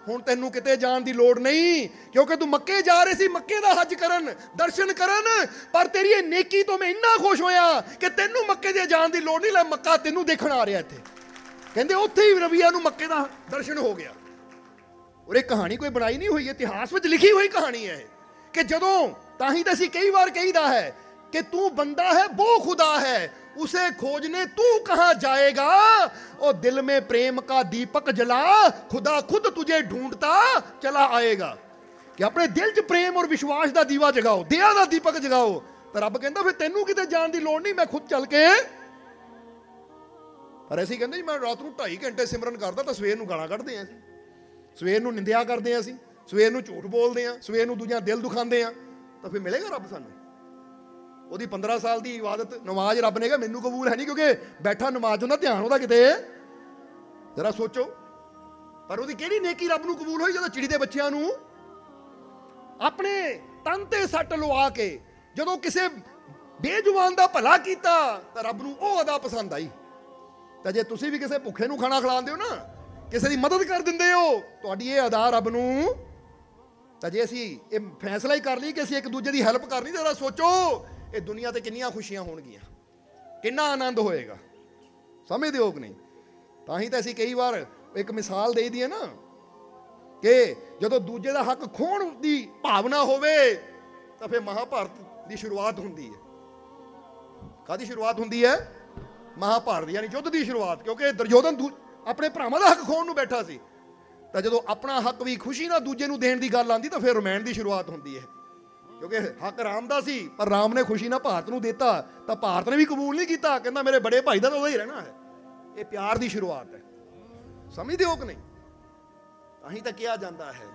ਹੁਣ ਤੈਨੂੰ ਕਿਤੇ ਜਾਣ ਦੀ ਲੋੜ ਨਹੀਂ, ਕਿਉਂਕਿ ਤੂੰ ਮੱਕੇ ਜਾ ਰਹੇ ਸੀ, ਮੱਕੇ ਦਾ ਹੱਜ ਕਰਨ, ਦਰਸ਼ਨ ਕਰਨ, ਪਰ ਤੇਰੀ ਇਹ ਨੇਕੀ ਤੋਂ ਮੈਂ ਇੰਨਾ ਖੁਸ਼ ਹੋਇਆ ਕਿ ਤੈਨੂੰ ਮੱਕੇ ਦੇ ਜਾਣ ਦੀ ਲੋੜ ਨਹੀਂ, ਲੈ ਮੱਕਾ ਤੈਨੂੰ ਦੇਖਣ ਆ ਰਿਹਾ ਇੱਥੇ। ਕਹਿੰਦੇ ਉੱਥੇ ਹੀ ਰਵੀਆ ਨੂੰ ਮੱਕੇ ਦਾ ਦਰਸ਼ਨ ਹੋ ਗਿਆ ਔਰ ਇਹ ਕਹਾਣੀ ਕੋਈ ਬਣਾਈ ਨਹੀਂ ਹੋਈ ਇਤਿਹਾਸ ਵਿੱਚ ਲਿਖੀ ਹੋਈ ਕਹਾਣੀ ਹੈ ਇਹ ਕਿ ਜਦੋਂ ਤਾਂ ਹੀ ਤਾਂ ਅਸੀਂ ਕਈ ਵਾਰ ਕਹੀਦਾ ਹੈ ਕਿ ਤੂੰ ਬੰਦਾ ਹੈ वो खुदा है उसे खोजने तू कहां जाएगा और दिल में प्रेम का दीपक जला खुदा खुद तुझे ढूंढता चला आएगा ਕਿ ਆਪਣੇ ਦਿਲ 'ਚ ਪ੍ਰੇਮ ਔਰ ਵਿਸ਼ਵਾਸ ਦਾ ਦੀਵਾ ਜਗਾਓ ਦਇਆ ਦਾ ਦੀਪਕ ਜਗਾਓ ਤਾਂ ਰੱਬ ਕਹਿੰਦਾ ਫਿਰ ਤੈਨੂੰ ਕਿਤੇ ਜਾਣ ਦੀ ਲੋੜ ਨਹੀਂ ਮੈਂ ਖੁਦ ਚੱਲ ਕੇ ਪਰ ਅਸੀਂ ਕਹਿੰਦੇ ਜੀ, ਮੈਂ ਰਾਤ ਨੂੰ 2.5 ਘੰਟੇ ਸਿਮਰਨ ਕਰਦਾ ਤਾਂ ਸਵੇਰ ਨੂੰ ਗਾਲਾਂ ਕੱਢਦੇ ਆਂ ਅਸੀਂ। ਸਵੇਰ ਨੂੰ ਨਿੰਦਿਆ ਕਰਦੇ ਆਂ ਅਸੀਂ, ਸਵੇਰ ਨੂੰ ਝੂਠ ਬੋਲਦੇ ਆਂ ਸਵੇਰ ਨੂੰ ਦੂਜਿਆਂ ਦਿਲ ਦੁਖਾਉਂਦੇ ਆਂ ਤਾਂ ਫਿਰ ਮਿਲੇਗਾ ਰੱਬ ਸਾਨੂੰ? ਉਹਦੀ 15 ਸਾਲ ਦੀ ਇਬਾਦਤ, ਨਮਾਜ਼ ਰੱਬ ਨੇ ਕਿਹਾ, ਮੈਨੂੰ ਕਬੂਲ ਹੈ ਨਹੀਂ ਕਿਉਂਕਿ ਬੈਠਾ ਨਮਾਜ਼ ਹੁੰਦਾ ਧਿਆਨ ਉਹਦਾ ਕਿਤੇ? ਜ਼ਰਾ ਸੋਚੋ, ਪਰ ਉਹਦੀ ਕਿਹੜੀ ਨੇਕੀ ਰੱਬ ਨੂੰ ਕਬੂਲ ਹੋਈ ਜਦੋਂ ਚਿੜੀ ਦੇ ਬੱਚਿਆਂ ਨੂੰ ਆਪਣੇ ਤਨ ਤੇ ਸੱਟ ਲਵਾ ਕੇ ਜਦੋਂ ਕਿਸੇ ਬੇਜੁਬਾਨ ਦਾ ਭਲਾ ਕੀਤਾ ਤਾਂ ਰੱਬ ਨੂੰ ਉਹ ਅਦਾ ਪਸੰਦ ਆਈ। ਤਾਂ ਜੇ ਤੁਸੀਂ ਵੀ ਕਿਸੇ ਭੁੱਖੇ ਨੂੰ ਖਾਣਾ ਖਿਲਾਉਂਦੇ ਹੋ ਨਾ, ਕਿਸੇ ਦੀ ਮਦਦ ਕਰ ਦਿੰਦੇ ਹੋ, ਤੁਹਾਡੀ ਇਹ ਅਦਾ ਰੱਬ ਨੂੰ। ਤਾਂ ਜੇ ਅਸੀਂ ਇਹ ਫੈਸਲਾ ਹੀ ਕਰ ਲਈ ਕਿ ਅਸੀਂ ਇੱਕ ਦੂਜੇ ਦੀ ਹੈਲਪ ਕਰਨੀ, ਜਰਾ ਸੋਚੋ, ਇਹ ਦੁਨੀਆ ਤੇ ਕਿੰਨੀਆਂ ਖੁਸ਼ੀਆਂ ਹੋਣਗੀਆਂ। ਕਿੰਨਾ ਆਨੰਦ ਹੋਏਗਾ। ਸਮਝਦੇ ਹੋ ਕਿ ਨਹੀਂ? ਤਾਂ ਹੀ ਤਾਂ ਅਸੀਂ ਕਈ ਵਾਰ ਇੱਕ ਮਿਸਾਲ ਦੇਈ ਦੀ ਹੈ ਨਾ ਕਿ ਜਦੋਂ ਦੂਜੇ ਦਾ ਹੱਕ ਖੋਣ ਦੀ ਭਾਵਨਾ ਹੋਵੇ, ਤਾਂ ਫਿਰ ਮਹਾਭਾਰਤ ਦੀ ਸ਼ੁਰੂਆਤ ਹੁੰਦੀ ਹੈ। ਕਾਦੀ ਸ਼ੁਰੂਆਤ ਹੁੰਦੀ ਹੈ? ਮਹਾਭਾਰਤ, ਯਾਨੀ ਯੁੱਧ ਦੀ ਸ਼ੁਰੂਆਤ, ਕਿਉਂਕਿ ਦੁਰਯੋਧਨ ਆਪਣੇ ਭਰਾਵਾਂ ਦਾ ਹੱਕ ਖੋਣ ਨੂੰ ਬੈਠਾ ਸੀ। ਤਾਂ ਜਦੋਂ ਆਪਣਾ ਹੱਕ ਵੀ ਖੁਸ਼ੀ ਨਾਲ ਦੂਜੇ ਨੂੰ ਦੇਣ ਦੀ ਗੱਲ ਆਂਦੀ ਤਾਂ ਫਿਰ ਰੋਮੈਨ ਦੀ ਸ਼ੁਰੂਆਤ ਹੁੰਦੀ ਹੈ ਕਿਉਂਕਿ ਹੱਕ ਰਾਮ ਦਾ ਸੀ, ਪਰ ਰਾਮ ਨੇ ਖੁਸ਼ੀ ਨਾਲ ਭਾਰਤ ਨੂੰ ਦਿੱਤਾ, ਤਾਂ ਭਾਰਤ ਨੇ ਵੀ ਕਬੂਲ ਨਹੀਂ ਕੀਤਾ। ਕਹਿੰਦਾ, ਮੇਰੇ ਬੜੇ ਭਾਈ ਦਾ ਤਾਂ ਉਹਦਾ ਹੀ ਰਹਿਣਾ ਹੈ। ਇਹ ਪਿਆਰ ਦੀ ਸ਼ੁਰੂਆਤ ਹੈ। ਸਮਝਦੇ ਹੋ ਕਿ ਨਹੀਂ? ਤਾਂ ਹੀ ਤਾਂ ਕਿਹਾ ਜਾਂਦਾ ਹੈ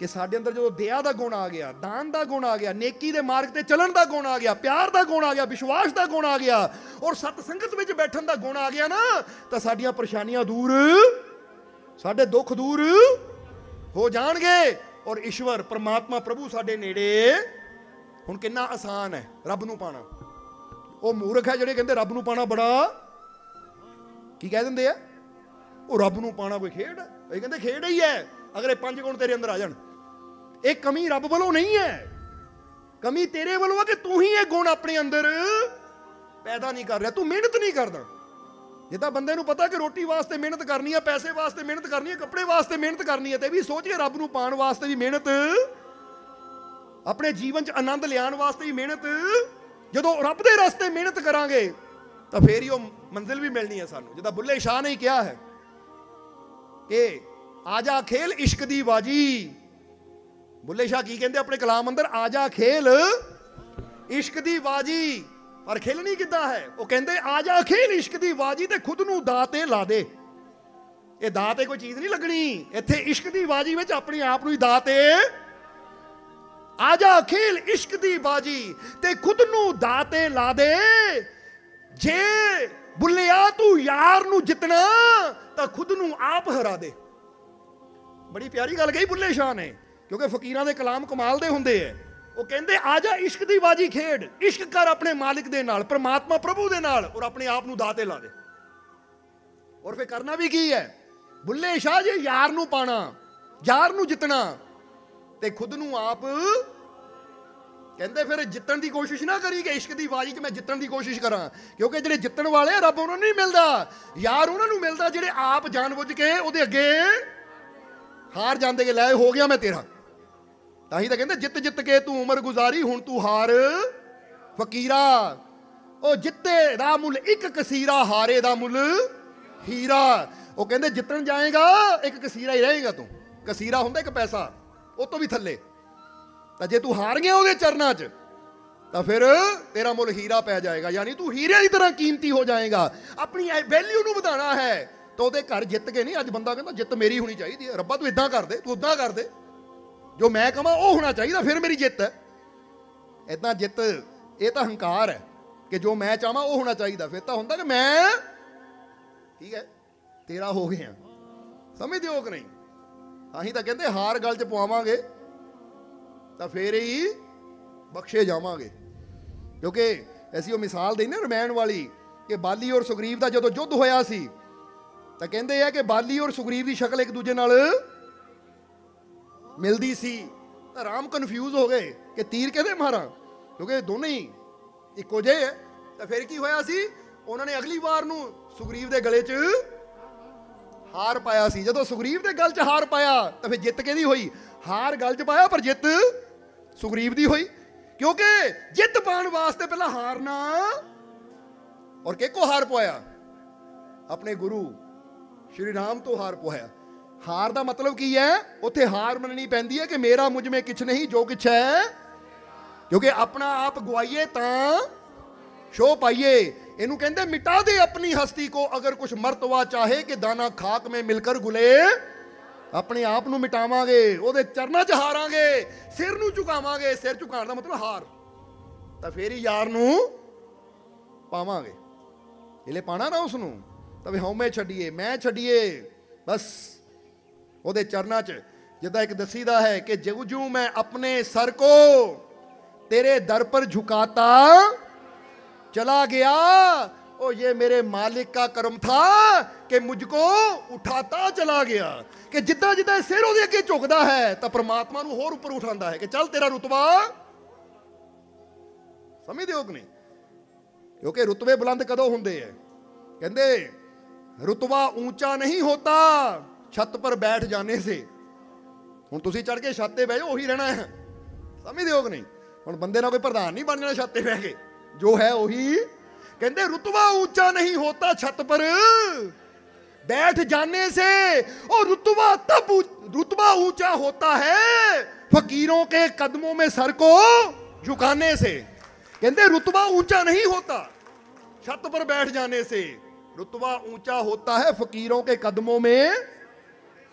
ਕਿ ਸਾਡੇ ਅੰਦਰ ਜਦੋਂ ਦਇਆ ਦਾ ਗੁਣ ਆ ਗਿਆ, ਦਾਨ ਦਾ ਗੁਣ ਆ ਗਿਆ, ਨੇਕੀ ਦੇ ਮਾਰਗ ਤੇ ਚੱਲਣ ਦਾ ਗੁਣ ਆ ਗਿਆ, ਪਿਆਰ ਦਾ ਗੁਣ ਆ ਗਿਆ, ਵਿਸ਼ਵਾਸ ਦਾ ਗੁਣ ਆ ਗਿਆ ਔਰ ਸਤ ਸੰਗਤ ਵਿੱਚ ਬੈਠਣ ਦਾ ਗੁਣ ਆ ਗਿਆ ਨਾ, ਤਾਂ ਸਾਡੀਆਂ ਪਰੇਸ਼ਾਨੀਆਂ ਦੂਰ, ਸਾਡੇ ਦੁੱਖ ਦੂਰ ਹੋ ਜਾਣਗੇ ਔਰ ਈਸ਼ਵਰ, ਪਰਮਾਤਮਾ ਪ੍ਰਭੂ ਸਾਡੇ ਨੇੜੇ। ਹੁਣ ਕਿੰਨਾ ਆਸਾਨ ਹੈ, ਰੱਬ ਨੂੰ ਪਾਣਾ। ਉਹ ਮੂਰਖ ਹੈ ਜਿਹੜੇ ਕਹਿੰਦੇ ਰੱਬ ਨੂੰ ਪਾਣਾ ਬੜਾ ਕੀ ਕਹਿ ਦਿੰਦੇ ਆ? ਉਹ ਰੱਬ ਨੂੰ ਪਾਣਾ ਕੋਈ ਖੇਡ? ਇਹ ਕਹਿੰਦੇ ਖੇਡ ਹੀ ਹੈ, ਅਗਰ ਇਹ ਪੰਜ ਗੁਣ ਤੇਰੇ ਅੰਦਰ ਆ ਜਾਣ। ਇਹ ਕਮੀ ਰੱਬ ਵੱਲੋਂ ਨਹੀਂ ਹੈ। ਕਮੀ ਤੇਰੇ ਵੱਲੋਂ ਆ ਕਿ ਤੂੰ ਹੀ ਇਹ ਗੁਣ ਆਪਣੇ ਅੰਦਰ ਪੈਦਾ ਨਹੀਂ ਕਰ ਰਿਹਾ। ਤੂੰ ਮਿਹਨਤ ਨਹੀਂ ਕਰਦਾ। ਜਿੱਦਾਂ ਬੰਦੇ ਨੂੰ ਪਤਾ ਕਿ ਰੋਟੀ ਵਾਸਤੇ ਮਿਹਨਤ ਕਰਨੀ ਹੈ ਪੈਸੇ ਵਾਸਤੇ ਮਿਹਨਤ ਕਰਨੀ ਹੈ ਕੱਪੜੇ ਵਾਸਤੇ ਮਿਹਨਤ ਕਰਨੀ ਹੈ ਤੇ ਵੀ ਸੋਚ ਰੱਬ ਨੂੰ ਪਾਣ ਵਾਸਤੇ ਵੀ ਮਿਹਨਤ। ਆਪਣੇ ਜੀਵਨ 'ਚ ਆਨੰਦ ਲਿਆਉਣ ਵਾਸਤੇ ਵੀ ਮਿਹਨਤ। ਜਦੋਂ ਰੱਬ ਦੇ ਰਸਤੇ ਮਿਹਨਤ ਕਰਾਂਗੇ, ਤਾਂ ਫੇਰ ਹੀ ਉਹ ਮੰਜ਼ਿਲ ਵੀ ਮਿਲਣੀ ਹੈ ਸਾਨੂੰ। ਜਿੱਦਾਂ ਬੁੱਲੇ ਸ਼ਾਹ ਨੇ ਕਿਹਾ ਹੈ ਕਿ ਆਜਾ ਖੇਲ ਇਸ਼ਕ ਦੀ ਬਾਜੀ। ਬੁੱਲੇ ਸ਼ਾਹ ਕੀ ਕਹਿੰਦੇ, ਆਪਣੇ ਕਲਾਮ ਅੰਦਰ ਆ ਜਾ ਖੇਲ। ਇਸ਼ਕ ਦੀ ਬਾਜੀ, ਪਰ ਖੇਲਣੀ ਕਿੱਦਾਂ ਹੈ? ਉਹ ਕਹਿੰਦੇ, ਆ ਜਾ ਖੇਲ, ਇਸ਼ਕ ਦੀ ਬਾਜੀ ਤੇ ਖੁਦ ਨੂੰ ਦਾਅ ਤੇ ਲਾ ਦੇ। ਇਹ ਦਾਅ ਕੋਈ ਚੀਜ਼ ਨਹੀਂ ਲੱਗਣੀ। ਇੱਥੇ ਇਸ਼ਕ ਦੀ ਬਾਜੀ ਵਿੱਚ ਆਪਣੇ ਆਪ ਨੂੰ ਹੀ ਦਾਅ ਤੇ ਜਾ ਖੇਲ, ਇਸ਼ਕ ਦੀ ਬਾਜੀ ਤੇ ਖੁਦ ਨੂੰ ਦਾਅ ਤੇ ਲਾ ਦੇ। ਜੇ ਬੁੱਲਿਆ ਤੂੰ ਯਾਰ ਨੂੰ ਜਿੱਤਣਾ, ਤਾਂ ਖੁਦ ਨੂੰ ਆਪ ਹਰਾ ਦੇ। ਬੜੀ ਪਿਆਰੀ ਗੱਲ ਕਹੀ ਬੁੱਲੇ ਸ਼ਾਹ ਨੇ। ਕਿਉਂਕਿ ਫਕੀਰਾਂ ਦੇ ਕਲਾਮ ਕਮਾਲ ਦੇ ਹੁੰਦੇ ਐ। ਉਹ ਕਹਿੰਦੇ, ਆ ਜਾ ਇਸ਼ਕ ਦੀ ਬਾਜੀ ਖੇਡ। ਇਸ਼ਕ ਕਰ ਆਪਣੇ ਮਾਲਿਕ ਦੇ ਨਾਲ, ਪ੍ਰਮਾਤਮਾ ਪ੍ਰਭੂ ਦੇ ਨਾਲ ਔਰ ਆਪਣੇ ਆਪ ਨੂੰ ਦਾਤੇ ਲਾ ਦੇ। ਔਰ ਫੇ ਕਰਨਾ ਵੀ ਕੀ ਹੈ ਬੁੱਲੇ ਸ਼ਾਹ ਜੇ ਯਾਰ ਨੂੰ ਪਾਣਾ, ਯਾਰ ਨੂੰ ਜਿੱਤਣਾ ਤੇ ਖੁਦ ਨੂੰ ਆਪ ਕਹਿੰਦੇ ਫਿਰ ਜਿੱਤਣ ਦੀ ਕੋਸ਼ਿਸ਼ ਨਾ ਕਰੀ ਕਿ ਇਸ਼ਕ ਦੀ ਬਾਜੀ 'ਚ ਮੈਂ ਜਿੱਤਣ ਦੀ ਕੋਸ਼ਿਸ਼ ਕਰਾਂ। ਕਿਉਂਕਿ ਜਿਹੜੇ ਜਿੱਤਣ ਵਾਲੇ ਆ, ਰੱਬ ਉਹਨਾਂ ਨੂੰ ਨਹੀਂ ਮਿਲਦਾ। ਯਾਰ ਉਹਨਾਂ ਨੂੰ ਮਿਲਦਾ ਜਿਹੜੇ ਆਪ ਜਾਣਬੁੱਝ ਕੇ ਉਹਦੇ ਅੱਗੇ ਹਾਰ ਜਾਂਦੇ ਕਿ ਲੈ ਹੋ ਗਿਆ ਮੈਂ ਤੇਰਾ। ਤਾਂ ਹੀ ਤਾਂ ਕਹਿੰਦੇ, ਜਿੱਤ ਜਿੱਤ ਕੇ ਤੂੰ ਉਮਰ ਗੁਜ਼ਾਰੀ, ਹੁਣ ਤੂੰ ਹਾਰ ਫਕੀਰਾ। ਉਹ ਜਿੱਤੇ ਦਾ ਮੁੱਲ, ਇੱਕ ਕਸੀਰਾ ਹਾਰੇ ਦਾ ਮੁੱਲ ਹੀਰਾ। ਉਹ ਕਹਿੰਦੇ, ਜਿੱਤਣ ਜਾਏਗਾ, ਇੱਕ ਕਸੀਰਾ ਹੀ ਰਹੇਗਾ ਤੂੰ। ਕਸੀਰਾ ਹੁੰਦਾ ਇੱਕ ਪੈਸਾ, ਉਹ ਤੋਂ ਵੀ ਥੱਲੇ। ਤਾਂ ਜੇ ਤੂੰ ਹਾਰ ਗਿਆ ਉਹਦੇ ਚਰਨਾਂ 'ਚ, ਤਾਂ ਫਿਰ ਤੇਰਾ ਮੁੱਲ ਹੀਰਾ ਪੈ ਜਾਏਗਾ। ਯਾਨੀ ਤੂੰ ਹੀਰੇ ਦੀ ਤਰ੍ਹਾਂ ਕੀਮਤੀ ਹੋ ਜਾਏਗਾ। ਆਪਣੀ ਵੈਲਿਊ ਨੂੰ ਵਧਾਉਣਾ ਹੈ, ਤਾਂ ਉਹਦੇ ਘਰ ਜਿੱਤ ਕੇ ਨਹੀਂ, ਅੱਜ ਬੰਦਾ ਕਹਿੰਦਾ, ਜਿੱਤ ਮੇਰੀ ਹੋਣੀ ਚਾਹੀਦੀ ਹੈ। ਰੱਬਾ, ਤੂੰ ਇਦਾਂ ਕਰ ਦੇ, ਤੂੰ ਉਦਾਂ ਕਰ ਦੇ। ਜੋ ਮੈਂ ਕਹਾਂ, ਉਹ ਹੋਣਾ ਚਾਹੀਦਾ, ਫਿਰ ਮੇਰੀ ਜਿੱਤ। ਹੈ ਇਦਾਂ ਜਿੱਤ, ਇਹ ਤਾਂ ਹੰਕਾਰ ਹੈ ਕਿ ਜੋ ਮੈਂ ਚਾਹਾਂ, ਉਹ ਹੋਣਾ ਚਾਹੀਦਾ। ਫਿਰ ਤਾਂ ਹੁੰਦਾ ਕਿ ਮੈਂ, ਠੀਕ ਹੈ, ਤੇਰਾ ਹੋ ਗਿਆ। ਸਮਝਦੇ ਹੋ ਕਿ ਨਹੀਂ? ਅਸੀਂ ਤਾਂ ਕਹਿੰਦੇ, ਹਾਰ ਗੱਲ 'ਚ ਪਵਾਵਾਂਗੇ, ਤਾਂ ਫੇਰ ਹੀ ਬਖਸ਼ੇ ਜਾਵਾਂਗੇ। ਕਿਉਂਕਿ ਅਸੀਂ ਉਹ ਮਿਸਾਲ ਦੇਈ ਨਾ ਰਮੈਣ ਵਾਲੀ, ਕਿ ਬਾਲੀ ਔਰ ਸੁਗਰੀਵ ਦਾ ਜਦੋਂ ਯੁੱਧ ਹੋਇਆ ਸੀ, ਤਾਂ ਕਹਿੰਦੇ ਆ ਕਿ ਬਾਲੀ ਔਰ ਸੁਗਰੀਵ ਦੀ ਸ਼ਕਲ ਇੱਕ ਦੂਜੇ ਨਾਲ ਮਿਲਦੀ ਸੀ, ਤਾਂ ਰਾਮ ਕਨਫਿਊਜ਼ ਹੋ ਗਏ ਕਿ ਤੀਰ ਕਿਹਦੇ ਮਾਰਾਂ? ਕਿਉਂਕਿ ਦੋਨੇ ਹੀ ਇੱਕੋ ਜਿਹੇ ਹੈ ਤਾਂ ਫਿਰ ਕੀ ਹੋਇਆ ਸੀ? ਉਹਨਾਂ ਨੇ ਅਗਲੀ ਵਾਰ ਨੂੰ ਸੁਗਰੀਵ ਦੇ ਗਲੇ 'ਚ ਹਾਰ ਪਾਇਆ ਸੀ। ਜਦੋਂ ਸੁਗਰੀਵ ਦੇ ਗਲ 'ਚ ਹਾਰ ਪਾਇਆ, ਤਾਂ ਫਿਰ ਜਿੱਤ ਕਿਹਦੀ ਹੋਈ? ਹਾਰ ਗਲ 'ਚ ਪਾਇਆ, ਪਰ ਜਿੱਤ ਸੁਗਰੀਵ ਦੀ ਹੋਈ। ਕਿਉਂਕਿ ਜਿੱਤ ਪਾਉਣ ਵਾਸਤੇ ਪਹਿਲਾਂ ਹਾਰਨਾ ਔਰ ਕਿਹਕੋ ਹਾਰ ਪਵਾਇਆ? ਆਪਣੇ ਗੁਰੂ ਸ਼੍ਰੀ ਰਾਮ ਤੋਂ ਹਾਰ ਪਵਾਇਆ। ਹਾਰ ਦਾ ਮਤਲਬ ਕੀ ਹੈ? ਉੱਥੇ ਹਾਰ ਮੰਨਣੀ ਪੈਂਦੀ ਹੈ ਕਿ ਮੇਰਾ ਮੁਝ ਮੇ ਕਿਛ ਨਹੀਂ, ਜੋ ਕਿਛ ਹੈ। ਕਿਉਂਕਿ ਆਪਣਾ ਆਪ ਗਵਾਈਏ ਤਾਂ ਸ਼ੋ ਪਾਈਏ। ਇਹਨੂੰ ਕਹਿੰਦੇ ਮਿਟਾ ਦੇ ਆਪਣੀ ਹਸਤੀ ਕੋ, ਅਗਰ ਕੁਛ ਮਰਤਵਾ ਚਾਹੇ ਕਿ ਦਾਣਾ ਖਾਕ ਮੇ ਮਿਲਕਰ ਗੁਲੇ। ਆਪਣੇ ਆਪ ਨੂੰ ਮਿਟਾਵਾਂਗੇ, ਉਹਦੇ ਚਰਨਾਂ 'ਚ ਹਾਰਾਂਗੇ, ਸਿਰ ਨੂੰ ਝੁਕਾਵਾਂਗੇ। ਸਿਰ ਝੁਕਾਉਣ ਦਾ ਮਤਲਬ ਹਾਰ। ਤਾਂ ਫੇਰ ਹੀ ਯਾਰ ਨੂੰ ਪਾਵਾਂਗੇ। ਇਹਲੇ ਪਾਣਾ ਨਾ ਉਸ ਨੂੰ ਤਾਂ ਵੀ ਹਉਮੈ ਛੱਡੀਏ, ਮੈਂ ਛੱਡੀਏ, ਬਸ। ਉਹਦੇ ਚਰਨਾਂ 'ਚ ਜਿੱਦਾਂ ਇੱਕ ਦਸੀਦਾ ਹੈ ਕਿ ਜਿਉ ਜਿਉ ਮੈਂ ਆਪਣੇ ਸਰ ਕੋ ਤੇਰੇ ਦਰ ਪਰ ਝੁਕਾਤਾ ਚਲਾ ਗਿਆ ओ ये मेरे मालिक का कर्म था कि मुझको उठाता चला गया ਕਿ ਜਿੱਦਾਂ ਜਿੱਦਾਂ ਇਹ ਸਿਰ ਉਹਦੇ ਅੱਗੇ ਝੁਕਦਾ ਹੈ ਤਾਂ ਪ੍ਰਮਾਤਮਾ ਨੂੰ ਹੋਰ ਉੱਪਰ ਉਠਾਉਂਦਾ ਹੈ ਕਿ ਚੱਲ ਤੇਰਾ ਰੁਤਬਾ ਸਮਝਦੇ ਹੋ ਕਿ ਨਹੀਂ ਕਿਉਂਕਿ ਰੁਤਬੇ ਬੁਲੰਦ ਕਦੋਂ ਹੁੰਦੇ ਐ ਕਹਿੰਦੇ ਰੁਤਬਾ ਉੱਚਾ ਨਹੀਂ ਹੋਤਾ ਛੱਤ ਪਰ ਬੈਠ ਜਾਣੇ ਸੇ ਹੁਣ ਤੁਸੀਂ ਚੜ ਕੇ ਛੱਤ ਤੇ ਬਹਿ ਜਾਓ ਉਹੀ ਰਹਿਣਾ ਹੈ ਸਮਝਦੇ ਹੋ ਕਿ ਨਹੀਂ ਹੁਣ ਬੰਦੇ ਨਾਲ ਕੋਈ ਪ੍ਰਧਾਨ ਨਹੀਂ ਬਣ ਜਾਣਾ ਛੱਤ ਤੇ ਬਹਿ ਕੇ ਜੋ ਹੈ ਉਹੀ ਕਹਿੰਦੇ ਰੁਤਬਾ ਉੱਚਾ ਨਹੀਂ ਹੋਤਾ ਛੱਤ ਪਰ बैठ जाने से और रुतबा तब रुतबा ऊंचा होता है फकीरों के कदमों में सर को झुकाने से कहते रुतबा ऊंचा नहीं होता छत पर बैठ जाने से रुतबा ऊंचा होता है फकीरों के कदमों में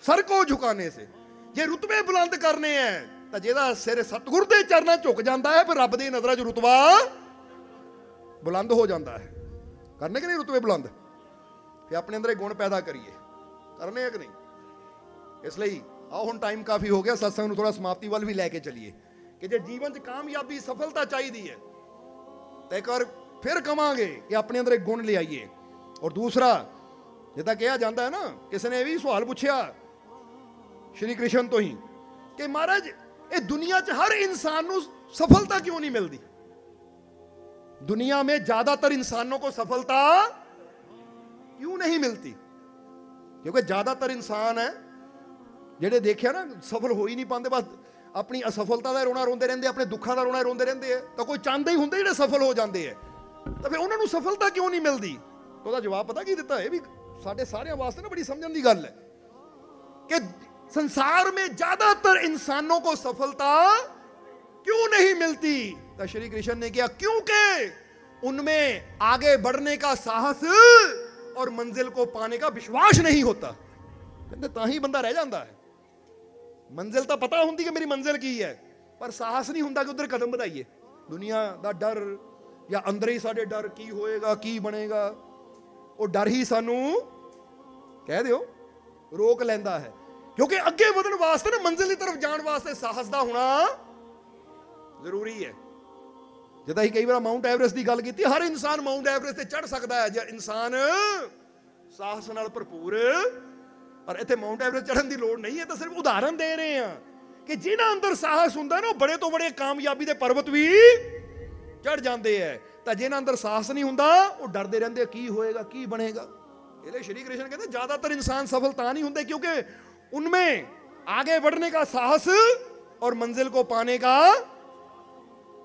ਸਰ ਕੋ ਝੁਕਾਣੇ ਸੇ। ਜੇ ਰਤਬੇ ਬੁਲੰਦ ਕਰਨੇ ਐ, ਤਾਂ ਜਿਹਦਾ ਸਿਰ ਸਤਗੁਰ ਦੇ ਚਰਨਾਂ ਝੁਕ ਜਾਂਦਾ ਹੈ ਫਿਰ ਰੱਬ ਦੀ ਨਜ਼ਰਾਂ 'ਚ ਰਤਬਾ ਬੁਲੰਦ ਹੋ ਜਾਂਦਾ ਹੈ ਕਰਨੇ ਕਿ ਨਹੀਂ ਰਤਬੇ ਬੁਲੰਦ? ਕਿ ਆਪਣੇ ਅੰਦਰ ਇਹ ਗੁਣ ਪੈਦਾ ਕਰੀਏ। ਕਰਨੇ ਹੈ ਕਿ ਨਹੀਂ? ਇਸ ਲਈ ਆਓ ਹੁਣ ਟਾਈਮ ਕਾਫੀ ਹੋ ਗਿਆ, ਸਤਸੰਗ ਨੂੰ ਥੋੜਾ ਸਮਾਪਤੀ ਵੱਲ ਵੀ ਲੈ ਕੇ ਚਲੀਏ। ਕਿ ਜੇ ਜੀਵਨ 'ਚ ਕਾਮਯਾਬੀ, ਸਫਲਤਾ ਚਾਹੀਦੀ ਹੈ ਤੇ ਕਰ ਫਿਰ ਕਵਾਂਗੇ ਕਿ ਆਪਣੇ ਅੰਦਰ ਇਹ ਗੁਣ ਲਿਆਈਏ। ਔਰ ਦੂਸਰਾ, ਜਿੱਦਾਂ ਕਿਹਾ ਜਾਂਦਾ ਹੈ ਨਾ, ਕਿਸੇ ਨੇ ਇਹ ਵੀ ਸਵਾਲ ਪੁੱਛਿਆ ਸ਼੍ਰੀ ਕ੍ਰਿਸ਼ਨ ਤੋਂ ਹੀ ਕਿ ਮਹਾਰਾਜ ਇਹ ਦੁਨੀਆ 'ਚ ਹਰ ਇਨਸਾਨ ਨੂੰ ਸਫਲਤਾ ਕਿਉਂ ਨਹੀਂ ਮਿਲਦੀ दुनिया में ज्यादातर इंसानों को सफलता क्यों नहीं मिलती क्योंकि ज्यादातर इंसान है ਜਿਹੜੇ ਦੇਖਿਆ ਨਾ ਸਫਲ ਹੋ ਹੀ ਨਹੀਂ ਪਾਉਂਦੇ ਬਸ ਆਪਣੀ ਅਸਫਲਤਾ ਦਾ ਰੋਣਾ ਰੋਂਦੇ ਰਹਿੰਦੇ ਆਪਣੇ ਦੁੱਖਾਂ ਦਾ ਰੋਣਾ ਰੋਂਦੇ ਰਹਿੰਦੇ ਆ ਤਾਂ ਕੋਈ ਚਾਹੁੰਦੇ ਹੀ ਹੁੰਦੇ ਜਿਹੜੇ ਸਫਲ ਹੋ ਜਾਂਦੇ ਆ ਤਾਂ ਫਿਰ ਉਹਨਾਂ ਨੂੰ ਸਫਲਤਾ ਕਿਉਂ ਨਹੀਂ ਮਿਲਦੀ ਤਾਂ ਉਹਦਾ ਜਵਾਬ ਪਤਾ ਕੀ ਦਿੱਤਾ ਇਹ ਵੀ ਸਾਡੇ ਸਾਰਿਆਂ ਵਾਸਤੇ ਨਾ ਬੜੀ ਸਮਝਣ ਦੀ ਗੱਲ ਹੈ कि संसार में ज्यादातर इंसानों को सफलता क्यों नहीं मिलती तो श्री कृष्ण ने किया क्योंकि उनमें आगे बढ़ने का साहस और मंजिल को पाने का विश्वास नहीं होता ਕਹਿੰਦੇ ਤਾਂ ਹੀ ਬੰਦਾ ਰਹਿ ਜਾਂਦਾ ਹੈ ਮੰਜ਼ਿਲ ਤਾਂ ਪਤਾ ਹੁੰਦੀ ਕਿ ਮੇਰੀ ਮੰਜ਼ਿਲ ਕੀ ਹੈ ਪਰ ਸਾਹਸ ਨਹੀਂ ਹੁੰਦਾ ਕਿ ਉਧਰ ਕਦਮ ਵਧਾਈਏ ਦੁਨੀਆ ਦਾ ਡਰ ਜਾਂ ਅੰਦਰ ਹੀ ਸਾਡੇ ਡਰ ਕੀ ਹੋਏਗਾ ਕੀ ਬਣੇਗਾ ਉਹ ਡਰ ਹੀ ਸਾਨੂੰ ਕਹਿ ਦਿਓ ਰੋਕ ਲੈਂਦਾ ਹੈ ਕਿਉਂਕਿ ਅੱਗੇ ਵਧਣ ਵਾਸਤੇ ਨਾ ਮੰਜ਼ਿਲ ਦੀ ਤਰਫ ਜਾਣ ਵਾਸਤੇ ਸਾਹਸ ਦਾ ਹੋਣਾ ਜ਼ਰੂਰੀ ਹੈ। ਜਦੋਂ ਹੀ ਕਈ ਵਾਰ ਮਾਉਂਟ ਐਵਰੈਸਟ ਦੀ ਗੱਲ ਕੀਤੀ, ਹਰ ਇਨਸਾਨ ਮਾਉਂਟ ਐਵਰੈਸਟ ਤੇ ਚੜ ਸਕਦਾ ਹੈ, ਜੇ ਇਨਸਾਨ ਸਾਹਸ ਨਾਲ ਭਰਪੂਰ, ਪਰ ਇੱਥੇ ਮਾਉਂਟ ਐਵਰੈਸਟ ਚੜਨ ਦੀ ਲੋੜ ਨਹੀਂ ਹੈ, ਤਾਂ ਸਿਰਫ ਉਦਾਹਰਨ ਦੇ ਰਹੇ ਹਾਂ ਕਿ ਜਿਹਨਾਂ ਅੰਦਰ ਸਾਹਸ ਹੁੰਦਾ ਨਾ, ਉਹ ਬੜੇ ਤੋਂ ਬੜੇ ਕਾਮਯਾਬੀ ਦੇ ਪਰਬਤ ਵੀ ਚੜ ਜਾਂਦੇ ਐ ਤਾਂ ਜਿਹਨਾਂ ਅੰਦਰ ਸਾਹਸ ਨਹੀਂ ਹੁੰਦਾ, ਉਹ ਡਰਦੇ ਰਹਿੰਦੇ ਕੀ ਹੋਏਗਾ, ਕੀ ਬਣੇਗਾ? ਇਹਲੇ ਸ਼੍ਰੀ ਕ੍ਰਿਸ਼ਨ ਕਹਿੰਦੇ, ਜ਼ਿਆਦਾਤਰ ਇਨਸਾਨ ਸਫਲ ਤਾਂ ਨਹੀਂ ਹੁੰਦੇ ਕਿਉਂਕਿ उनमें आगे बढ़ने का साहस और मंजिल को पाने का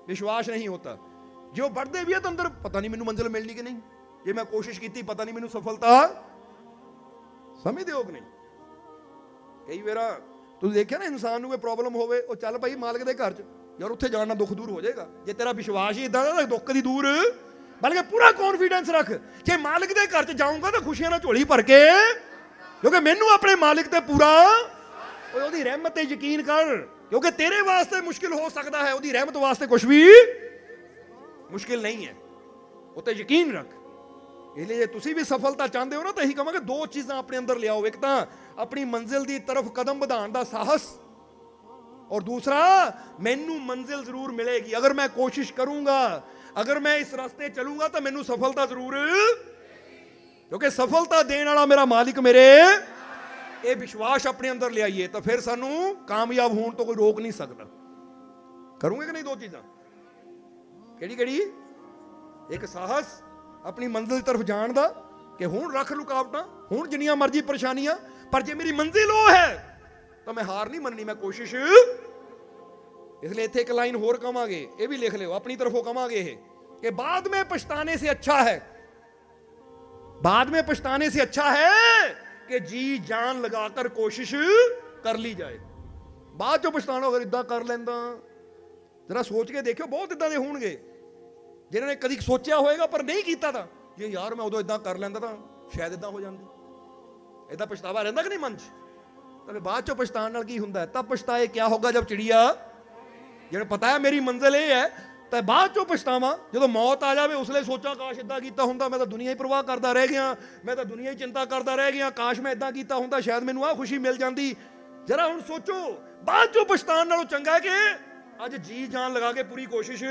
विश्वास नहीं होता जो बढ़ते भी है तो अंदर पता नहीं मैनू मंजिल मिलनी कि नहीं ਜੇ ਮੈਂ ਕੋਸ਼ਿਸ਼ ਕੀਤੀ ਪਤਾ ਨਹੀਂ ਮੈਨੂੰ ਸਫਲਤਾ ਸਮਝਦੇ ਹੋ ਕਿ ਨਹੀਂ ਕਈ ਵਾਰਾ ਤੁਸੀਂ ਦੇਖਿਆ ਨਾ ਇਨਸਾਨ ਨੂੰ ਕੋਈ ਪ੍ਰੋਬਲਮ ਹੋਵੇ ਉਹ ਚੱਲ ਭਾਈ ਮਾਲਕ ਦੇ ਘਰ 'ਚ ਯਾਰ ਉੱਥੇ ਜਾਣ ਨਾਲ ਦੁੱਖ ਦੂਰ ਹੋ ਜਾਏਗਾ ਜੇ ਤੇਰਾ ਵਿਸ਼ਵਾਸ ਹੀ ਇਦਾਂ ਦਾ ਤਾਂ ਦੁੱਖ ਦੀ ਦੂਰ ਬਲਕਿ ਪੂਰਾ ਕੌਨਫੀਡੈਂਸ ਰੱਖ ਜੇ ਮਾਲਕ ਦੇ ਘਰ 'ਚ ਜਾਊਂਗਾ ਤਾਂ ਖੁਸ਼ੀਆਂ ਨਾਲ ਝੋਲੀ ਭਰ ਕੇ ਕਿਉਂਕਿ ਮੈਨੂੰ ਆਪਣੇ ਮਾਲਿਕ ਤੇ ਪੂਰਾ ਓਏ, ਉਹਦੀ ਰਹਿਮਤ ਤੇ ਯਕੀਨ ਕਰ, ਕਿਉਂਕਿ ਤੇਰੇ ਵਾਸਤੇ ਮੁਸ਼ਕਿਲ ਹੋ ਸਕਦਾ ਹੈ, ਉਹਦੀ ਰਹਿਮਤ ਵਾਸਤੇ ਕੁਝ ਵੀ ਮੁਸ਼ਕਿਲ ਨਹੀਂ ਹੈ। ਉਹ ਤੇ ਯਕੀਨ ਰੱਖ। ਇਹ ਲਈ ਜੇ ਤੁਸੀਂ ਵੀ ਸਫਲਤਾ ਚਾਹੁੰਦੇ ਹੋ ਨਾ, ਤਾਂ ਇਹੀ ਕਹਾਂਗੇ ਦੋ ਚੀਜ਼ਾਂ ਆਪਣੇ ਅੰਦਰ ਲਿਆਓ। ਇੱਕ ਤਾਂ ਆਪਣੀ ਮੰਜ਼ਿਲ ਦੀ ਤਰਫ ਕਦਮ ਵਧਾਉਣ ਦਾ ਸਾਹਸ ਔਰ ਦੂਸਰਾ, ਮੈਨੂੰ ਮੰਜ਼ਿਲ ਜ਼ਰੂਰ ਮਿਲੇਗੀ। ਅਗਰ ਮੈਂ ਕੋਸ਼ਿਸ਼ ਕਰੂੰਗਾ, ਅਗਰ ਮੈਂ ਇਸ ਰਸਤੇ ਚੱਲੂੰਗਾ, ਤਾਂ ਮੈਨੂੰ ਸਫਲਤਾ ਜ਼ਰੂਰ ਕਿਉਂਕਿ ਸਫਲਤਾ ਦੇਣ ਵਾਲਾ ਮੇਰਾ ਮਾਲਿਕ ਮੇਰੇ, ਇਹ ਵਿਸ਼ਵਾਸ ਆਪਣੇ ਅੰਦਰ ਲਿਆਈਏ ਤਾਂ ਫਿਰ ਸਾਨੂੰ ਕਾਮਯਾਬ ਹੋਣ ਤੋਂ ਕੋਈ ਰੋਕ ਨਹੀਂ ਸਕਦਾ। ਕਰੂੰਗੇ ਕਿ ਨਹੀਂ ਦੋ ਚੀਜ਼ਾਂ? ਕਿਹੜੀ ਕਿਹੜੀ? ਇੱਕ ਸਾਹਸ, ਆਪਣੀ ਮੰਜ਼ਿਲ ਦੀ ਤਰਫ ਜਾਣ ਦਾ ਕਿ ਹੁਣ ਰੱਖ ਰੁਕਾਵਟਾਂ, ਹੁਣ ਜਿੰਨੀਆਂ ਮਰਜ਼ੀ ਪਰੇਸ਼ਾਨੀਆਂ, ਪਰ ਜੇ ਮੇਰੀ ਮੰਜ਼ਿਲ ਉਹ ਹੈ, ਤਾਂ ਮੈਂ ਹਾਰ ਨਹੀਂ ਮੰਨਣੀ, ਮੈਂ ਕੋਸ਼ਿਸ਼ ਇਸ ਲਈ ਇੱਥੇ ਇੱਕ ਲਾਈਨ ਹੋਰ ਕਵਾਂਗੇ, ਇਹ ਵੀ ਲਿਖ ਲਿਓ, ਆਪਣੀ ਤਰਫੋਂ ਕਵਾਂਗੇ ਇਹ ਕਿ ਬਾਅਦ ਵਿੱਚ ਪਛਤਾਣੇ ਸੇ ਅੱਛਾ ਹੈ बाद में पछताने से अच्छा है कि जी जान लगाकर कोशिश कर ली जाए ਬਾਅਦ ਚੋਂ ਪਛਤਾਣਾ ਅਗਰ ਇਦਾਂ ਕਰ ਲੈਂਦਾ ਜਰਾ ਸੋਚ ਕੇ ਦੇਖਿਓ ਬਹੁਤ ਇਦਾਂ ਦੇ ਹੋਣਗੇ ਜਿਨ੍ਹਾਂ ਨੇ ਕਦੀ ਸੋਚਿਆ ਹੋਵੇਗਾ ਪਰ ਨਹੀਂ ਕੀਤਾ ਤਾਂ ਜੇ ਯਾਰ ਮੈਂ ਉਦੋਂ ਇਦਾਂ ਕਰ ਲੈਂਦਾ ਤਾਂ ਸ਼ਾਇਦ ਇਦਾਂ ਹੋ ਜਾਂਦੀ ਇਹਦਾ ਪਛਤਾਵਾ ਰਹਿੰਦਾ ਕਿ ਨਹੀਂ ਮਨ 'ਚ ਤਾਂ ਫਿਰ ਬਾਅਦ ਚੋਂ ਪਛਤਾਣ ਨਾਲ ਕੀ ਹੁੰਦਾ ਹੈ ਤਬ ਪਛਤਾਏ ਕਿਆ ਹੋਗਾ ਜਬ ਚਿੜੀਆ ਜਿਹਨੂੰ ਪਤਾ ਹੈ ਮੇਰੀ ਮੰਜ਼ਿਲ ਇਹ ਹੈ ਤਾਂ ਬਾਅਦ ਚੋਂ ਪਛਤਾਵਾਂ। ਜਦੋਂ ਮੌਤ ਆ ਜਾਵੇ, ਉਸ ਲਈ ਸੋਚਾਂ, ਕਾਸ਼ ਇਦਾਂ ਕੀਤਾ ਹੁੰਦਾ, ਮੈਂ ਤਾਂ ਦੁਨੀਆ ਹੀ ਪ੍ਰਵਾਹ ਕਰਦਾ ਰਹਿ ਗਿਆ। ਮੈਂ ਤਾਂ ਦੁਨੀਆ ਹੀ ਚਿੰਤਾ ਕਰਦਾ ਰਹਿ ਗਿਆ। ਕਾਸ਼ ਮੈਂ ਇਦਾਂ ਕੀਤਾ ਹੁੰਦਾ, ਸ਼ਾਇਦ ਮੈਨੂੰ ਆਹ ਖੁਸ਼ੀ ਮਿਲ ਜਾਂਦੀ। ਜਰਾ ਹੁਣ ਸੋਚੋ, ਬਾਅਦ ਚੋਂ ਪਛਤਾਣ ਨਾਲੋਂ ਚੰਗਾ ਹੈ ਕਿ ਅੱਜ ਜੀ ਜਾਨ ਲਗਾ ਕੇ ਪੂਰੀ ਕੋਸ਼ਿਸ਼,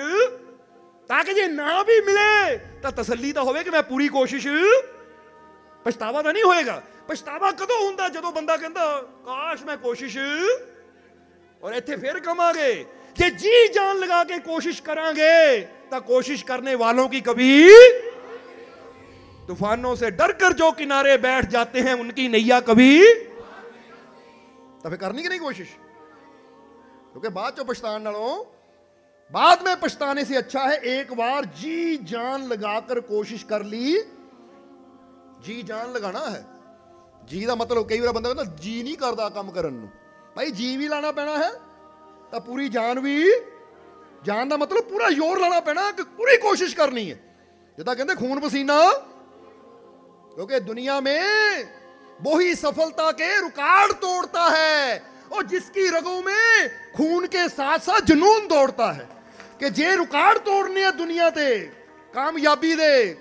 ਤਾਂ ਕਿ ਜੇ ਨਾ ਵੀ ਮਿਲੇ, ਤਾਂ ਤਸੱਲੀ ਤਾਂ ਹੋਵੇ ਕਿ ਮੈਂ ਪੂਰੀ ਕੋਸ਼ਿਸ਼। ਪਛਤਾਵਾ ਤਾਂ ਨਹੀਂ ਹੋਏਗਾ। ਪਛਤਾਵਾ ਕਦੋਂ ਹੁੰਦਾ ਜਦੋਂ ਬੰਦਾ ਕਹਿੰਦਾ, ਕਾਸ਼ ਮੈਂ ਕੋਸ਼ਿਸ਼, ਔਰ ਇੱਥੇ ਫਿਰ ਕਮਾਂਗੇ जे जी जान लगा के कोशिश करांगे तो कोशिश करने वालों की कभी तूफानों से डर कर जो किनारे बैठ जाते हैं, उनकी नैया कभी तो करनी की नहीं कोशिश? क्योंकि बाद चो पछतान बाद में पछताने से अच्छा है, एक बार जी जान लगाकर कोशिश कर ली, जी जान लगाना है। जी का मतलब कई बार ਬੰਦਾ कहता जी नहीं करता काम करने भाई, जी भी लाना पैना है ਤਾਂ ਪੂਰੀ ਜਾਨ ਵੀ ਜਾਨ ਦਾ ਮਤਲਬ ਪੂਰਾ ਜ਼ੋਰ ਲਾਣਾ ਪੈਣਾ ਕਿ ਪੂਰੀ ਕੋਸ਼ਿਸ਼ ਕਰਨੀ ਹੈ ਜਿੱਦਾਂ ਕਹਿੰਦੇ ਖੂਨ ਪਸੀਨਾ क्योंकि दुनिया में वो ही सफलता के रुकावट तोड़ता है और जिसकी रगों में खून के साथ साथ जुनून दौड़ता है ਕਿ ਜੇ ਰੁਕਾਵਟ ਤੋੜਨੀ ਹੈ ਦੁਨੀਆ ਤੇ ਕਾਮਯਾਬੀ ਦੇ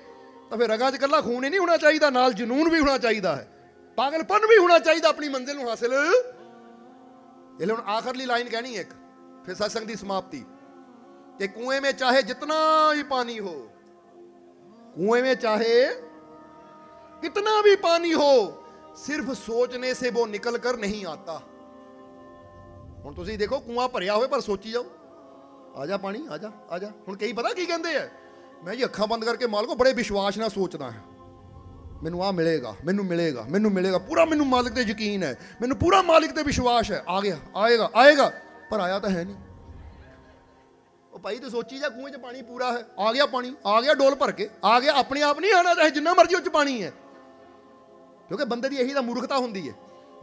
ਤਾਂ ਫਿਰ ਰਗਾਂ 'ਚ ਇਕੱਲਾ ਖੂਨ ਹੀ ਨਹੀਂ ਹੋਣਾ ਚਾਹੀਦਾ ਨਾਲ ਜਨੂਨ ਵੀ ਹੋਣਾ ਚਾਹੀਦਾ ਹੈ ਪਾਗਲਪਨ ਵੀ ਹੋਣਾ ਚਾਹੀਦਾ ਆਪਣੀ ਮੰਜ਼ਿਲ ਨੂੰ ਹਾਸਲ ਇਹ ਲੈ ਹੁਣ ਆਖਰਲੀ ਲਾਈਨ ਕਹਿਣੀ ਫਿਰ ਸਤਸੰਗ ਦੀ ਸਮਾਪਤੀ। ਕਿ कुएं में चाहे जितना भी पानी हो कुएं में चाहे कितना भी पानी हो सिर्फ सोचने से वो निकल कर नहीं आता ਹੁਣ ਤੁਸੀਂ ਦੇਖੋ, ਕੂਆ ਭਰਿਆ ਹੋਵੇ ਪਰ ਸੋਚੀ ਜਾਓ। ਆ ਜਾ ਪਾਣੀ, ਆ ਜਾ ਆ ਜਾ। ਹੁਣ ਕਈ ਪਤਾ ਕੀ ਕਹਿੰਦੇ ਆ? ਮੈਂ ਜੀ ਅੱਖਾਂ ਬੰਦ ਕਰਕੇ ਮਾਲਕੋ ਬੜੇ ਵਿਸ਼ਵਾਸ ਨਾਲ ਸੋਚਦਾ ਹਾਂ। ਮੈਨੂੰ ਆ ਮਿਲੇਗਾ, ਮੈਨੂੰ ਮਿਲੇਗਾ ਮੈਨੂੰ ਮਿਲੇਗਾ। ਪੂਰਾ ਮੈਨੂੰ ਮਾਲਕ ਤੇ ਯਕੀਨ ਹੈ। ਮੈਨੂੰ ਪੂਰਾ ਮਾਲਕ ਤੇ ਵਿਸ਼ਵਾਸ ਹੈ। ਆ ਗਿਆ, ਆਏਗਾ ਆਏਗਾ। ਪਰ ਆਇਆ ਤਾਂ ਹੈ ਨਹੀਂ। ਉਹ ਭਾਈ ਤੂੰ ਸੋਚੀ ਜਾ ਕੂਏ 'ਚ ਪਾਣੀ ਪੂਰਾ ਹੈ। ਆ ਗਿਆ ਪਾਣੀ, ਆ ਗਿਆ ਡੋਲ ਭਰ ਕੇ। ਆ ਗਿਆ ਆਪਣੇ ਆਪ ਨਹੀਂ ਆਣਾ, ਚਾਹੇ ਜਿੰਨਾ ਮਰਜ਼ੀ ਉਹ 'ਚ ਪਾਣੀ ਹੈ। ਕਿਉਂਕਿ ਬੰਦੇ ਦੀ ਇਹੀ ਤਾਂ ਮੂਰਖਤਾ ਹੁੰਦੀ ਹੈ।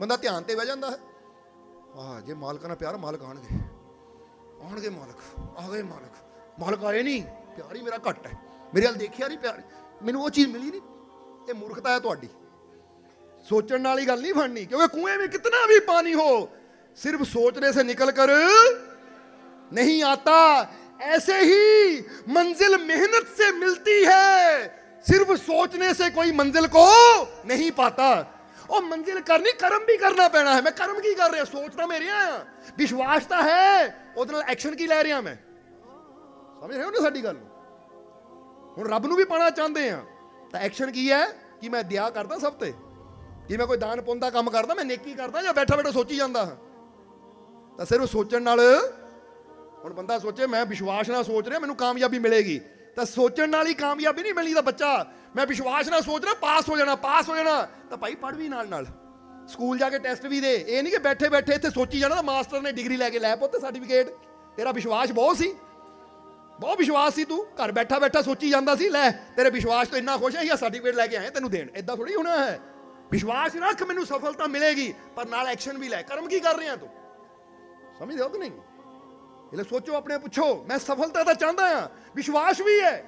ਬੰਦਾ ਧਿਆਨ ਤੇ ਬਹਿ ਜਾਂਦਾ ਹੈ। ਵਾਹ ਜੇ ਮਾਲਕਾਂ ਨਾਲ ਪਿਆਰ, ਮਾਲਕ ਆਣਗੇ। ਆਉਣਗੇ ਮਾਲਕ, ਆ ਗਏ ਮਾਲਕ। ਮਾਲਕ ਆਏ ਨਹੀਂ, ਪਿਆਰ ਹੀ ਮੇਰਾ ਘੱਟ ਹੈ। ਮੇਰੇ ਵੱਲ ਦੇਖਿਆ ਨਹੀਂ ਪਿਆਰ। ਮੈਨੂੰ ਉਹ ਚੀਜ਼ ਮਿਲੀ ਨਹੀਂ। ਇਹ ਮੂਰਖਤਾ ਹੈ ਤੁਹਾਡੀ। ਸੋਚਣ ਵਾਲੀ ਗੱਲ ਨਹੀਂ ਫੜਨੀ ਕਿਉਂਕਿ ਕੂਏ ਵਿੱਚ ਕਿਤਨਾ ਵੀ ਪਾਣੀ ਹੋ। ਸਿਰਫ सोचने से निकल कर नहीं आता ऐसे ही मंजिल मेहनत से मिलती है सिर्फ सोचने से कोई मंजिल को नहीं पाता ਉਹ ਮੰਜ਼ਿਲ ਕਰਨੀ ਕਰਮ ਵੀ ਕਰਨਾ ਪੈਣਾ ਹੈ ਮੈਂ ਕਰਮ ਕੀ ਕਰ ਰਿਹਾ ਸੋਚਦਾ ਮੈਂ ਰਿਹਾ ਆ ਵਿਸ਼ਵਾਸ ਤਾਂ ਹੈ ਉਹਦੇ ਨਾਲ ਐਕਸ਼ਨ ਕੀ ਲੈ ਰਿਹਾ ਮੈਂ ਸਮਝ ਰਹੇ ਹੋ ਨਾ ਸਾਡੀ ਗੱਲ ਹੁਣ ਰੱਬ ਨੂੰ ਵੀ ਪਾਣਾ ਚਾਹੁੰਦੇ ਆ ਤਾਂ ਐਕਸ਼ਨ ਕੀ ਹੈ ਕਿ ਮੈਂ ਦਿਆ ਕਰਦਾ ਸਭ ਤੇ ਕਿ ਮੈਂ ਕੋਈ ਦਾਨ ਪੁੰਨ ਦਾ ਕੰਮ ਕਰਦਾ ਮੈਂ ਨੇਕੀ ਕਰਦਾ ਜਾਂ ਬੈਠਾ ਬੈਠਾ ਸੋਚੀ ਜਾਂਦਾ ਹਾਂ ਤਾਂ ਸਿਰਫ ਸੋਚਣ ਨਾਲ ਹੁਣ ਬੰਦਾ ਸੋਚੇ, ਮੈਂ ਵਿਸ਼ਵਾਸ ਨਾਲ ਸੋਚ ਰਿਹਾ, ਮੈਨੂੰ ਕਾਮਯਾਬੀ ਮਿਲੇਗੀ। ਤਾਂ ਸੋਚਣ ਨਾਲ ਹੀ ਕਾਮਯਾਬੀ ਨਹੀਂ ਮਿਲਣੀ ਦਾ ਬੱਚਾ, ਮੈਂ ਵਿਸ਼ਵਾਸ ਨਾਲ ਸੋਚ ਰਿਹਾ, ਪਾਸ ਹੋ ਜਾਣਾ, ਪਾਸ ਹੋ ਜਾਣਾ। ਤਾਂ ਭਾਈ ਪੜ੍ਹ ਵੀ ਨਾਲ ਨਾਲ ਸਕੂਲ ਜਾ ਕੇ ਟੈਸਟ ਵੀ ਦੇ। ਇਹ ਨਹੀਂ ਕਿ ਬੈਠੇ ਬੈਠੇ ਇੱਥੇ ਸੋਚੀ ਜਾਣਾ ਤਾਂ ਮਾਸਟਰ ਨੇ ਡਿਗਰੀ ਲੈ ਕੇ ਲੈ ਪੁੱਤ ਸਰਟੀਫਿਕੇਟ। ਤੇਰਾ ਵਿਸ਼ਵਾਸ ਬਹੁਤ ਸੀ। ਬਹੁਤ ਵਿਸ਼ਵਾਸ ਸੀ ਤੂੰ। ਘਰ ਬੈਠਾ ਬੈਠਾ ਸੋਚੀ ਜਾਂਦਾ ਸੀ, ਲੈ, ਤੇਰੇ ਵਿਸ਼ਵਾਸ ਤੋਂ ਇੰਨਾ ਖੁਸ਼ ਹੈ ਜਾਂ ਸਰਟੀਫਿਕੇਟ ਲੈ ਕੇ ਆਏ ਤੈਨੂੰ ਦੇਣ। ਐਦਾਂ ਥੋੜੀ ਹੋਣਾ ਹੈ। ਵਿਸ਼ਵਾਸ ਰੱਖ, ਮੈਨੂੰ ਸਫਲਤਾ ਮਿਲੇਗੀ, ਪਰ ਨਾਲ ਐਕਸ਼ਨ ਵੀ ਲੈ। ਕਰਮ ਕੀ ਕਰ ਰਿਹਾ ਤੂੰ? ਸਮਝਦੇ ਹੋ ਕਿ ਨਹੀਂ? ਇਹਲੇ ਸੋਚੋ, ਆਪਣੇ ਪੁੱਛੋ। ਮੈਂ ਸਫਲਤਾ ਤਾਂ ਚਾਹੁੰਦਾ ਆ ਵਿਸ਼ਵਾਸ ਵੀ ਹੈ,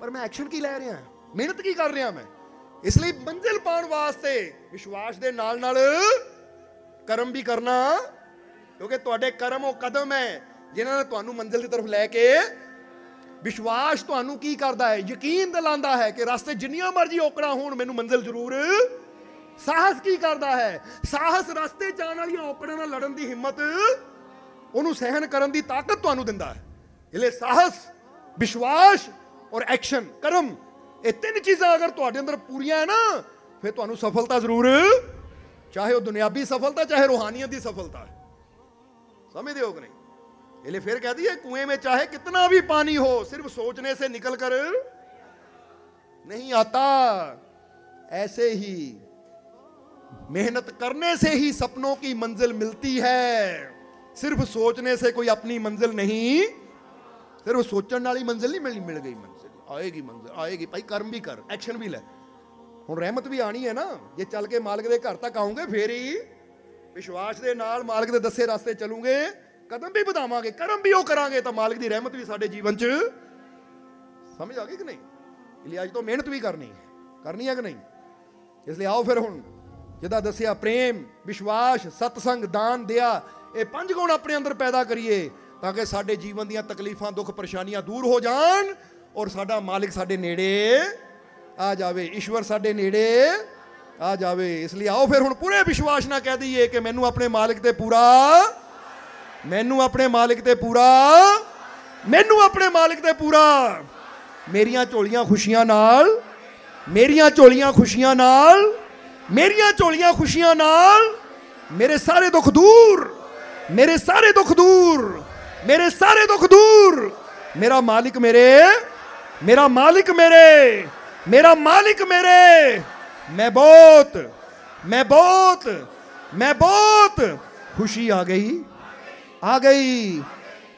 ਪਰ ਮੈਂ ਐਕਸ਼ਨ ਕੀ ਲੈ ਰਿਹਾ? ਮਿਹਨਤ ਕੀ ਕਰ ਰਿਹਾ ਮੈਂ? ਇਸ ਲਈ ਮੰਜ਼ਿਲ ਪਾਉਣ ਵਾਸਤੇ ਵਿਸ਼ਵਾਸ ਦੇ ਨਾਲ ਨਾਲ ਕਰਮ ਵੀ ਕਰਨਾ, ਕਿਉਂਕਿ ਤੁਹਾਡੇ ਕਰਮ ਉਹ ਕਦਮ ਹੈ, ਜਿਨ੍ਹਾਂ ਨੇ ਤੁਹਾਨੂੰ ਮੰਜ਼ਿਲ ਦੀ ਤਰਫ ਲੈ ਕੇ ਵਿਸ਼ਵਾਸ ਤੁਹਾਨੂੰ ਕੀ ਕਰਦਾ ਹੈ? ਯਕੀਨ ਦਿਲਾਉਂਦਾ ਹੈ ਕਿ ਰਸਤੇ ਜਿੰਨੀਆਂ ਮਰਜ਼ੀ ਔਕੜਾਂ ਹੋਣ, ਮੈਨੂੰ ਮੰਜ਼ਿਲ ਜ਼ਰੂਰ ਸਾਹਸ ਕੀ ਕਰਦਾ ਹੈ? ਸਾਹਸ ਰਸਤੇ ਜਾਣ ਵਾਲੀਆਂ ਔਕੜਾਂ ਨਾਲ ਲੜਨ ਦੀ ਹਿੰਮਤ ਉਹਨੂੰ ਸਹਿਨ ਕਰਨ ਦੀ ਤਾਕਤ ਤੁਹਾਨੂੰ ਦਿੰਦਾ ਹੈ ਇਲੇ ਸਾਹਸ ਵਿਸ਼ਵਾਸ ਔਰ ਐਕਸ਼ਨ ਕਰਮ ਇਹ ਤਿੰਨ ਚੀਜ਼ਾਂ ਅਗਰ ਤੁਹਾਡੇ ਅੰਦਰ ਪੂਰੀਆਂ ਹੈ ਨਾ ਫਿਰ ਤੁਹਾਨੂੰ ਸਫਲਤਾ ਜ਼ਰੂਰ ਚਾਹੇ ਉਹ ਦੁਨਿਆਵੀ ਸਫਲਤਾ ਚਾਹੇ ਰੂਹਾਨੀਅਤ ਦੀ ਸਫਲਤਾ ਹੈ ਸਮਝਦੇ ਹੋ ਕਿ ਨਹੀਂ इसलिए फिर कहती है कुएं में चाहे कितना भी पानी हो सिर्फ सोचने से निकल कर नहीं आता ऐसे ही मेहनत करने से ही सपनों की मंजिल मिलती है ਸਿਰਫ ਸੋਚਨੇ ਸੇ ਕੋਈ ਆਪਣੀ ਮੰਜ਼ਿਲ ਨਹੀਂ, ਸਿਰਫ ਸੋਚਣ ਨਾਲ ਹੀ ਮੰਜ਼ਿਲ ਨਹੀਂ ਮਿਲਣੀ, ਮਿਲ ਗਈ ਮੰਜ਼ਿਲ, ਆਏਗੀ ਮੰਜ਼ਿਲ, ਆਏਗੀ, ਭਾਈ ਕਰਮ ਵੀ ਕਰ ਐਕਸ਼ਨ ਵੀ ਲੈ। ਹੁਣ ਰਹਿਮਤ ਵੀ ਆਣੀ ਹੈ ਨਾ, ਜੇ ਚੱਲ ਕੇ ਮਾਲਕ ਦੇ ਘਰ ਤੱਕ ਆਉਂਗੇ ਫੇਰ ਹੀ ਵਿਸ਼ਵਾਸ ਦੇ ਨਾਲ ਮਾਲਕ ਦੇ ਦੱਸੇ ਰਸਤੇ ਚੱਲੂਗੇ, ਕਦਮ ਵੀ ਵਧਾਵਾਂਗੇ, ਕਰਮ ਵੀ ਉਹ ਕਰਾਂਗੇ ਤਾਂ ਮਾਲਕ ਦੀ ਰਹਿਮਤ ਵੀ ਸਾਡੇ ਜੀਵਨ 'ਚ ਸਮਝ ਆ ਗਈ ਕਿ ਨਹੀਂ? ਅੱਜ ਤੋਂ ਮਿਹਨਤ ਵੀ ਕਰਨੀ ਕਰਨੀ ਹੈ ਕਿ ਨਹੀਂ? ਇਸ ਲਈ ਆਓ ਫਿਰ ਹੁਣ, ਜਿਹਦਾ ਦੱਸਿਆ ਪ੍ਰੇਮ, ਵਿਸ਼ਵਾਸ, ਸਤਸੰਗ, ਦਾਨ, ਦਿਆ ਇਹ ਪੰਜ ਗੁਣ ਆਪਣੇ ਅੰਦਰ ਪੈਦਾ ਕਰੀਏ ਤਾਂ ਕਿ ਸਾਡੇ ਜੀਵਨ ਦੀਆਂ ਤਕਲੀਫਾਂ, ਦੁੱਖ, ਪਰੇਸ਼ਾਨੀਆਂ ਦੂਰ ਹੋ ਜਾਣ ਔਰ ਸਾਡਾ ਮਾਲਿਕ ਸਾਡੇ ਨੇੜੇ ਆ ਜਾਵੇ। ਈਸ਼ਵਰ ਸਾਡੇ ਨੇੜੇ ਆ ਜਾਵੇ। ਇਸ ਲਈ ਆਓ ਫਿਰ ਹੁਣ ਪੂਰੇ ਵਿਸ਼ਵਾਸ ਨਾਲ ਕਹਿ ਦਈਏ ਕਿ ਮੈਨੂੰ ਆਪਣੇ ਮਾਲਿਕ ਤੇ ਪੂਰਾ ਮੈਨੂੰ ਆਪਣੇ ਮਾਲਿਕ ਤੇ ਪੂਰਾ ਮੈਨੂੰ ਆਪਣੇ ਮਾਲਿਕ ਤੇ ਪੂਰਾ ਮੇਰੀਆਂ ਝੋਲੀਆਂ ਖੁਸ਼ੀਆਂ ਨਾਲ ਮੇਰੀਆਂ ਝੋਲੀਆਂ ਖੁਸ਼ੀਆਂ ਨਾਲ ਮੇਰੀਆਂ ਝੋਲੀਆਂ ਖੁਸ਼ੀਆਂ ਨਾਲ ਮੇਰੇ ਸਾਰੇ ਦੁੱਖ ਦੂਰ मेरे सारे दुख दूर, मेरे सारे दुख दूर। मेरा मालिक मेरे, मेरा मालिक मेरे, मेरा मालिक मेरे। मैं बहुत मैं बहुत मैं बहुत खुशी आ गई आ गई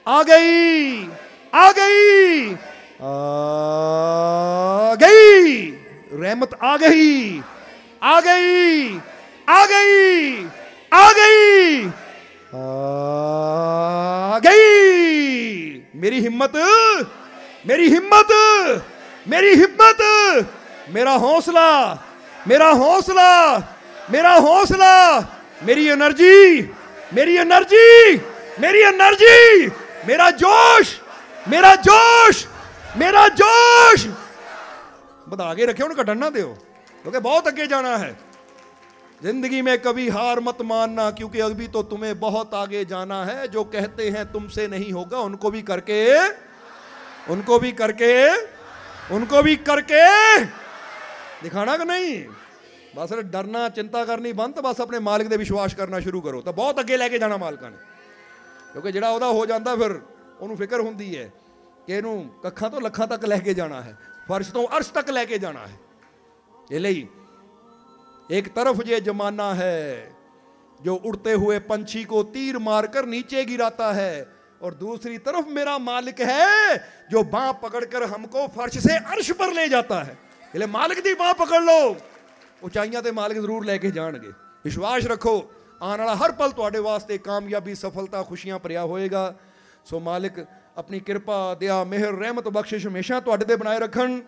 आ गई आ गई आ गई। रहमत आ गई आ गई आ गई आ गई। ਆ ਗਈ। ਮੇਰੀ ਹਿੰਮਤ ਮੇਰੀ ਹਿੰਮਤ ਮੇਰੀ ਹਿੰਮਤ। ਮੇਰਾ ਹੌਸਲਾ ਮੇਰਾ ਹੌਸਲਾ ਮੇਰਾ ਹੌਸਲਾ। ਮੇਰੀ એનર્ਜੀ ਮੇਰੀ એનર્ਜੀ ਮੇਰੀ એનર્ਜੀ। ਮੇਰਾ ਜੋਸ਼ ਮੇਰਾ ਜੋਸ਼ ਮੇਰਾ ਜੋਸ਼। ਵਧਾ ਕੇ ਰੱਖਿਓ, ਉਹਨੂੰ ਘਟਣ ਨਾ ਦਿਓ, ਕਿਉਂਕਿ ਬਹੁਤ ਅੱਗੇ ਜਾਣਾ ਹੈ। जिंदगी में कभी हार मत मानना क्योंकि अभी तो तुम्हें बहुत आगे जाना है जो कहते हैं तुमसे नहीं होगा उनको भी करके उनको भी करके उनको भी करके दिखाना कि नहीं बस डरना चिंता करनी बंद बस अपने मालिक ਦੇ ਵਿਸ਼ਵਾਸ ਕਰਨਾ ਸ਼ੁਰੂ ਕਰੋ ਤਾਂ ਬਹੁਤ ਅੱਗੇ ਲੈ ਕੇ ਜਾਣਾ ਮਾਲਕਾਂ ਨੇ ਕਿਉਂਕਿ ਜਿਹੜਾ ਉਹਦਾ ਹੋ ਜਾਂਦਾ ਫਿਰ ਉਹਨੂੰ ਫਿਕਰ ਹੁੰਦੀ ਹੈ ਕਿ ਇਹਨੂੰ ਕੱਖਾਂ ਤੋਂ ਲੱਖਾਂ ਤੱਕ ਲੈ ਕੇ ਜਾਣਾ ਹੈ ਫਰਸ਼ ਤੋਂ ਅਰਸ਼ ਤੱਕ ਲੈ ਕੇ ਜਾਣਾ ਹੈ ਇਹ ਲਈ एक तरफ ये जमाना है जो उड़ते हुए पंछी को तीर मारकर नीचे गिराता है और दूसरी तरफ मेरा मालिक है जो बाह पकड़कर हमको फर्श से अर्श पर ले जाता है इसलिए मालिक दी बाह पकड़ लो ਉਚਾਈਆਂ ਤੇ ਮਾਲਕ ਜ਼ਰੂਰ ਲੈ ਕੇ ਜਾਣਗੇ ਵਿਸ਼ਵਾਸ ਰੱਖੋ ਆਉਣ ਵਾਲਾ ਹਰ ਪਲ ਤੁਹਾਡੇ ਵਾਸਤੇ ਕਾਮਯਾਬੀ ਸਫਲਤਾ ਖੁਸ਼ੀਆਂ ਭਰਿਆ ਹੋਏਗਾ ਸੋ ਮਾਲਕ ਆਪਣੀ ਕਿਰਪਾ ਦਇਆ ਮਿਹਰ ਰਹਿਮਤ ਬਖਸ਼ਿਸ਼ ਹਮੇਸ਼ਾ ਤੁਹਾਡੇ ਤੇ ਬਣਾਏ ਰੱਖਣ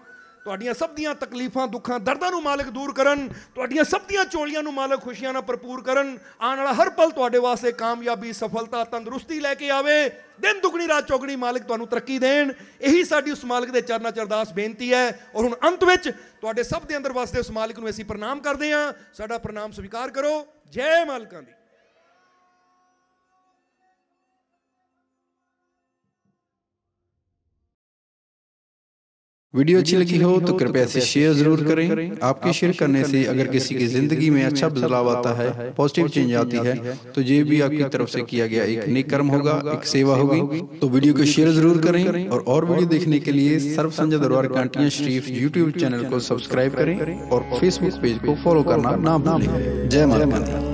ਤੁਹਾਡੀਆਂ ਸਭ ਦੀਆਂ ਤਕਲੀਫਾਂ, ਦੁੱਖਾਂ ਦਰਦਾਂ ਨੂੰ ਮਾਲਕ ਦੂਰ ਕਰਨ, ਤੁਹਾਡੀਆਂ ਸਭ ਦੀਆਂ ਚੋਲੀਆਂ ਨੂੰ ਮਾਲਕ ਖੁਸ਼ੀਆਂ ਨਾਲ ਭਰਪੂਰ ਕਰਨ, ਆਉਣ ਵਾਲਾ ਹਰ ਪਲ ਤੁਹਾਡੇ ਵਾਸਤੇ ਕਾਮਯਾਬੀ, ਸਫਲਤਾ, ਤੰਦਰੁਸਤੀ ਲੈ ਕੇ ਆਵੇ। ਦਿਨ ਦੁਗਣੀ, ਰਾਤ ਚੌਗਣੀ ਮਾਲਕ ਤੁਹਾਨੂੰ ਤਰੱਕੀ ਦੇਣ। ਇਹੀ ਸਾਡੀ ਉਸ ਮਾਲਕ ਦੇ ਚਰਨਾਂ ਚ ਅਰਦਾਸ ਬੇਨਤੀ ਹੈ। ਔਰ ਹੁਣ ਅੰਤ ਵਿੱਚ ਤੁਹਾਡੇ ਸਭ ਦੇ ਅੰਦਰ ਵਾਸਤੇ ਉਸ ਮਾਲਕ ਨੂੰ ਅਸੀਂ ਪ੍ਰਣਾਮ ਕਰਦੇ ਹਾਂ। ਸਾਡਾ ਪ੍ਰਣਾਮ ਸਵੀਕਾਰ ਕਰੋ। ਜੈ ਮਾਲਕਾਂ ਦੀ। वीडियो अच्छी लगी हो तो कृपया इसे शेयर ज़रूर करें। आपके शेयर करने से अगर किसी की ज़िंदगी में अच्छा बदलाव आता है पॉजिटिव चेंज आती है तो ये भी आपकी तरफ़ से किया गया एक नेक कर्म होगा एक सेवा होगी तो वीडियो को शेयर ज़रूर करें और और वीडियो देखने के लिए सर्व संजय दरबार कांटिया शरीफ यूट्यूब चैनल को सब्सक्राइब करें और फेसबुक पेज को फॉलो करना ना भूलें जय माता दी।